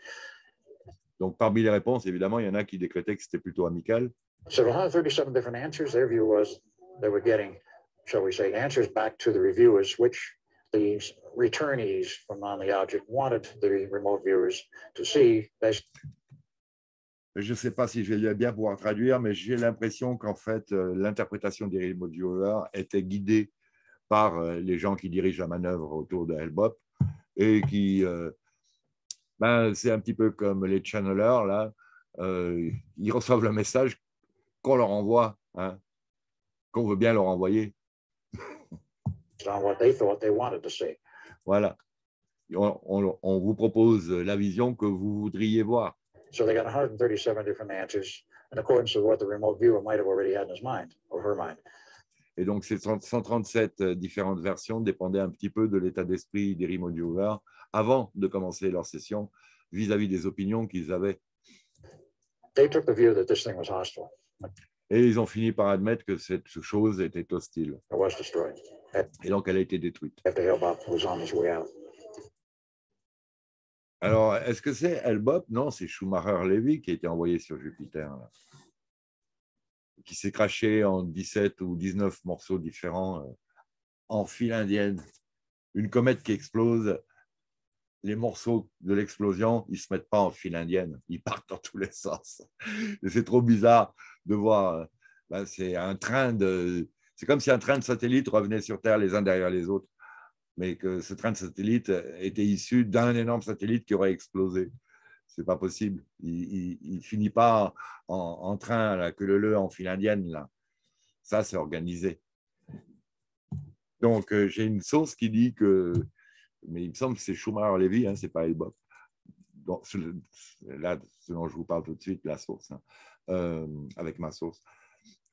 Donc, parmi les réponses, évidemment, il y en a qui décrétaient que c'était plutôt amical. So 137 different answers. Their view was they were getting, shall we say, answers back to the reviewers, which the returnees from on the object wanted the remote viewers to see. Based Je ne sais pas si je vais bien pouvoir traduire, mais j'ai l'impression qu'en fait, euh, l'interprétation des remote viewers était guidée par euh, les gens qui dirigent la manœuvre autour de Hellbop et qui, euh, ben, c'est un petit peu comme les channelers, là, euh, ils reçoivent le message qu'on leur envoie, hein, qu'on veut bien leur envoyer. what they thought they wanted to see. Voilà. On, on- on vous propose la vision que vous voudriez voir. So they got 137 different answers in accordance with what the remote viewer might have already had in his mind or her mind. Et donc, ces 100 137 euh, différentes versions dépendaient un petit peu de l'état d'esprit des remote viewers avant de commencer leur session vis-à-vis des opinions qu'ils avaient. They took the view that this thing was hostile. Et ils ont fini par admettre que cette chose était hostile. It was destroyed Et donc, elle a été détruite. Alors, est-ce que c'est Hellbop Non, c'est Schumacher-Levy qui a été envoyé sur Jupiter, là. Qui s'est craché en 17 ou 19 morceaux différents euh, en file indienne. Une comète qui explose, les morceaux de l'explosion, ils ne se mettent pas en file indienne, ils partent dans tous les sens. C'est trop bizarre de voir. euh, ben, c'est un train de. C'est comme si un train de satellite revenait sur Terre les uns derrière les autres, mais que ce train de satellite était issu d'un énorme satellite qui aurait explosé. C'est pas possible. Il, il, finit pas en, train à la queue leu leu en file indienne là. Ça, c'est organisé. Donc, euh, j'ai une source qui dit que, mais il me semble que c'est Schumacher-Levy, hein, c'est pas c'est le- là, je vous parle tout de suite, la source, hein, euh, avec ma source.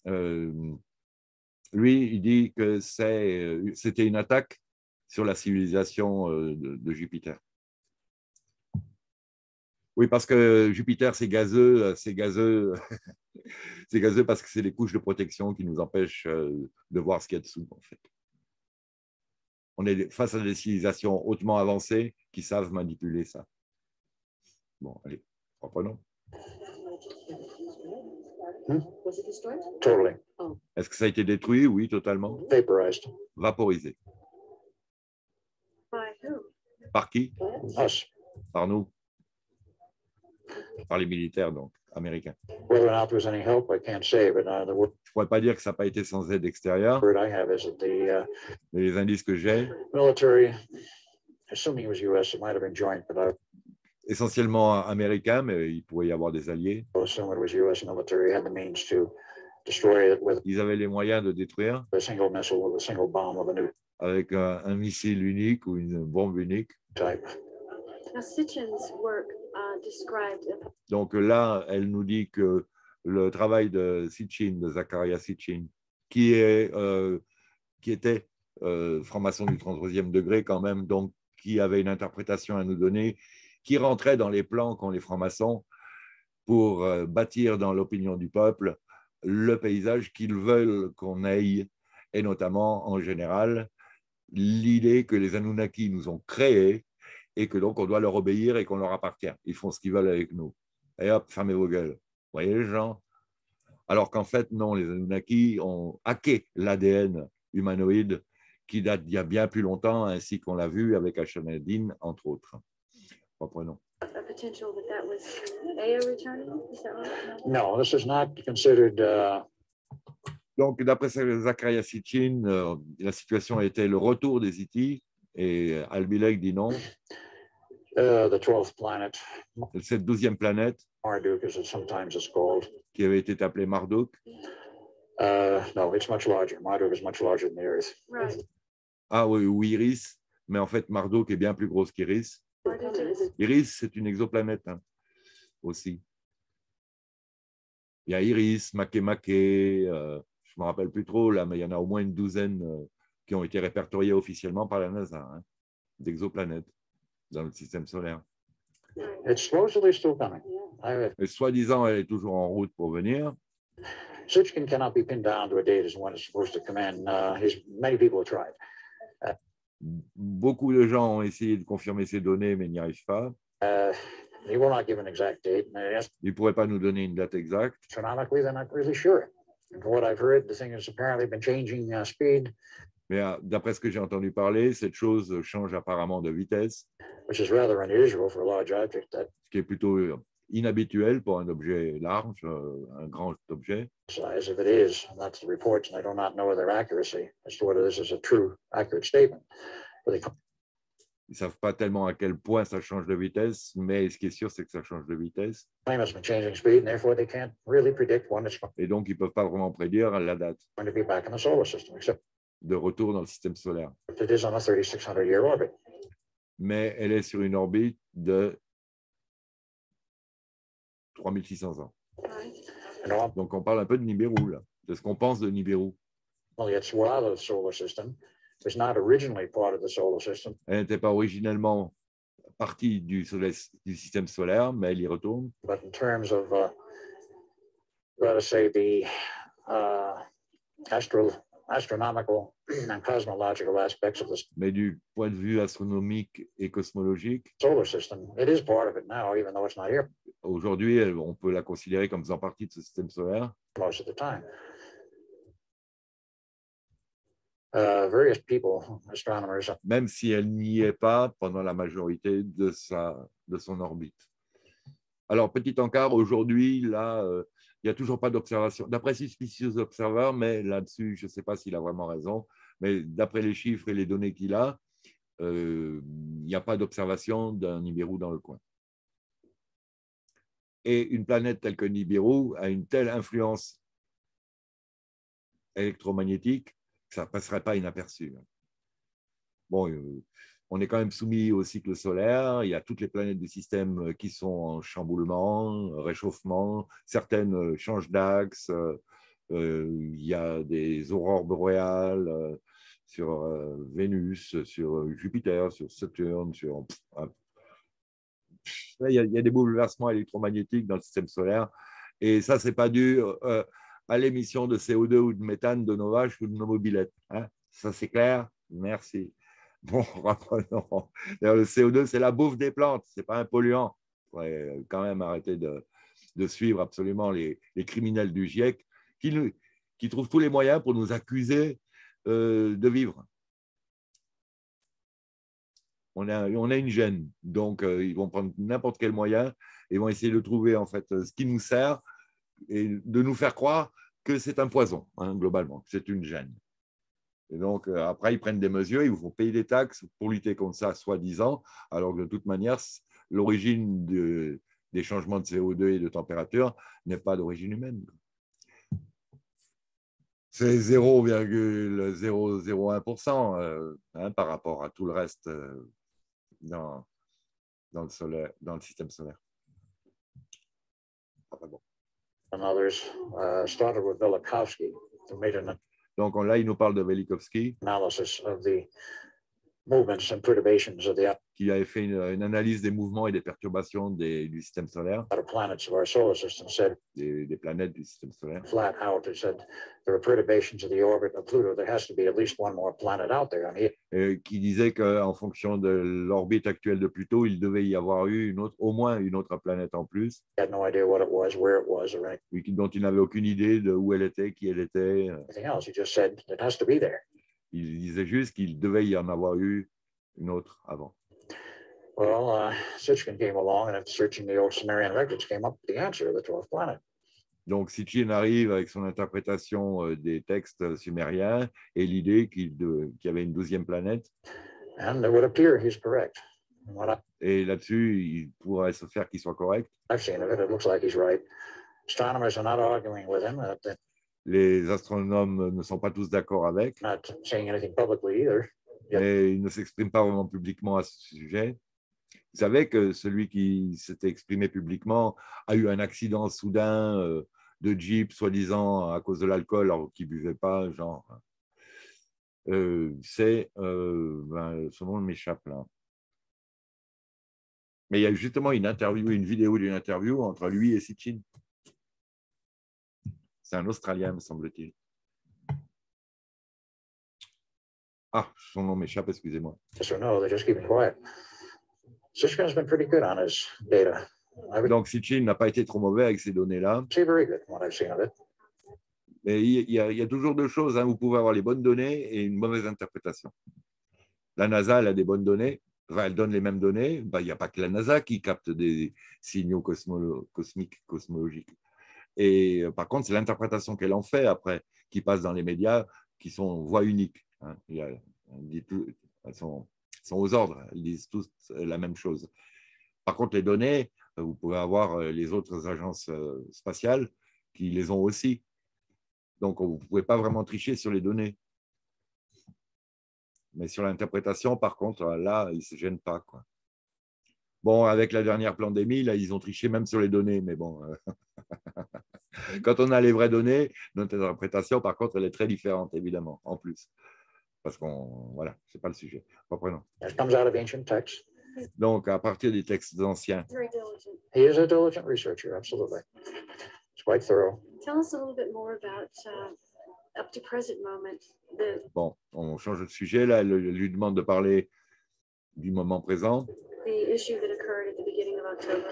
Euh, Lui, il dit que c'était une attaque sur la civilisation de Jupiter. Oui, parce que Jupiter, c'est gazeux, c'est gazeux, c'est gazeux parce que c'est les couches de protection qui nous empêchent de voir ce qu'il y a dessous, en fait. On est face à des civilisations hautement avancées qui savent manipuler ça. Bon, allez, reprenons. Hmm? Totally. Oh. Est-ce que ça a été détruit? Oui, totalement. Vaporized. Vaporisé. Par qui? Us. Par nous. Par les militaires, donc, américains. Whether or not there was any help, I can't say, but uh, the word Je ne pourrais pas dire que ça n'a pas été sans aide extérieure. I have is that the uh, Mais les indices que j'ai, military, assuming it was US, it might have been joint, but I essentiellement américains, mais il pourrait y avoir des alliés. assume it was US military had the means to destroy it with Ils avaient les moyens de détruire a single missile, with a single bomb of a new avec un, un missile unique ou une bombe unique. Now, Sitchin's work Donc là, elle nous dit que le travail de Sitchin, de Zachariah Sitchin, qui, est, euh, qui était euh, franc-maçon du 33e degré quand même, donc qui avait une interprétation à nous donner, qui rentrait dans les plans qu'ont les francs-maçons pour euh, bâtir dans l'opinion du peuple le paysage qu'ils veulent qu'on aille, et notamment en général l'idée que les Anunnaki nous ont créés et que donc on doit leur obéir et qu'on leur appartient. Ils font ce qu'ils veulent avec nous. Et hop, fermez vos gueules. Vous voyez les gens Alors qu'en fait, non, les Anunnaki ont hacké l'ADN humanoïde qui date d'il y a bien plus longtemps, ainsi qu'on l'a vu avec Ashanadin, entre autres. Reprenons. a potential that that was Aya returning? Is that right? No, this is not considered uh, Donc, d'après Zachariah Sitchin, euh, la situation était le retour des Hittite et Albilek dit non. uh, the 12th planet, Cette douzième planète, Marduk, as it sometimes is called. qui avait été appelée Marduk, Uh, no, it's much larger. Marduk is much larger than the Earth. Right. ah oui, ou Iris, mais en fait, Marduk est bien plus grosse qu'Iris. Iris, c'est une exoplanète hein, aussi. Il y a Iris, Makemake, euh, je ne me rappelle plus trop là, mais il y en a au moins une douzaine euh, qui ont été répertoriées officiellement par la NASA, hein, d'exoplanètes dans le système solaire. It's supposedly still coming. I, Et soi-disant, elle est toujours en route pour venir. Sitchkin cannot be pinned down to a date as when it's supposed to come in. Uh, he's, many people have tried. Beaucoup de gens ont essayé de confirmer ces données, mais n'y arrivent pas. Uh, he will not give an exact date. And they asked Ils ne pourraient pas nous donner une date exacte. astronomically, they're not really sure. And from what I've heard, the thing has apparently been changing uh, speed, Mais euh, d'après ce que j'ai entendu parler, cette chose change apparemment de vitesse, which is rather unusual for a large object that ce qui est plutôt euh, inhabituel pour un objet large, euh, un grand objet. size. If it is, and that's the reports, and I do not know their accuracy as to whether this is a true, accurate statement. But they Ils ne savent pas tellement à quel point ça change de vitesse, mais ce qui est sûr, c'est que ça change de vitesse. Et donc, ils ne peuvent pas vraiment prédire la date de retour dans le système solaire. if it is on a 3,600 year orbit. Mais elle est sur une orbite de 3600 ans. Donc, on parle un peu de Nibiru, là, de ce qu'on pense de Nibiru. Elle n'était pas originellement partie du, soleil- du système solaire, mais elle y retourne. But in terms of, uh, say, the uh, astronomical and cosmological aspects of the Mais du point de vue astronomique et cosmologique, solar system, it is part of it now, even though it's not here aujourd'hui, on peut la considérer comme faisant partie de ce système solaire. most of the time. Uh, various people, astronomers, même si elle n'y est pas pendant la majorité de, sa, de son orbite. Alors, petit encart, aujourd'hui, là, euh, il n'y a toujours pas d'observation. D'après Suspicious Observer, mais là-dessus, je ne sais pas s'il a vraiment raison, mais d'après les chiffres et les données qu'il a, euh, il n'y a pas d'observation d'un Nibiru dans le coin. Et une planète telle que Nibiru a une telle influence électromagnétique que ça ne passerait pas inaperçu. Bon, euh, on est quand même soumis au cycle solaire. Il y a toutes les planètes du système euh, qui sont en chamboulement, réchauffement. Certaines euh, changent d'axe, euh, il y a des aurores boréales sur Vénus, sur Jupiter, sur Saturne, sur... Il y, a, des bouleversements électromagnétiques dans le système solaire. Et ça, ce n'est pas dû à l'émission de CO2 ou de méthane de nos vaches ou de nos mobilettes. Hein. ça, c'est clair Merci. Bon. Le CO2, c'est la bouffe des plantes, ce n'est pas un polluant. Il faudrait quand même arrêter de, suivre absolument les, criminels du GIEC qui, trouvent tous les moyens pour nous accuser euh, de vivre. On a, on a une gêne, donc euh, ils vont prendre n'importe quel moyen et vont essayer de trouver en fait ce qui nous sert et de nous faire croire que c'est un poison, hein, globalement, que c'est une gêne. Et donc, euh, après, ils prennent des mesures, ils vous font payer des taxes pour lutter contre ça, soi-disant, alors que de toute manière, l'origine de, des changements de CO2 et de température n'est pas d'origine humaine. C'est 0,001% euh, hein, par rapport à tout le reste euh, dans le système solaire. Ah, bon. And others uh, started with Velikovsky, who made an donc là, il nous parle de Velikovsky. Of the qui avait fait une, une, analyse des mouvements et des perturbations des, du système solaire, planets of our solar system said, des, des planètes du système solaire. Flat out, it said there are perturbations of the orbit of Pluto. There has to be at least one more planet out there. I mean, et qui disait qu'en fonction de l'orbite actuelle de Pluto, il devait y avoir eu une autre, au moins une autre planète en plus. Dont il n'avait aucune idée de où elle était, qui elle était. Il disait juste qu'il devait y en avoir eu une autre avant. Well, uh, Sitchin came along and after searching the old Sumerian records came up with the answer of the 12th planet. Donc, Sitchin arrive avec son interprétation euh, des textes sumériens et l'idée qu'il qu y avait une douzième planète. And it would appear he's correct. Et là-dessus, il pourrait se faire qu'il soit correct. I've seen it. It looks like he's right. Astronomers are not arguing with him. That, that Les astronomes ne sont pas tous d'accord avec. Not saying anything publicly either. Mais ils ne s'expriment pas vraiment publiquement à ce sujet. Vous savez que celui qui s'était exprimé publiquement a eu un accident soudain euh, de Jeep, soi-disant à cause de l'alcool, alors qu'il ne buvait pas, genre. Euh, c'est. Euh, ben, son nom m'échappe là. Mais il y a justement une interview, une vidéo d'une interview entre lui et Sitchin. C'est un Australien, me semble-t-il. Ah, son nom m'échappe, excusez-moi. has been pretty good on his data. Donc, Sitchin n'a pas été trop mauvais avec ces données-là. Mais il y, a, il y, a, toujours deux choses. Hein. Vous pouvez avoir les bonnes données et une mauvaise interprétation. La NASA, elle a des bonnes données. Enfin, elle donne les mêmes données. Ben, il n'y a pas que la NASA qui capte des signaux cosmo cosmiques, cosmologiques. Et euh, par contre, c'est l'interprétation qu'elle en fait après qui passe dans les médias qui sont voix uniques. Hein. Elles sont aux ordres, ils disent tous la même chose. Par contre, les données, vous pouvez avoir euh, les autres agences euh, spatiales qui les ont aussi. Donc, vous ne pouvez pas vraiment tricher sur les données. Mais sur l'interprétation, par contre, là, ils ne se gênent pas. Quoi. Bon, avec la dernière pandémie, là, ils ont triché même sur les données, mais bon. Euh, quand on a les vraies données, notre interprétation, par contre, elle est très différente, évidemment, en plus parce qu'on voilà, c'est pas le sujet. Reprenons. It comes out of ancient texts. Donc, à partir des textes anciens. He is a diligent researcher, absolutely. It's quite thorough. Tell us a little bit more about uh, up to present moment. The... Bon, on change de sujet là. Elle lui demande de parler du moment présent. The issue that occurred at the beginning of October,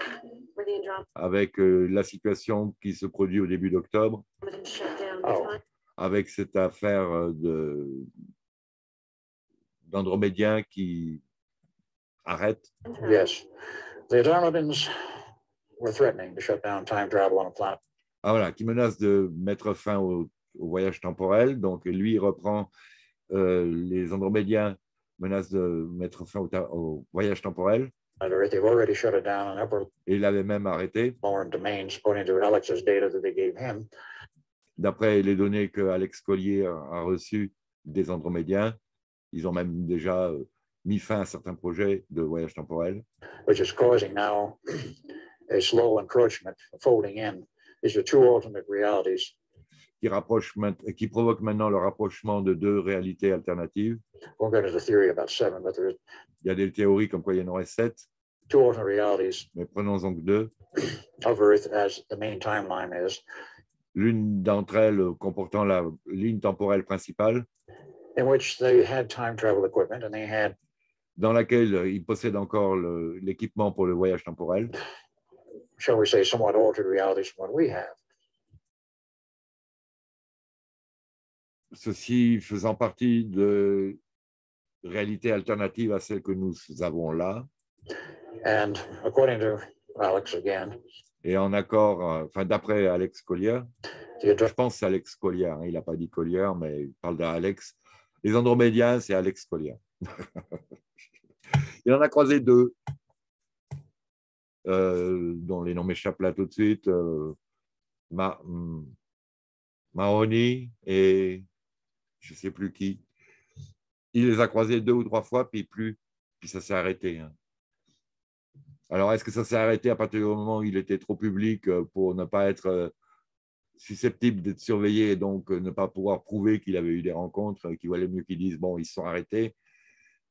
where the Andromeda. Avec euh, la situation qui se produit au début d'octobre. Oh. Avec cette affaire euh, de d'Andromédiens qui arrêtent. Yes. The Andromedans were threatening to shut down time travel on a planet. Ah voilà, qui menace de mettre fin au, au voyage temporel. Donc lui, il reprend euh, les Andromédiens menacent de mettre fin au, au voyage temporel. Et il l'avait même arrêté. D'après les données que Alex Collier a, reçues des Andromédiens, ils ont même déjà euh, mis fin à certains projets de voyage temporel. Which is causing now a slow encroachment folding in. These are two alternate realities. Qui, rapproche, qui provoque maintenant le rapprochement de deux réalités alternatives. Il y a des théories comme quoi il y en aurait sept. Mais prenons donc deux. L'une d'entre elles comportant la ligne temporelle principale. Dans laquelle ils possèdent encore l'équipement pour le voyage temporel. Shall we say, somewhat altered realities from what we have. Ceci faisant partie de réalités alternatives à celles que nous avons là. And according to Alex again, et en accord, euh, enfin d'après Alex Collier, je pense c'est Alex Collier, hein, il n'a pas dit Collier, mais il parle d'Alex. Les Andromédiens, c'est Alex Collier. il en a croisé deux, euh, dont les noms m'échappent là tout de suite. Euh, hmm, Mahoney et je ne sais plus qui. Il les a croisés deux ou trois fois, puis plus, puis ça s'est arrêté. Hein. Alors, est-ce que ça s'est arrêté à partir du moment où il était trop public euh, pour ne pas être euh, susceptible d'être surveillé et donc euh, ne pas pouvoir prouver qu'il avait eu des rencontres, qu'il valait mieux qu'ils disent, bon, ils se sont arrêtés?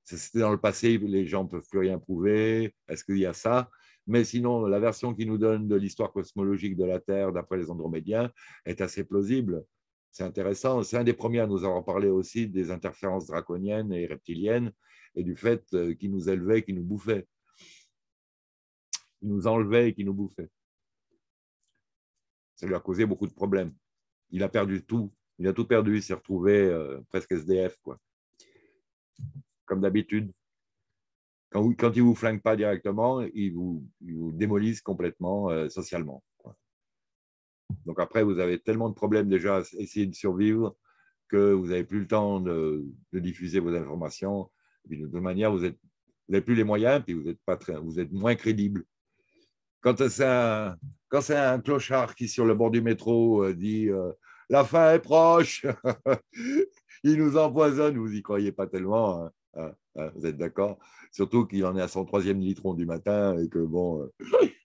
C'était dans le passé, les gens ne peuvent plus rien prouver. Est-ce qu'il y a ça? Mais sinon, la version qui nous donne de l'histoire cosmologique de la Terre, d'après les Andromédiens, est assez plausible. C'est intéressant. C'est un des premiers à nous avoir parlé aussi des interférences draconiennes et reptiliennes et du fait euh, qu'ils nous élevaient, qu'ils nous bouffaient. Ils nous enlevaient et qu'ils nous bouffaient. Ça lui a causé beaucoup de problèmes. Il a perdu tout. Il a tout perdu. Il s'est retrouvé euh, presque SDF. Quoi. Comme d'habitude. Quand, quand ils ne vous flinguent pas directement, ils vous, démolissent complètement euh, socialement. Donc après, vous avez tellement de problèmes déjà à essayer de survivre que vous n'avez plus le temps de, diffuser vos informations. de toute manière, vous n'avez plus les moyens, puis vous êtes, pas très, vous êtes moins crédible. Quand c'est un, clochard qui, sur le bord du métro, euh, dit euh, La fin est proche », il nous empoisonne, vous n'y croyez pas tellement. Hein. Ah, ah, vous êtes d'accord Surtout qu'il en est à son troisième litron du matin et que, bon,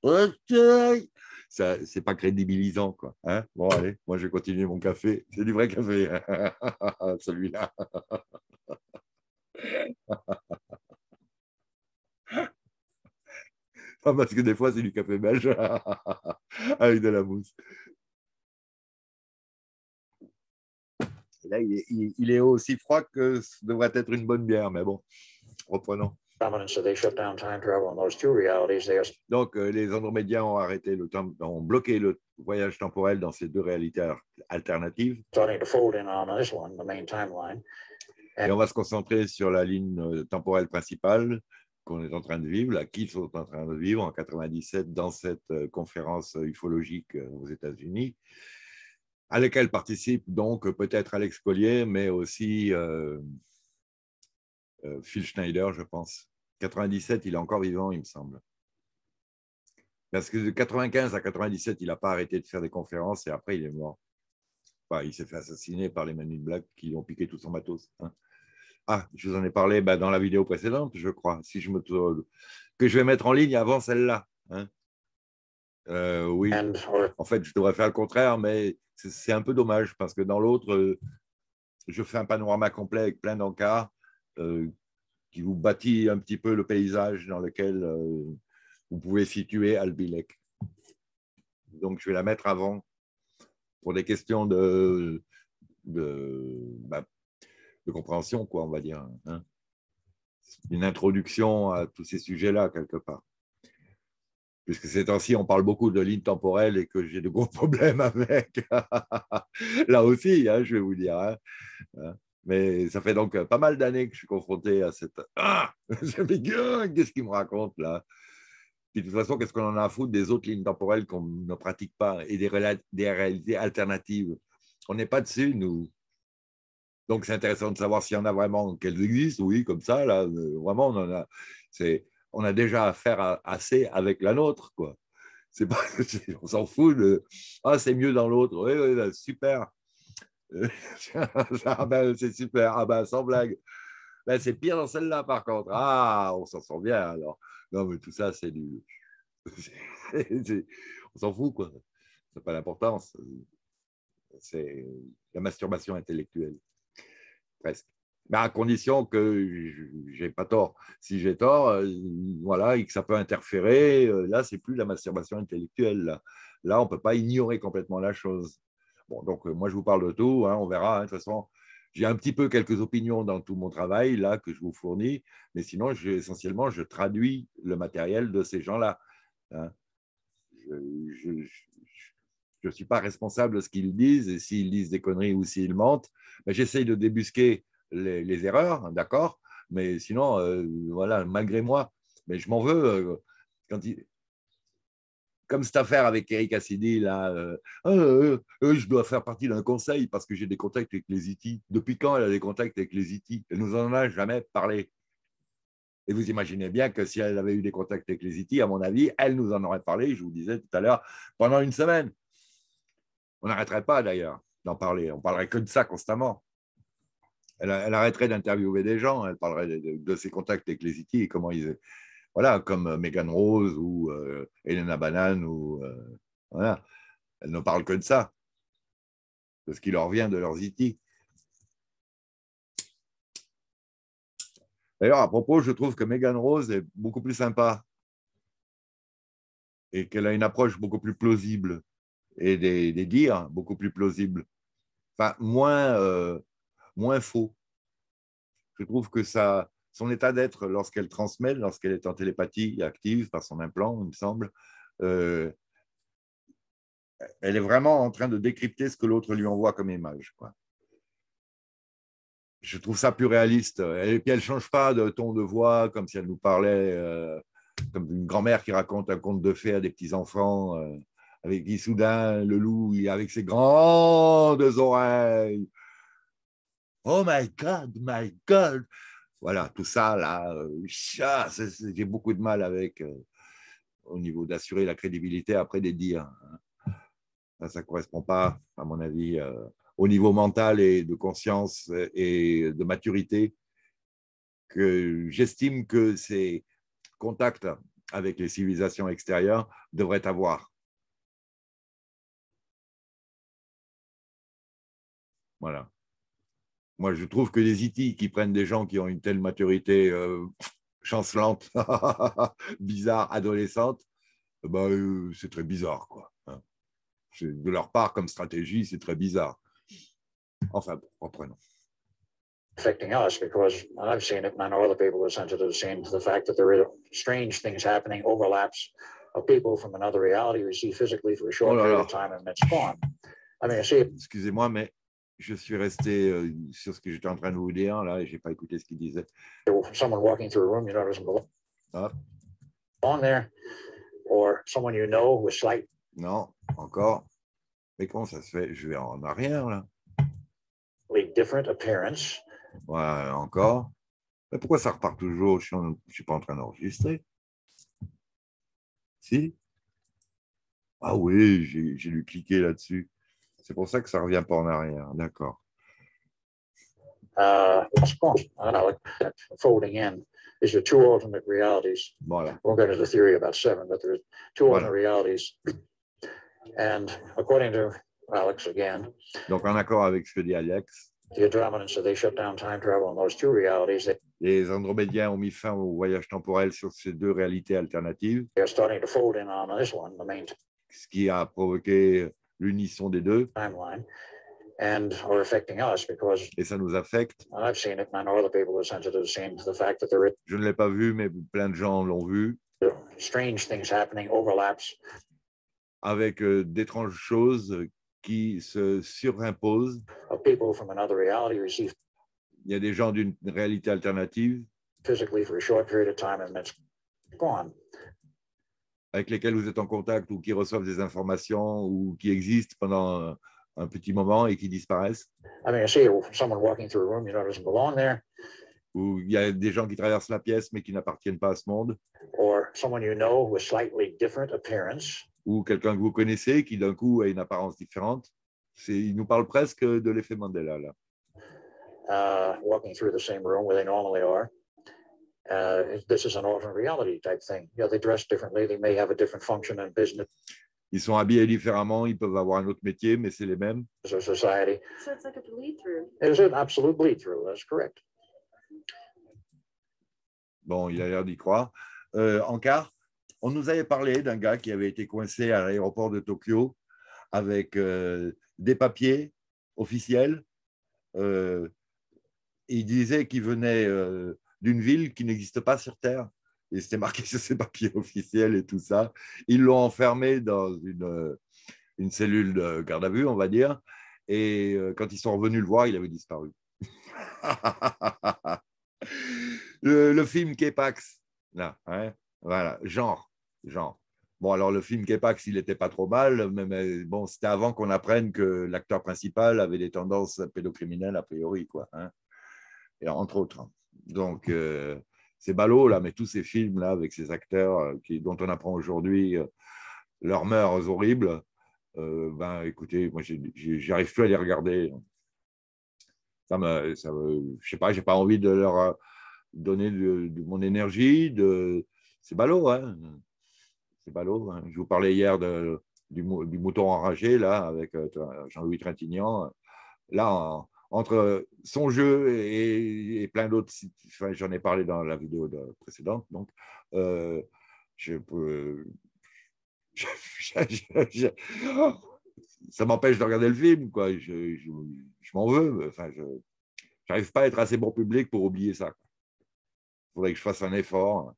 euh, c'est pas crédibilisant, quoi. Hein bon, allez, moi, je vais continuer mon café. C'est du vrai café, celui-là. parce que des fois, c'est du café belge avec de la mousse. là, il est, aussi froid que ce devrait être une bonne bière, mais bon, reprenons. Donc, euh, les Andromédiens ont arrêté le temps, ont bloqué le voyage temporel dans ces deux réalités alternatives. Et on va se concentrer sur la ligne euh, temporelle principale qu'on est en train de vivre, là, qu'ils sont en train de vivre en 97 dans cette euh, conférence ufologique aux États-Unis à laquelle participe donc peut-être Alex Collier, mais aussi Phil Schneider, je pense. 97, il est encore vivant, il me semble. Parce que de 95 à 97, il n'a pas arrêté de faire des conférences et après, il est mort. il s'est fait assassiner par les Manu Black qui ont piqué tout son matos. Hein. Ah, je vous en ai parlé bah, dans la vidéo précédente, je crois, si je me que je vais mettre en ligne avant celle-là. Hein. Euh, oui, en fait, je devrais faire le contraire, mais c'est un peu dommage parce que dans l'autre, euh, je fais un panorama complet avec plein d'encarts euh, qui vous bâtit un petit peu le paysage dans lequel vous pouvez situer Albilec. Donc, je vais la mettre avant pour des questions de, de, bah, compréhension, quoi, on va dire. Hein. Une introduction à tous ces sujets-là, quelque part puisque ces temps-ci, on parle beaucoup de lignes temporelles et que j'ai de gros problèmes avec. Là aussi, hein, je vais vous dire. Hein. Mais ça fait donc pas mal d'années que je suis confronté à cette. Ah Qu'est-ce qu'il me raconte là de toute façon, qu'est-ce qu'on en a à foutre des autres lignes temporelles qu'on ne pratique pas et des, des réalités alternatives? On n'est pas dessus, nous. Donc, c'est intéressant de savoir s'il y en a vraiment, qu'elles existent, oui, comme ça, là, euh, vraiment, on en a. C'est on a déjà affaire assez avec la nôtre, quoi. C'est pas, on s'en fout de ah c'est mieux dans l'autre, oui, oui, ben, super, ah ben, c'est super, ah ben sans blague, ben, c'est pire dans celle-là par contre, ah on s'en sort bien alors, non mais tout ça c'est du, on s'en fout quoi, c'est pas l'importance. C'est la masturbation intellectuelle, presque. Mais à condition que j'ai pas tort. Si j'ai tort, euh, voilà, et que ça peut interférer, euh, là, c'est plus la masturbation intellectuelle. Là, on ne peut pas ignorer complètement la chose. Donc, euh, moi, je vous parle de tout, hein, on verra. Hein, de toute façon, j'ai un petit peu quelques opinions dans tout mon travail, là, que je vous fournis, mais sinon, essentiellement, je traduis le matériel de ces gens-là. Hein. Je ne suis pas responsable de ce qu'ils disent, et s'ils disent des conneries ou s'ils mentent, ben, j'essaye de débusquer les, erreurs, d'accord, mais sinon, euh, voilà, malgré moi, mais je m'en veux euh, quand il, comme cette affaire avec Eric Assidi, là, euh, ah, je dois faire partie d'un conseil parce que j'ai des contacts avec les IT. Depuis quand elle a des contacts avec les IT Elle nous en a jamais parlé. Et vous imaginez bien que si elle avait eu des contacts avec les IT, à mon avis, elle nous en aurait parlé, je vous disais tout à l'heure, pendant une semaine. On n'arrêterait pas d'ailleurs d'en parler. On parlerait que de ça constamment. Elle, arrêterait d'interviewer des gens. Elle parlerait de, ses contacts avec les IT et comment ils, voilà, comme euh, Megan Rose ou euh, Elena Banane, ou, euh, voilà. elles ne parlent que de ça, de ce qui leur vient de leurs IT. D'ailleurs, à propos, je trouve que Megan Rose est beaucoup plus sympa et qu'elle a une approche beaucoup plus plausible et des, des dires beaucoup plus plausibles. Enfin, moins, moins faux. Je trouve que ça, son état d'être lorsqu'elle transmet, lorsqu'elle est en télépathie active par son implant, il me semble, euh, elle est vraiment en train de décrypter ce que l'autre lui envoie comme image. Je trouve ça plus réaliste. Et puis elle ne change pas de ton de voix comme si elle nous parlait euh, comme une grand-mère qui raconte un conte de fées à des petits-enfants, euh, avec qui soudain le loup, avec ses grandes oreilles. Oh my God, my God, voilà, tout ça, là, euh, j'ai beaucoup de mal avec euh, au niveau d'assurer la crédibilité après des dires. Hein. Ça ne correspond pas, à mon avis, euh, au niveau mental et de conscience et de maturité que j'estime que ces contacts avec les civilisations extérieures devraient avoir. Voilà. Moi, je trouve que les IT qui prennent des gens qui ont une telle maturité euh, chancelante, bizarre, adolescente, bah, euh, c'est très bizarre. Quoi. Hein. De leur part, comme stratégie, c'est très bizarre. Enfin, reprenons. affecting us because I've seen it and I know other people are sensitive to the fact that there are strange things happening, overlaps of people from another reality we see physically for a short oh period of time and it's gone. I mean, I see Excusez-moi, mais je suis resté euh, sur ce que j'étais en train de vous dire là et j'ai pas écouté ce qu'il disait. Someone walking through a room you know doesn't belong ah. on there, or someone you know with slight. Non, encore. Mais comment ça se fait? Je vais en arrière là. Different appearance. Ouais, encore. Mais pourquoi ça repart toujours? Je ne suis pas en train d'enregistrer. Si? Ah oui, j'ai dû cliquer là-dessus. C'est pour ça que ça ne revient pas en arrière. D'accord. Uh, folding in is the two ultimate realities. Voilà. We'll get into the theory about seven, but there's two voilà. ultimate realities. And according to Alex again. Donc en accord avec ce que dit Alex. The Andromedans, so they shut down time travel in those two realities. Les Andromédiens ont mis fin au voyage temporel sur ces deux réalités alternatives. They're starting to fold in on this one, the main. Ce qui a provoqué l'unisson des deux. And are affecting us because et ça nous affecte. Je ne l'ai pas vu, mais plein de gens l'ont vu. Strange things happening, overlaps. Avec euh, d'étranges choses qui se surimposent. Of people from another reality receive. Il y a des gens d'une réalité alternative. Physically for a short period of time, and it's gone avec lesquels vous êtes en contact ou qui reçoivent des informations ou qui existent pendant un petit moment et qui disparaissent? Ou il y a des gens qui traversent la pièce mais qui n'appartiennent pas à ce monde. Ou quelqu'un que vous connaissez qui d'un coup a une apparence différente. Il nous parle presque de l'effet Mandela là. Uh, walking through the same room where they normally are uh, this is an alternate reality type thing. Yeah, they dress differently. They may have a different function in business. Ils sont habillés différemment, ils peuvent avoir un autre métier, mais c'est les mêmes. Society. So it's like a bleed through. It is an absolute bleed through. That's correct. Bon, il a l'air d'y croire. Euh, Ankar, on nous avait parlé d'un gars qui avait été coincé à l'aéroport de Tokyo avec euh, des papiers officiels. Euh, il disait qu'il venait euh, d'une ville qui n'existe pas sur Terre. Et c'était marqué sur ses papiers officiels et tout ça. Ils l'ont enfermé dans une, une cellule de garde à vue, on va dire. Et quand ils sont revenus le voir, il avait disparu. le, film Kepax, là, hein, voilà, genre, genre. Bon, alors le film Kepax, il n'était pas trop mal, mais, bon, c'était avant qu'on apprenne que l'acteur principal avait des tendances pédocriminelles a priori, quoi. Hein, et entre autres. Donc, euh, c'est ballot, là, mais tous ces films-là, avec ces acteurs euh, qui, dont on apprend aujourd'hui euh, leurs mœurs horribles, ben, écoutez, moi, j'arrive plus à les regarder. Ça me, ça je sais pas, j'ai pas envie de leur donner de, mon énergie. C'est ballot, hein C'est ballot. Hein. je vous parlais hier de, du, du, mouton enragé, là, avec Jean-Louis Trintignant. Là, entre son jeu et, plein d'autres, enfin, j'en ai parlé dans la vidéo précédente, donc euh, ça m'empêche de regarder le film, quoi. Je, m'en veux. Enfin, je n'arrive pas à être assez bon public pour oublier ça faudrait que je fasse un effort.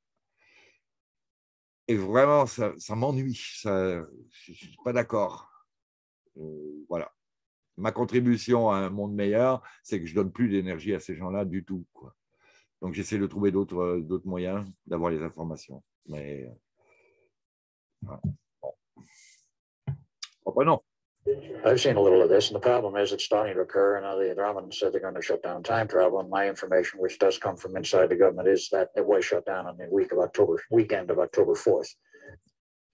Et vraiment, ça, m'ennuie. je ne suis pas d'accord. Euh, voilà. Ma contribution à un monde meilleur, c'est que je ne donne plus d'énergie à ces gens-là du tout. Quoi. Donc, j'essaie de trouver d'autres moyens d'avoir les informations. Mais, euh, voilà. bon. Reprenons. I've seen a little of this, and the problem is it's starting to occur. And the Romans said they're going to shut down time travel. And my information, which does come from inside the government, is that it was shut down on the week of October, weekend of October 4th.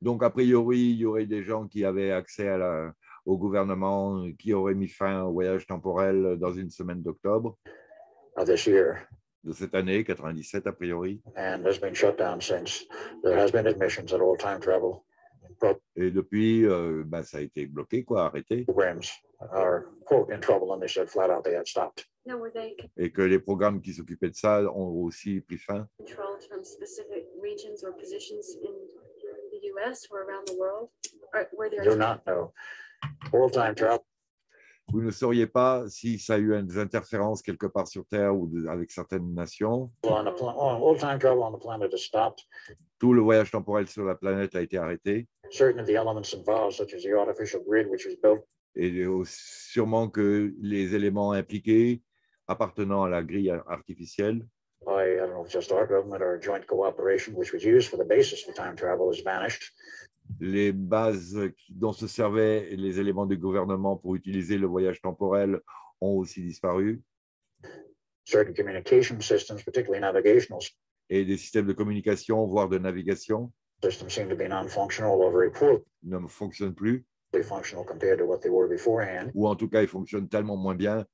Donc, a priori, il y aurait des gens qui avaient accès à la, au gouvernement, qui auraient mis fin au voyage temporel dans une semaine d'octobre. Of this year. De cette année, 97 a priori. And has been shut down since. There has been admissions that all time travel Et depuis, euh, ben, ça a été bloqué, quoi, arrêté. Et que les programmes qui s'occupaient de ça ont aussi pris fin. Vous ne sauriez pas si ça a eu des interférences quelque part sur Terre ou avec certaines nations. Tout le voyage temporel sur la planète a été arrêté. Et sûrement que les éléments impliqués appartenant à la grille artificielle les bases dont se servaient les éléments du gouvernement pour utiliser le voyage temporel ont aussi disparu. Et des systèmes de communication, voire de navigation, ne fonctionnent plus. Ou en tout cas, ils fonctionnent tellement moins bien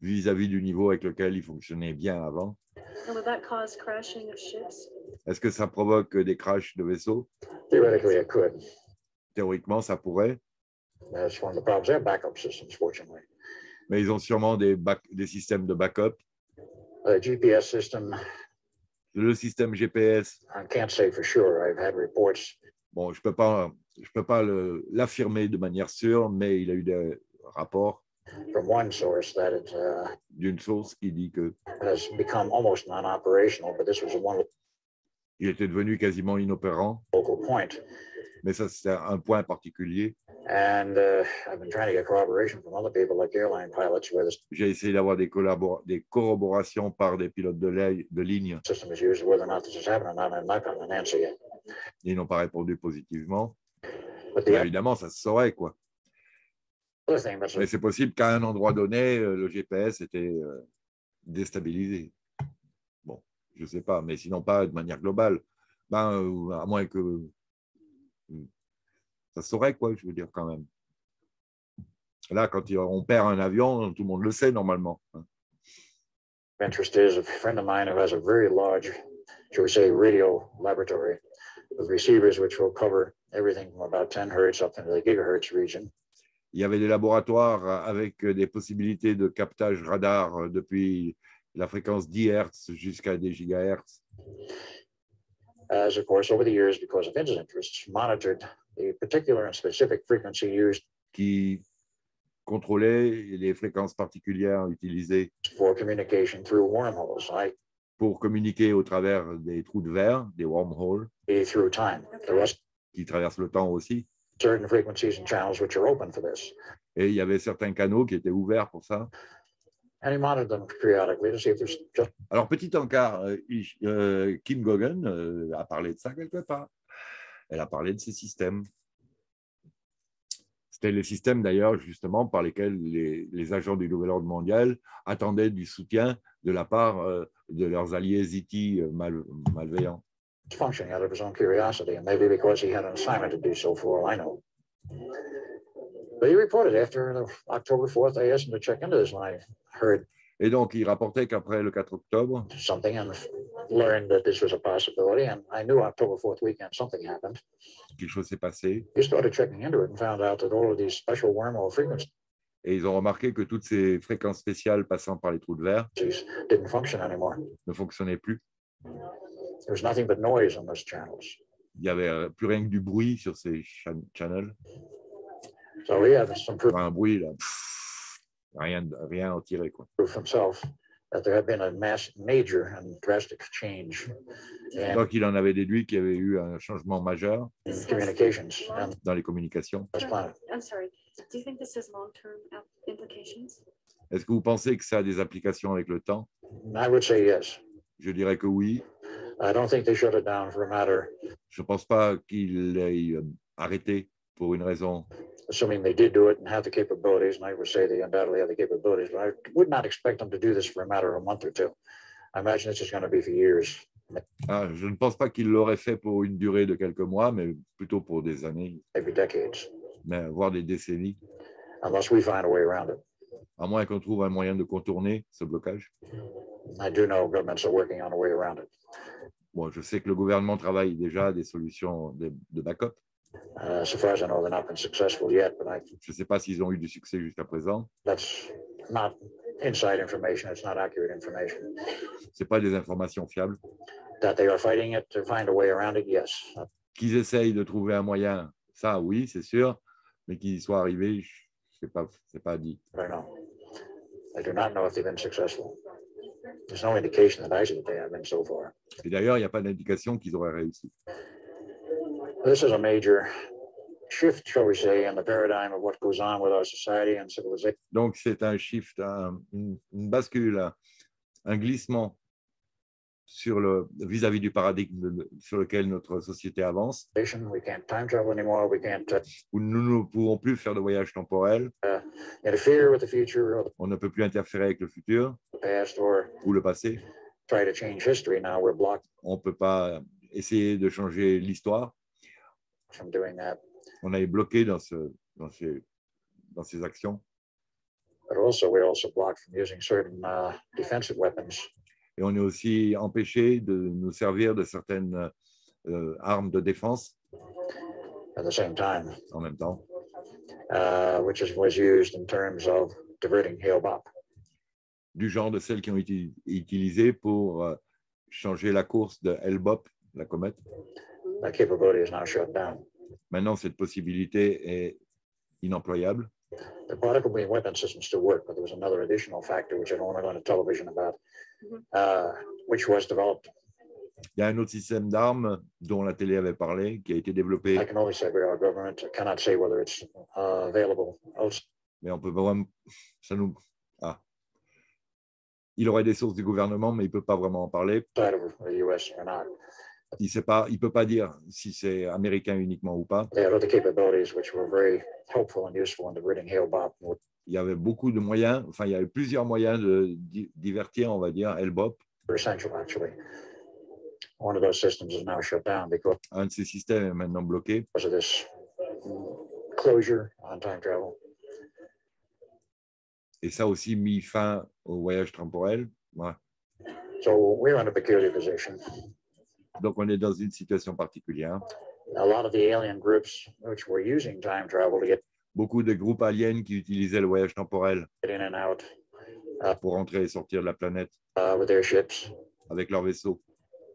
vis-à-vis du niveau avec lequel ils fonctionnaient bien avant. Est-ce que ça provoque des crashs de vaisseaux? Théoriquement, ça pourrait. Mais ils ont sûrement des, des systèmes de backup. GPS system le système GPS. Bon, je peux pas, je peux pas l'affirmer de manière sûre, mais il a eu des rapports uh, d'une source qui dit que il était devenu quasiment inopérant. Mais ça, c'est un point particulier. J'ai essayé d'avoir des, des corroborations par des pilotes de, de ligne. Ils n'ont pas répondu positivement. évidemment, ça se saurait, quoi. Mais c'est possible qu'à un endroit donné, euh, le GPS était euh, déstabilisé. Bon, je ne sais pas, mais sinon pas de manière globale. Ben, euh, à moins que ça saurait, quoi, je veux dire, quand même. Là, quand on perd un avion, tout le monde le sait normalement. Hein. Interest is a friend of mine who has a very large, shall we say, radio laboratory with receivers which will cover everything from about 10 hertz up into the gigahertz region. Il y avait des laboratoires avec des possibilités de captage radar depuis la fréquence 10 Hz jusqu'à des gigahertz. As of course, over the years, because of his interests, monitored the particular and specific frequency used. Qui contrôlait les fréquences particulières utilisées. For communication through wormholes. I pour communiquer au travers des trous de verre, des wormholes, through time. qui traversent le temps aussi. Certain frequencies and channels which are open for this. Et il y avait certains canaux qui étaient ouverts pour ça. And he monitored them periodically to see if there's just... Alors, petit encart, euh, euh, Kim Gogan euh, a parlé de ça quelque part. Elle a parlé de ces systèmes. C'était les systèmes d'ailleurs justement par lesquels les, les, agents du Nouvel Ordre mondial attendaient du soutien de la part euh, de leurs alliés Ziti mal, malveillants. Functioning out of his own curiosity, and maybe because he had an assignment to do so for all I know. But he reported after the October 4th, I asked him to check into this, and I heard Et donc, il rapportait qu'après le 4 octobre, something and learned that this was a possibility. And I knew October 4th weekend something happened. Quelque chose s'est passé. He started checking into it and found out that all of these special wormhole frequencies Et ils ont remarqué que toutes ces fréquences spéciales passant par les trous de verre didn't function anymore. ne fonctionnaient plus. There was nothing but noise on those channels. Il n'y avait euh, plus rien que du bruit sur ces channels. So he had some proof. Un bruit là. Pff rien, rien à tirer. Quoi. Himself, that there had been a mass, major and drastic change. Donc, il en avait déduit qu'il y avait eu un changement majeur communications dans les communications. I'm sorry. Do you think this has long-term implications? Est-ce que vous pensez que ça a des applications avec le temps? I would say yes. Je dirais que oui. I don't think they shut it down for a matter. Je ne pense pas qu'il ait euh, arrêté pour une raison assuming they did do it and have the capabilities, and I would say they undoubtedly have the capabilities, but I would not expect them to do this for a matter of a month or two. I imagine this is going to be for years. Ah, je ne pense pas qu'il l'aurait fait pour une durée de quelques mois, mais plutôt pour des années. Maybe decades. Mais voire des décennies. Unless we find a way around it. À moins qu'on trouve un moyen de contourner ce blocage. I do know governments are working on a way around it. Bon, je sais que le gouvernement travaille déjà à des solutions de, de backup. Uh, so far as I know, they've not been successful yet, but I. Je ne sais pas s'ils ont eu du succès jusqu'à présent. That's not inside information. It's not accurate information. C'est pas des informations fiables. That they are fighting it to find a way around it, yes. Qu'ils essayent de trouver un moyen, ça, oui, c'est sûr, mais qu'ils soient arrivés, c'est pas, c'est pas dit. I know. I do not know if they've been successful. There's no indication that I see that they have been so far. Et d'ailleurs, il n'y a pas d'indication qu'ils auraient réussi. This is a major shift, shall we say, in the paradigm of what goes on with our society and civilization. Donc c'est un shift, un, une, une, bascule, un glissement sur le vis-à-vis -vis du paradigme sur lequel notre société avance. Uh, où nous ne pouvons plus faire de voyage temporel. Uh. On ne peut plus interférer avec le futur ou le passé. Try to change history. Now we're blocked. On ne peut pas essayer de changer l'histoire. from doing that. On est bloqué dans, ce, dans, ces, dans ces actions. Et on est aussi empêché de nous servir de certaines euh, armes de défense. At the same time. En même temps. Uh, which is, was used in terms of diverting Hale-Bopp. Du genre de celles qui ont été utilisées pour uh, changer la course de Hale-Bopp, la comète. That capability is now shut down. Maintenant, cette possibilité est inemployable. The particle beam weapon system still work, but there was another additional factor which I don't want to go into television about, uh, which was developed. Il y a un autre système d'armes dont la télé avait parlé, qui a été développé. I can only say our government I cannot say whether it's uh, available. Mais on peut vraiment, ça nous, ah, il aurait des sources du gouvernement, mais il peut pas vraiment en parler. Of the US or not. Il ne peut pas dire si c'est américain uniquement ou pas. Il y avait beaucoup de moyens, enfin il y avait plusieurs moyens de divertir, on va dire, Elbop. Un de ces systèmes est maintenant bloqué. Et ça aussi mis fin au voyage temporel. Ouais. So we're in a peculiar position. Donc, on est dans une situation particulière. A lot of the alien groups which were using time travel to get Beaucoup de groupes aliens qui utilisaient le voyage temporel in and out uh, pour entrer et sortir de la planète uh, with their ships avec leurs vaisseaux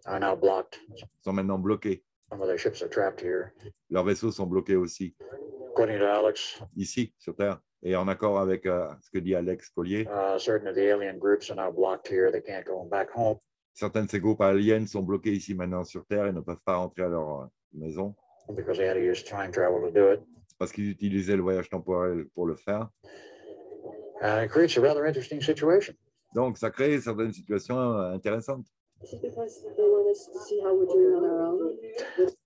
are now blocked. sont maintenant bloqués. Some of their ships are trapped here. Leurs vaisseaux sont bloqués aussi, According to Alex, ici, sur Terre. Et en accord avec euh, ce que dit Alex Collier, uh, certain of the alien groups are now blocked here. They can't go back home certains de ces groupes aliens sont bloqués ici maintenant sur Terre et ne peuvent pas rentrer à leur maison because they had to use time travel to do it. parce qu'ils utilisaient le voyage temporel pour le faire. Uh, it creates a rather interesting situation. Donc, ça crée certaines situations euh, intéressantes. Is it because they want us to see how we're doing on our own?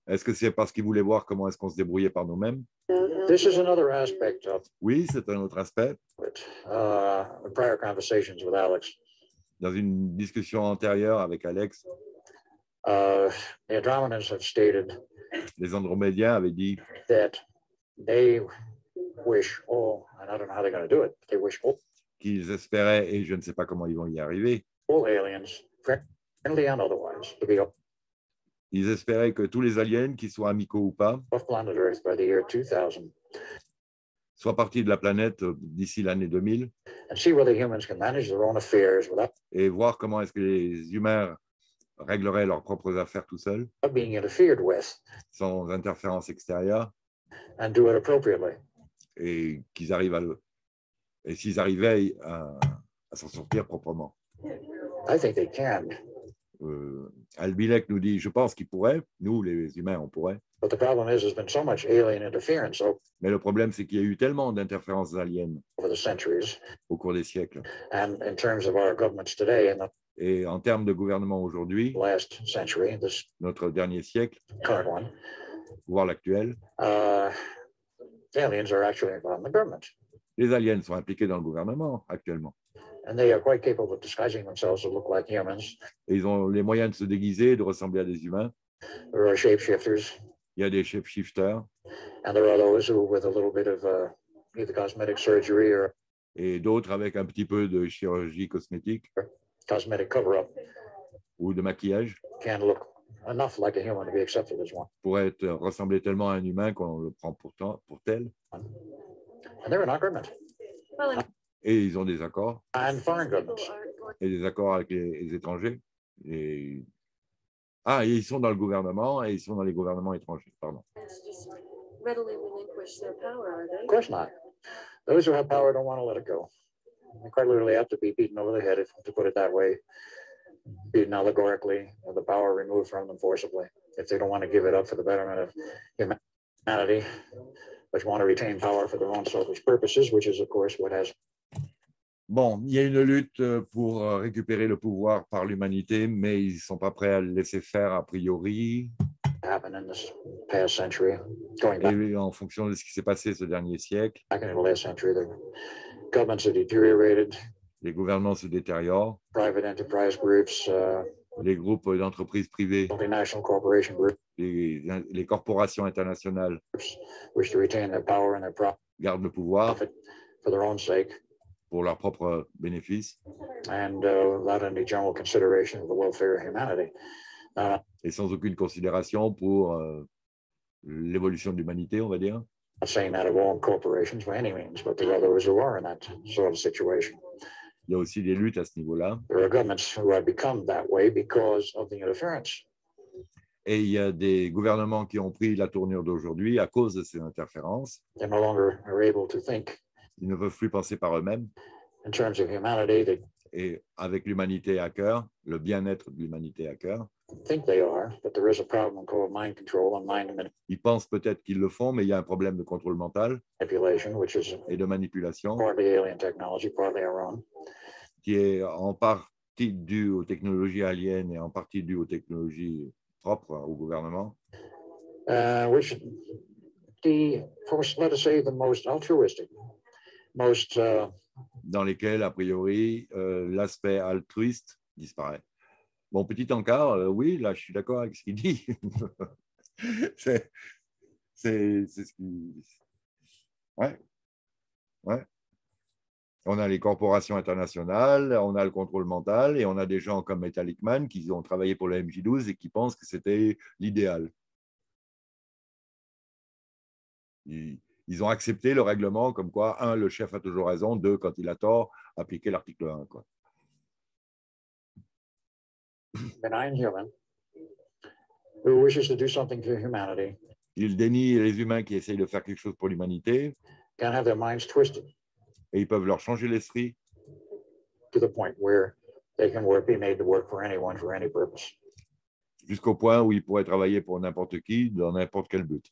Est-ce que c'est parce qu'ils voulaient voir comment est-ce qu'on se débrouillait par nous-mêmes? This is another aspect of Oui, c'est un autre aspect. it. Uh, prior conversations with Alex, Dans une discussion antérieure avec Alex, uh, the Andromedans have stated les Andromédiens avaient dit that they wish, and I don't know how they're going to do it, but they wish all, qu'ils espéraient, et je ne sais pas comment ils vont y arriver, all aliens, friendly and otherwise, to be ils espéraient que tous les aliens, qu'ils soient amicaux ou pas, off planet Earth by the year 2000 soient partis de la planète euh, d'ici l'année 2000 and see whether humans can manage their own affairs without et voir comment est-ce que les humains régleraient leurs propres affaires tout seuls, being interfered with sans interférence extérieure, and do it appropriately. et qu'ils arrivent à le... Et s'ils arrivaient à, à s'en sortir proprement. I think they can. Euh, Albilek nous dit, je pense qu'ils pourraient, nous les humains, on pourrait. But the problem is, there's been so much alien interference o- Mais le problème, c'est qu'il y a eu tellement d'interférences aliens over the centuries, au cours des siècles. and in terms of our governments today, in the Et en termes de gouvernement aujourd'hui, last century, this notre dernier siècle, current one, voire l'actuel, uh, aliens are actually involved in the government, les aliens sont impliqués dans le gouvernement actuellement. And they are quite capable of disguising themselves to look like humans. Et ils ont les moyens de se déguiser, de ressembler à des humains. There are shapeshifters, Il y a des shapeshifters and there are those who, with a little bit of uh, either cosmetic surgery or et d'autres avec un petit peu de chirurgie cosmétique cosmetic cover-up, ou de maquillage can look enough like a human to be accepted as one. pour être ressembler tellement à un humain qu'on le prend pourtant pour tel. And they're Well, and Et ils ont des accords and foreign people governments. aren't going et des accords avec les, les étrangers. Et... Ah, et ils sont dans le gouvernement et ils sont dans les gouvernements étrangers. Pardon. to relinquish their power, they? Of course not. Those who have power don't want to let it go. They quite literally have to be beaten over the head, if to put it that way, beaten allegorically, or the power removed from them forcibly, if they don't want to give it up for the betterment of humanity, but want to retain power for their own selfish purposes, which is, of course, what has Bon, il y a une lutte euh, pour euh, récupérer le pouvoir par l'humanité, mais ils ne sont pas prêts à le laisser faire a priori. happened in this past century, going back, Et en fonction de ce qui s'est passé ce dernier siècle, back into the last century, the governments have deteriorated, les gouvernements se détériorent, private enterprise groups, uh, les groupes d'entreprises privées, les, les corporations internationales wish to retain their power and their profit gardent le pouvoir pour leurs propres bénéfices and uh, without any general consideration of the welfare of humanity. Uh, et sans aucune considération pour euh, l'évolution de l'humanité, on va dire. not saying that of all corporations by any means, but there are those who are in that sort of situation. Il y a aussi des luttes à ce niveau-là. There are governments who have become that way because of the interference. Et il y a des gouvernements qui ont pris la tournure d'aujourd'hui à cause de ces interférences. They no longer are able to think Ils ne peuvent plus penser par eux-mêmes. in terms of humanity. They Et avec l'humanité à cœur, le bien-être de l'humanité à cœur, think they are, but there is a problem called mind control and mind ils pensent peut-être qu'ils le font, mais il y a un problème de contrôle mental manipulation, which is et de manipulation qui est en partie dû aux technologies aliens et en partie dû aux technologies propres au gouvernement. uh, which the, let us say, the most altruistic, dans lesquels, a priori, euh, l'aspect altruiste disparaît. Bon, petit encart, euh, oui, là, je suis d'accord avec ce qu'il dit. c'est ce qui... Ouais, ouais. On a les corporations internationales, on a le contrôle mental et on a des gens comme Metallic Man qui ont travaillé pour le MJ12 et qui pensent que c'était l'idéal. Ont accepté le règlement comme quoi, un, le chef a toujours raison, deux, quand il a tort, appliquer l'article 1. Quoi. Il dénie les humains qui essayent de faire quelque chose pour l'humanité. Et ils peuvent leur changer l'esprit. Jusqu'au point où ils pourraient travailler pour n'importe qui, dans n'importe quel but.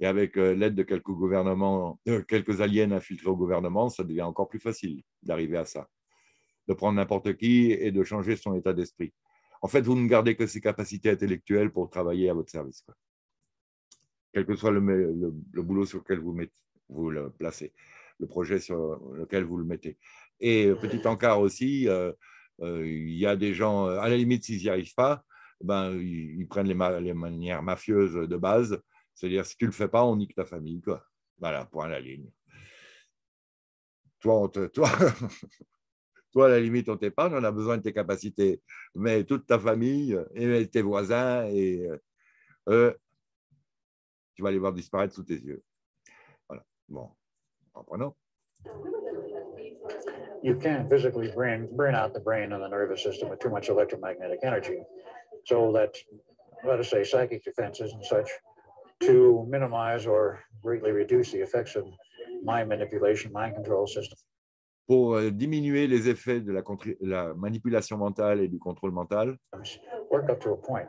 Et avec euh, l'aide de quelques gouvernements, de quelques aliens infiltrés au gouvernement, ça devient encore plus facile d'arriver à ça. De prendre n'importe qui et de changer son état d'esprit. En fait, vous ne gardez que ses capacités intellectuelles pour travailler à votre service. Quoi quel que soit le, boulot sur lequel vous, le placez, le projet sur lequel vous le mettez. Et euh, petit encart aussi, euh, euh, il y a des gens, à la limite, s'ils n'y arrivent pas, ben, ils, prennent les, manières mafieuses de base, c'est-à-dire si tu ne le fais pas, on nique ta famille. Quoi. Voilà, point à la ligne. Toi, toi, toi, à la limite, on t'épargne, on a besoin de tes capacités, mais toute ta famille et tes voisins et tu vas les voir disparaître sous tes yeux. Voilà. Bon, reprenons. You physically out the brain and the nervous system with too much electromagnetic energy. So that, let us say, psychic defenses and such, to minimize or greatly reduce the effects of mind manipulation, mind control system. Pour euh, diminuer les effets de la, la manipulation mentale et du contrôle mental. Work up to a point,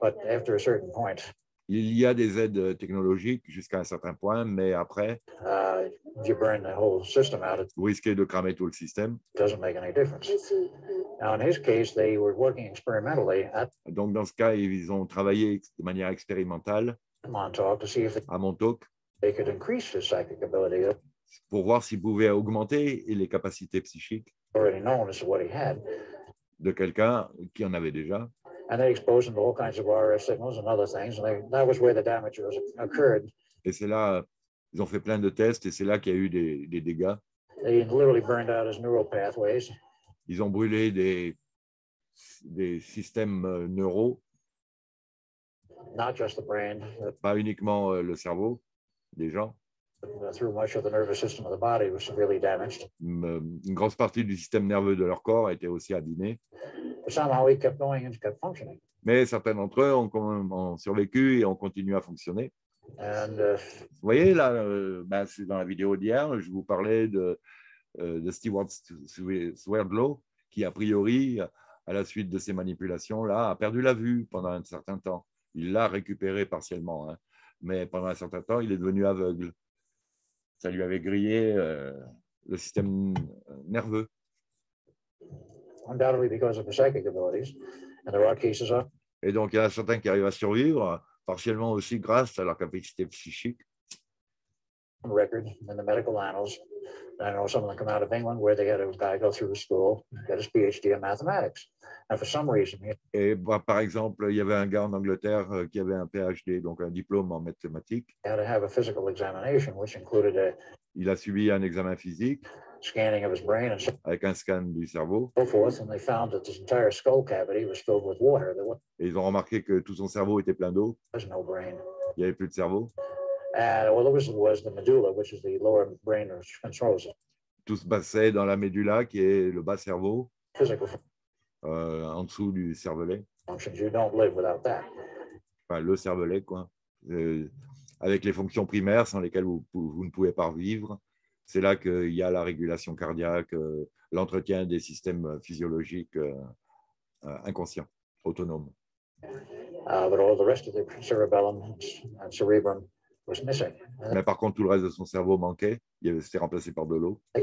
but after a certain point, il y a des aides technologiques jusqu'à un certain point, mais après, uh, vous risquez de cramer tout le système. Donc, dans ce cas, ils ont travaillé de manière expérimentale à Montauk pour voir s'ils pouvaient augmenter les capacités psychiques de quelqu'un qui en avait déjà and they exposed them to all kinds of RF signals and other things. And they, that was where the damage was, occurred. Et c'est là, ils ont fait plein de tests et c'est là qu'il y a eu des, des dégâts. They literally burned out his neural pathways. Ils ont brûlé des, des systèmes euh, neuraux. Not just the brain. Pas uniquement euh, le cerveau des gens. Through much of the nervous system of the body was severely damaged. Une, une grosse partie du système nerveux de leur corps a été aussi abîmée. Mais certains d'entre eux ont, ont, survécu et ont continué à fonctionner. Uh, vous voyez, là, euh, ben, c'est dans la vidéo d'hier, je vous parlais de, euh, de Stewart Swerdlow, qui, a priori, à la suite de ces manipulations-là, a perdu la vue pendant un certain temps. Il l'a récupéré partiellement, hein. mais pendant un certain temps, il est devenu aveugle. Ça lui avait grillé euh, le système nerveux undoubtedly because of the psychic abilities. And there are cases of. Et donc, il y a certains qui arrivent à survivre, partiellement aussi grâce à leur capacité psychique. Record in the medical annals. I know some of them come out of England where they had a guy go through school, get his PhD in mathematics. And for some reason, Et bah, par exemple, il y avait un gars en Angleterre euh, qui avait un PhD, donc un diplôme en mathématiques. Had to have a physical examination, which included a. Il a subi un examen physique scanning of his brain and so avec un scan du cerveau. forth, and they found that this entire skull cavity was filled with water. There was Et ils ont remarqué que tout son cerveau était plein d'eau. no brain. Il n'y avait plus de cerveau. And well, there was, was the medulla, which is the lower brain which controls it. Tout se passait dans la médulla, qui est le bas cerveau, Physical euh, en dessous du cervelet. functions. You don't live without that. Enfin, le cervelet, quoi. Euh, avec les fonctions primaires sans lesquelles vous, vous ne pouvez pas vivre. C'est là qu'il y a la régulation cardiaque, euh, l'entretien des systèmes physiologiques euh, euh, inconscients, autonomes. Mais par contre, tout le reste de son cerveau manquait. Il s'était remplacé par de l'eau. Ils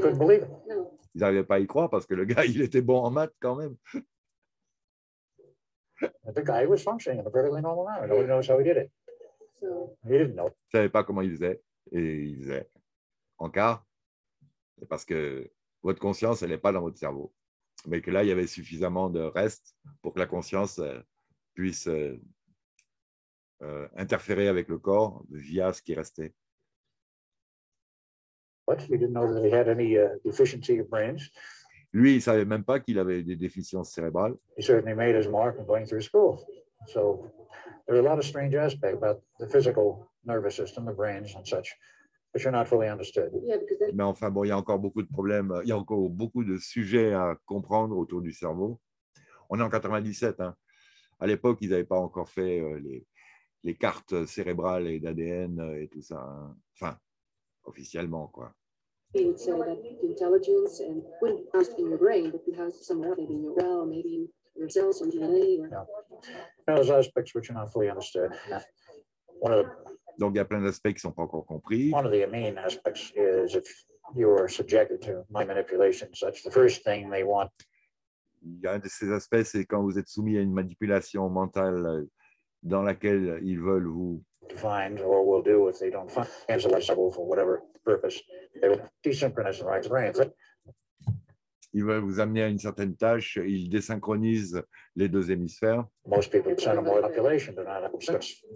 n'arrivaient pas à y croire parce que le gars, il était bon en maths quand même. The guy was functioning in a perfectly normal manner. Nobody knows how he did it. He didn't know. Il ne savait pas comment il faisait. Et il faisait. En quart, parce que votre conscience, elle n'est pas dans votre cerveau. Mais que là, il y avait suffisamment de reste pour que la conscience euh, puisse euh, euh, interférer avec le corps via ce qui restait. What? You didn't know that he had any deficiency of brains? Lui, il ne savait même pas qu'il avait des déficiences cérébrales. He certainly made his mark in going through school. So there are a lot of strange aspects about the physical nervous system, the brains and such, which are not fully understood. Mais enfin, bon, il y a encore beaucoup de problèmes, il y a encore beaucoup de sujets à comprendre autour du cerveau. On est en 97. Hein. À l'époque, ils n'avaient pas encore fait euh, les, les cartes cérébrales et d'ADN euh, et tout ça. Hein. Enfin, officiellement, quoi. He would say that the intelligence and wouldn't just in your brain, but you have somewhere maybe in your well, maybe your cells or DNA. Or... Yeah. Those aspects which are not fully understood. One of the, Donc, il y a plein d'aspects qui ne sont pas encore compris. One of the main aspects is if you are subjected to mind manipulation, such the first thing they want. Il y a un de ces aspects, c'est quand vous êtes soumis à une manipulation mentale euh, dans laquelle ils veulent vous find or will do if they don't find for whatever purpose. They will desynchronize the right brain. Il va vous amener à une certaine tâche, il désynchronise les deux hémisphères. Most people send more population do not have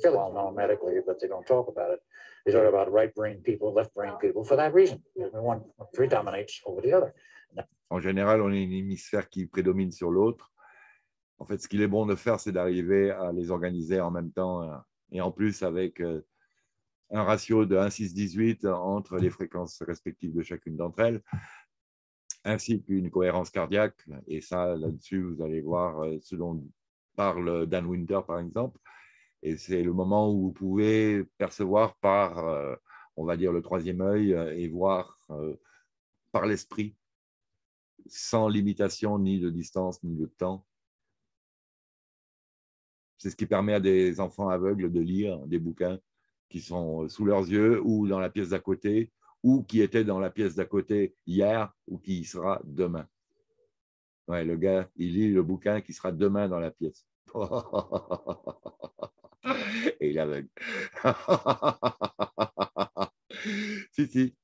well known medically, but they don't talk about it. They talk about right brain people, left brain people for that reason. One predominates over the other. En général, on a un hémisphère qui prédomine sur l'autre. En fait, ce qu'il est bon de faire, c'est d'arriver à les organiser en même temps euh, et en plus avec euh, un ratio de 1,6-18 entre les fréquences respectives de chacune d'entre elles, ainsi qu'une cohérence cardiaque. Et ça, là-dessus, vous allez voir euh, ce dont parle Dan Winter, par exemple. Et c'est le moment où vous pouvez percevoir par, on va dire, le troisième œil et voir par l'esprit, sans limitation ni de distance ni de temps, c'est ce qui permet à des enfants aveugles de lire des bouquins qui sont sous leurs yeux ou dans la pièce d'à côté ou qui étaient dans la pièce d'à côté hier ou qui y sera demain. Ouais, le gars, il lit le bouquin qui sera demain dans la pièce. Et il est aveugle. si, si.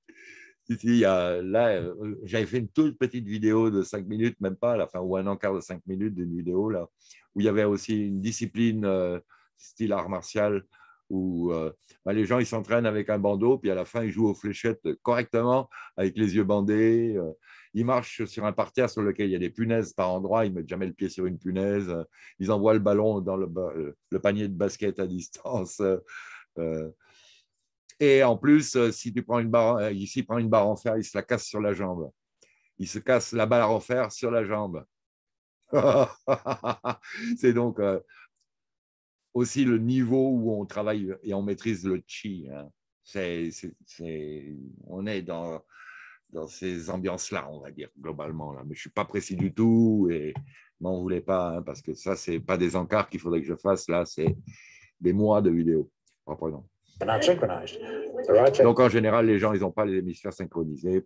Si, si, là, euh, j'avais fait une toute petite vidéo de 5 minutes, même pas, la fin, ou un encart de 5 minutes d'une vidéo, là, où il y avait aussi une discipline euh, style art martial, où euh, bah, les gens ils s'entraînent avec un bandeau, puis à la fin ils jouent aux fléchettes correctement, avec les yeux bandés. ils marchent sur un parterre sur lequel il y a des punaises par endroit, ils mettent jamais le pied sur une punaise. ils envoient le ballon dans le, panier de basket à distance. Et en plus, euh, si tu prends une barre, euh, ici, prend une barre en fer, il se la casse sur la jambe. Il se casse la barre en fer sur la jambe. c'est donc euh, aussi le niveau où on travaille et on maîtrise le chi. Hein. on est dans, dans ces ambiances-là, on va dire, globalement. Là. Mais je ne suis pas précis du tout et m'en voulez pas, hein, parce que ça, ce n'est pas des encarts qu'il faudrait que je fasse. Là, c'est des mois de vidéos. Reprenons. Donc, en général, les gens, ils n'ont pas les hémisphères synchronisés.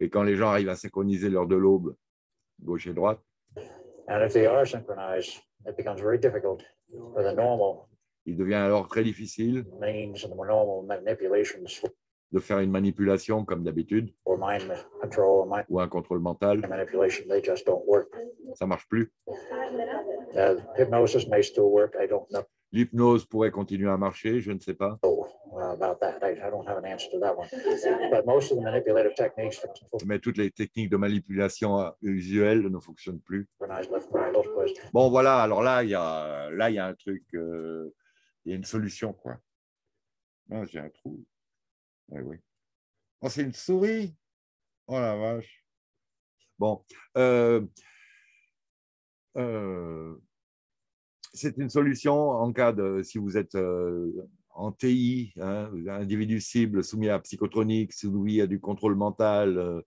Et quand les gens arrivent à synchroniser leurs deux lobes, gauche et droite, il devient alors très difficile de faire une manipulation comme d'habitude ou un contrôle mental. Ça ne marche plus. Uh, hypnosis may still work. I don't know. L'hypnose pourrait continuer à marcher, je ne sais pas. Mais toutes les techniques de manipulation visuelle ne fonctionnent plus. Bon, voilà, alors là, il y a, là, il y a un truc, euh, il y a une solution, quoi. Ah, j'ai un trou. oui. Oh, c'est une souris. Oh la vache. Bon. Euh, euh, c'est une solution en cas de, si vous êtes euh, en TI, hein, individu cible soumis à psychotronique, soumis à du contrôle mental, euh,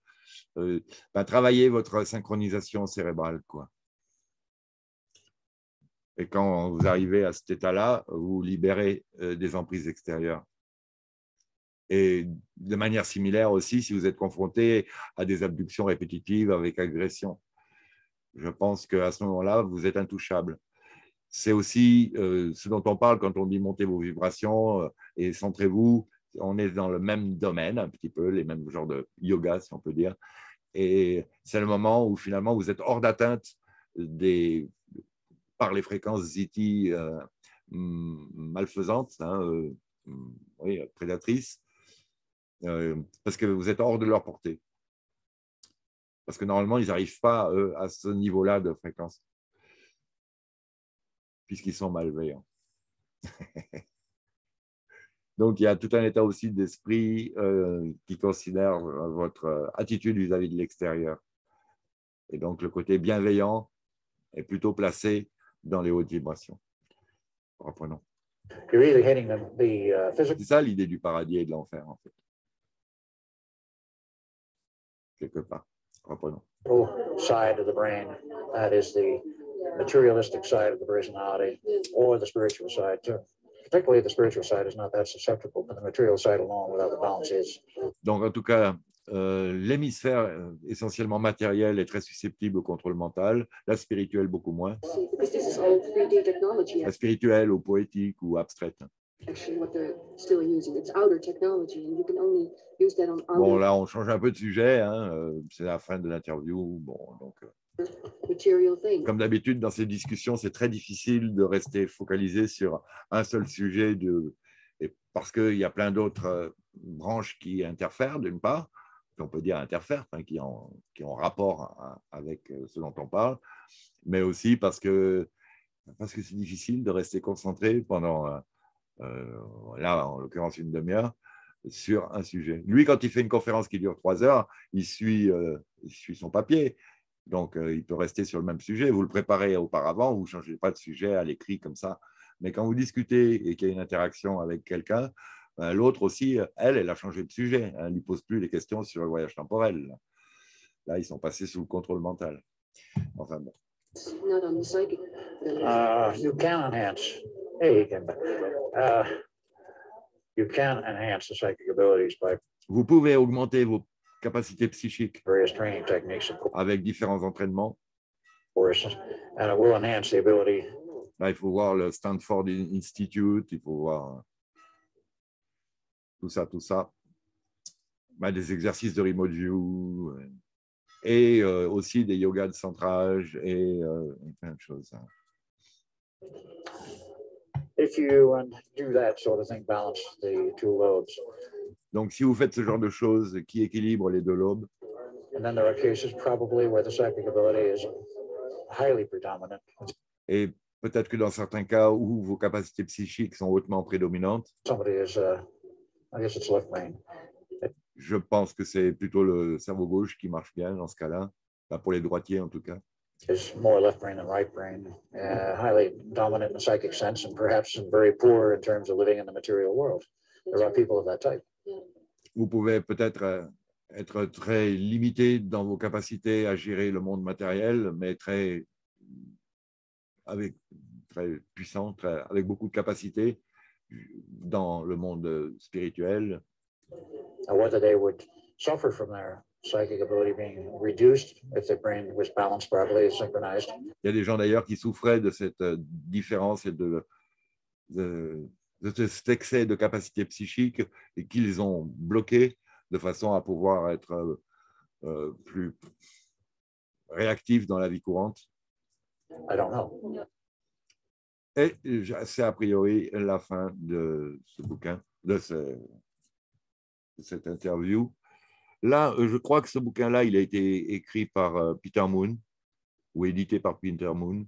euh, ben, travaillez votre synchronisation cérébrale. Quoi. Et quand vous arrivez à cet état-là, vous libérez des emprises extérieures. Et de manière similaire aussi, si vous êtes confronté à des abductions répétitives avec agression, je pense qu'à ce moment-là, vous êtes intouchable c'est aussi euh, ce dont on parle quand on dit montez vos vibrations euh, et centrez-vous. On est dans le même domaine, un petit peu, les mêmes genres de yoga, si on peut dire. Et c'est le moment où finalement vous êtes hors d'atteinte des, par les fréquences ZT euh, malfaisantes, hein, oui, prédatrices, parce que vous êtes hors de leur portée. Parce que normalement, ils n'arrivent pas, à ce niveau-là de fréquence, puisqu'ils sont malveillants. Donc, il y a tout un état aussi d'esprit euh, qui considère votre attitude vis-à-vis de l'extérieur. Et donc, le côté bienveillant est plutôt placé dans les hautes vibrations. Reprenons. Uh, C'est ça l'idée du paradis et de l'enfer, en fait. Quelque part. Reprenons. Side of the brain, that is the materialistic side of the personality, or the spiritual side too. Particularly the spiritual side is not that susceptible, but the material side alone, without the balance, is. Donc, en tout cas, euh, l'hémisphère euh, essentiellement matériel est très susceptible au contrôle mental, la spirituelle beaucoup moins. La spirituelle ou poétique ou abstraite. Bon, là, on change un peu de sujet. Hein, euh, c'est la fin de l'interview. Bon, donc, comme d'habitude, dans ces discussions, c'est très difficile de rester focalisé sur un seul sujet de, parce qu'il y a plein d'autres branches qui interfèrent, d'une part on peut dire interfèrent, qui, ont, qui ont rapport avec euh, ce dont on parle, mais aussi parce que parce que c'est difficile de rester concentré pendant, euh, euh, là en l'occurrence une demi-heure, sur un sujet. Lui, quand il fait une conférence qui dure trois heures, il suit, il suit son papier. Donc, il peut rester sur le même sujet. Vous le préparez auparavant, vous ne changez pas de sujet à l'écrit comme ça. Mais quand vous discutez et qu'il y a une interaction avec quelqu'un, euh, l'autre aussi, elle, elle a changé de sujet. Elle ne lui pose plus les questions sur le voyage temporel. Là, ils sont passés sous le contrôle mental. Enfin bon. Uh, you can enhance. Hey, you can, uh, you can enhance the psychic abilities by vous pouvez augmenter vos capacités psychiques avec différents entraînements. Là, il faut voir le Stanford Institute, il faut voir tout ça, tout ça. Bah, des exercices de remote view euh, et euh, aussi des yogas de centrage et euh, plein de choses. Hein. If you um, do that sort of thing, balance the two lobes. Donc, si vous faites ce genre de choses qui équilibrent les deux lobes, And then there are cases probably where the psychic ability is highly predominant. Et peut-être que dans certains cas où vos capacités psychiques sont hautement prédominantes, Somebody is uh, je pense que c'est plutôt le cerveau gauche qui marche bien dans ce cas-là, pour les droitiers en tout cas. Is more left brain than right brain, uh, highly dominant in the psychic sense, and perhaps very poor in terms of living in the material world. There are people of that type. Vous pouvez peut-être euh, être très limité dans vos capacités à gérer le monde matériel, mais très avec très puissant, très, avec beaucoup de capacités dans le monde spirituel. Whether they would suffer from their psychic ability being reduced if their brain was balanced properly, synchronized? Il y a des gens d'ailleurs qui souffraient de cette euh, différence et de, de, de cet excès de capacité psychique et qu'ils ont bloqué de façon à pouvoir être euh, euh plus réactifs dans la vie courante. Don't know. Et c'est a priori la fin de ce bouquin, de, cette interview. Là, je crois que ce bouquin-là, il a été écrit par euh, Peter Moon, ou édité par Peter Moon,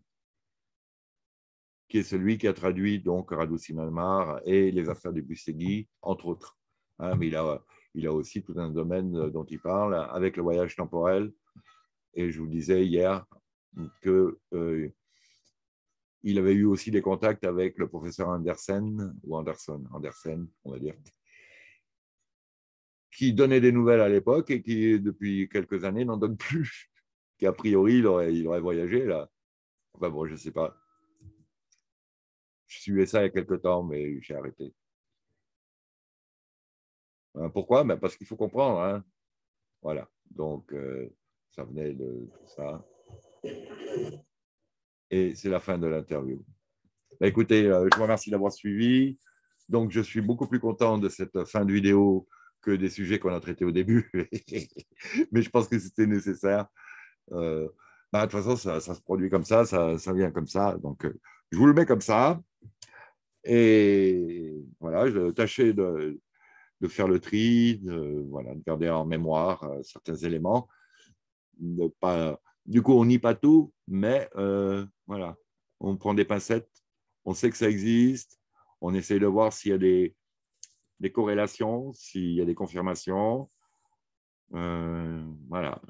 qui est celui qui a traduit donc Radu Simalmar et les affaires de Busegui, entre autres. Hein, mais il a, il a aussi tout un domaine dont il parle avec le voyage temporel. Et je vous disais hier que euh, il avait eu aussi des contacts avec le professeur Andersen, ou Anderson, Andersen, on va dire, qui donnait des nouvelles à l'époque et qui, depuis quelques années, n'en donne plus. Qu'a priori, il aurait, il aurait voyagé là. Enfin bon, je ne sais pas. Je suivais ça il y a quelques temps, mais j'ai arrêté. Hein, pourquoi? Ben Parce qu'il faut comprendre. Hein. Voilà. Donc, euh, ça venait de tout ça et c'est la fin de l'interview. Bah, écoutez, euh, je vous remercie d'avoir suivi. Donc, je suis beaucoup plus content de cette fin de vidéo que des sujets qu'on a traités au début, mais je pense que c'était nécessaire. Euh, bah, de toute façon, ça, se produit comme ça, ça, vient comme ça. Donc, euh, je vous le mets comme ça. Et voilà, je tâchais de, de faire le tri, de, voilà, de garder en mémoire euh, certains éléments. Du coup, on nie pas tout, mais euh, voilà, on prend des pincettes, on sait que ça existe, on essaye de voir s'il y a des, des corrélations, s'il y a des confirmations. Euh, voilà.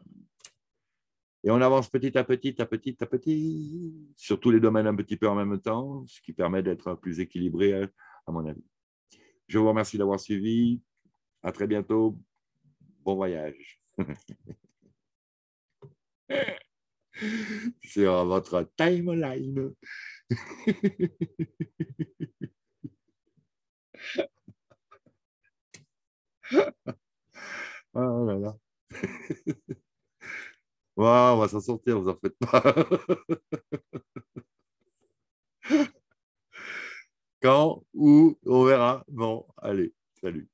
Et on avance petit à petit, à petit, à petit, sur tous les domaines un petit peu en même temps, ce qui permet d'être plus équilibré, à mon avis. Je vous remercie d'avoir suivi. À très bientôt. Bon voyage. Sur votre timeline. oh là là. on va s'en sortir, vous en faites pas. Quand, où, on verra. Bon, allez, salut.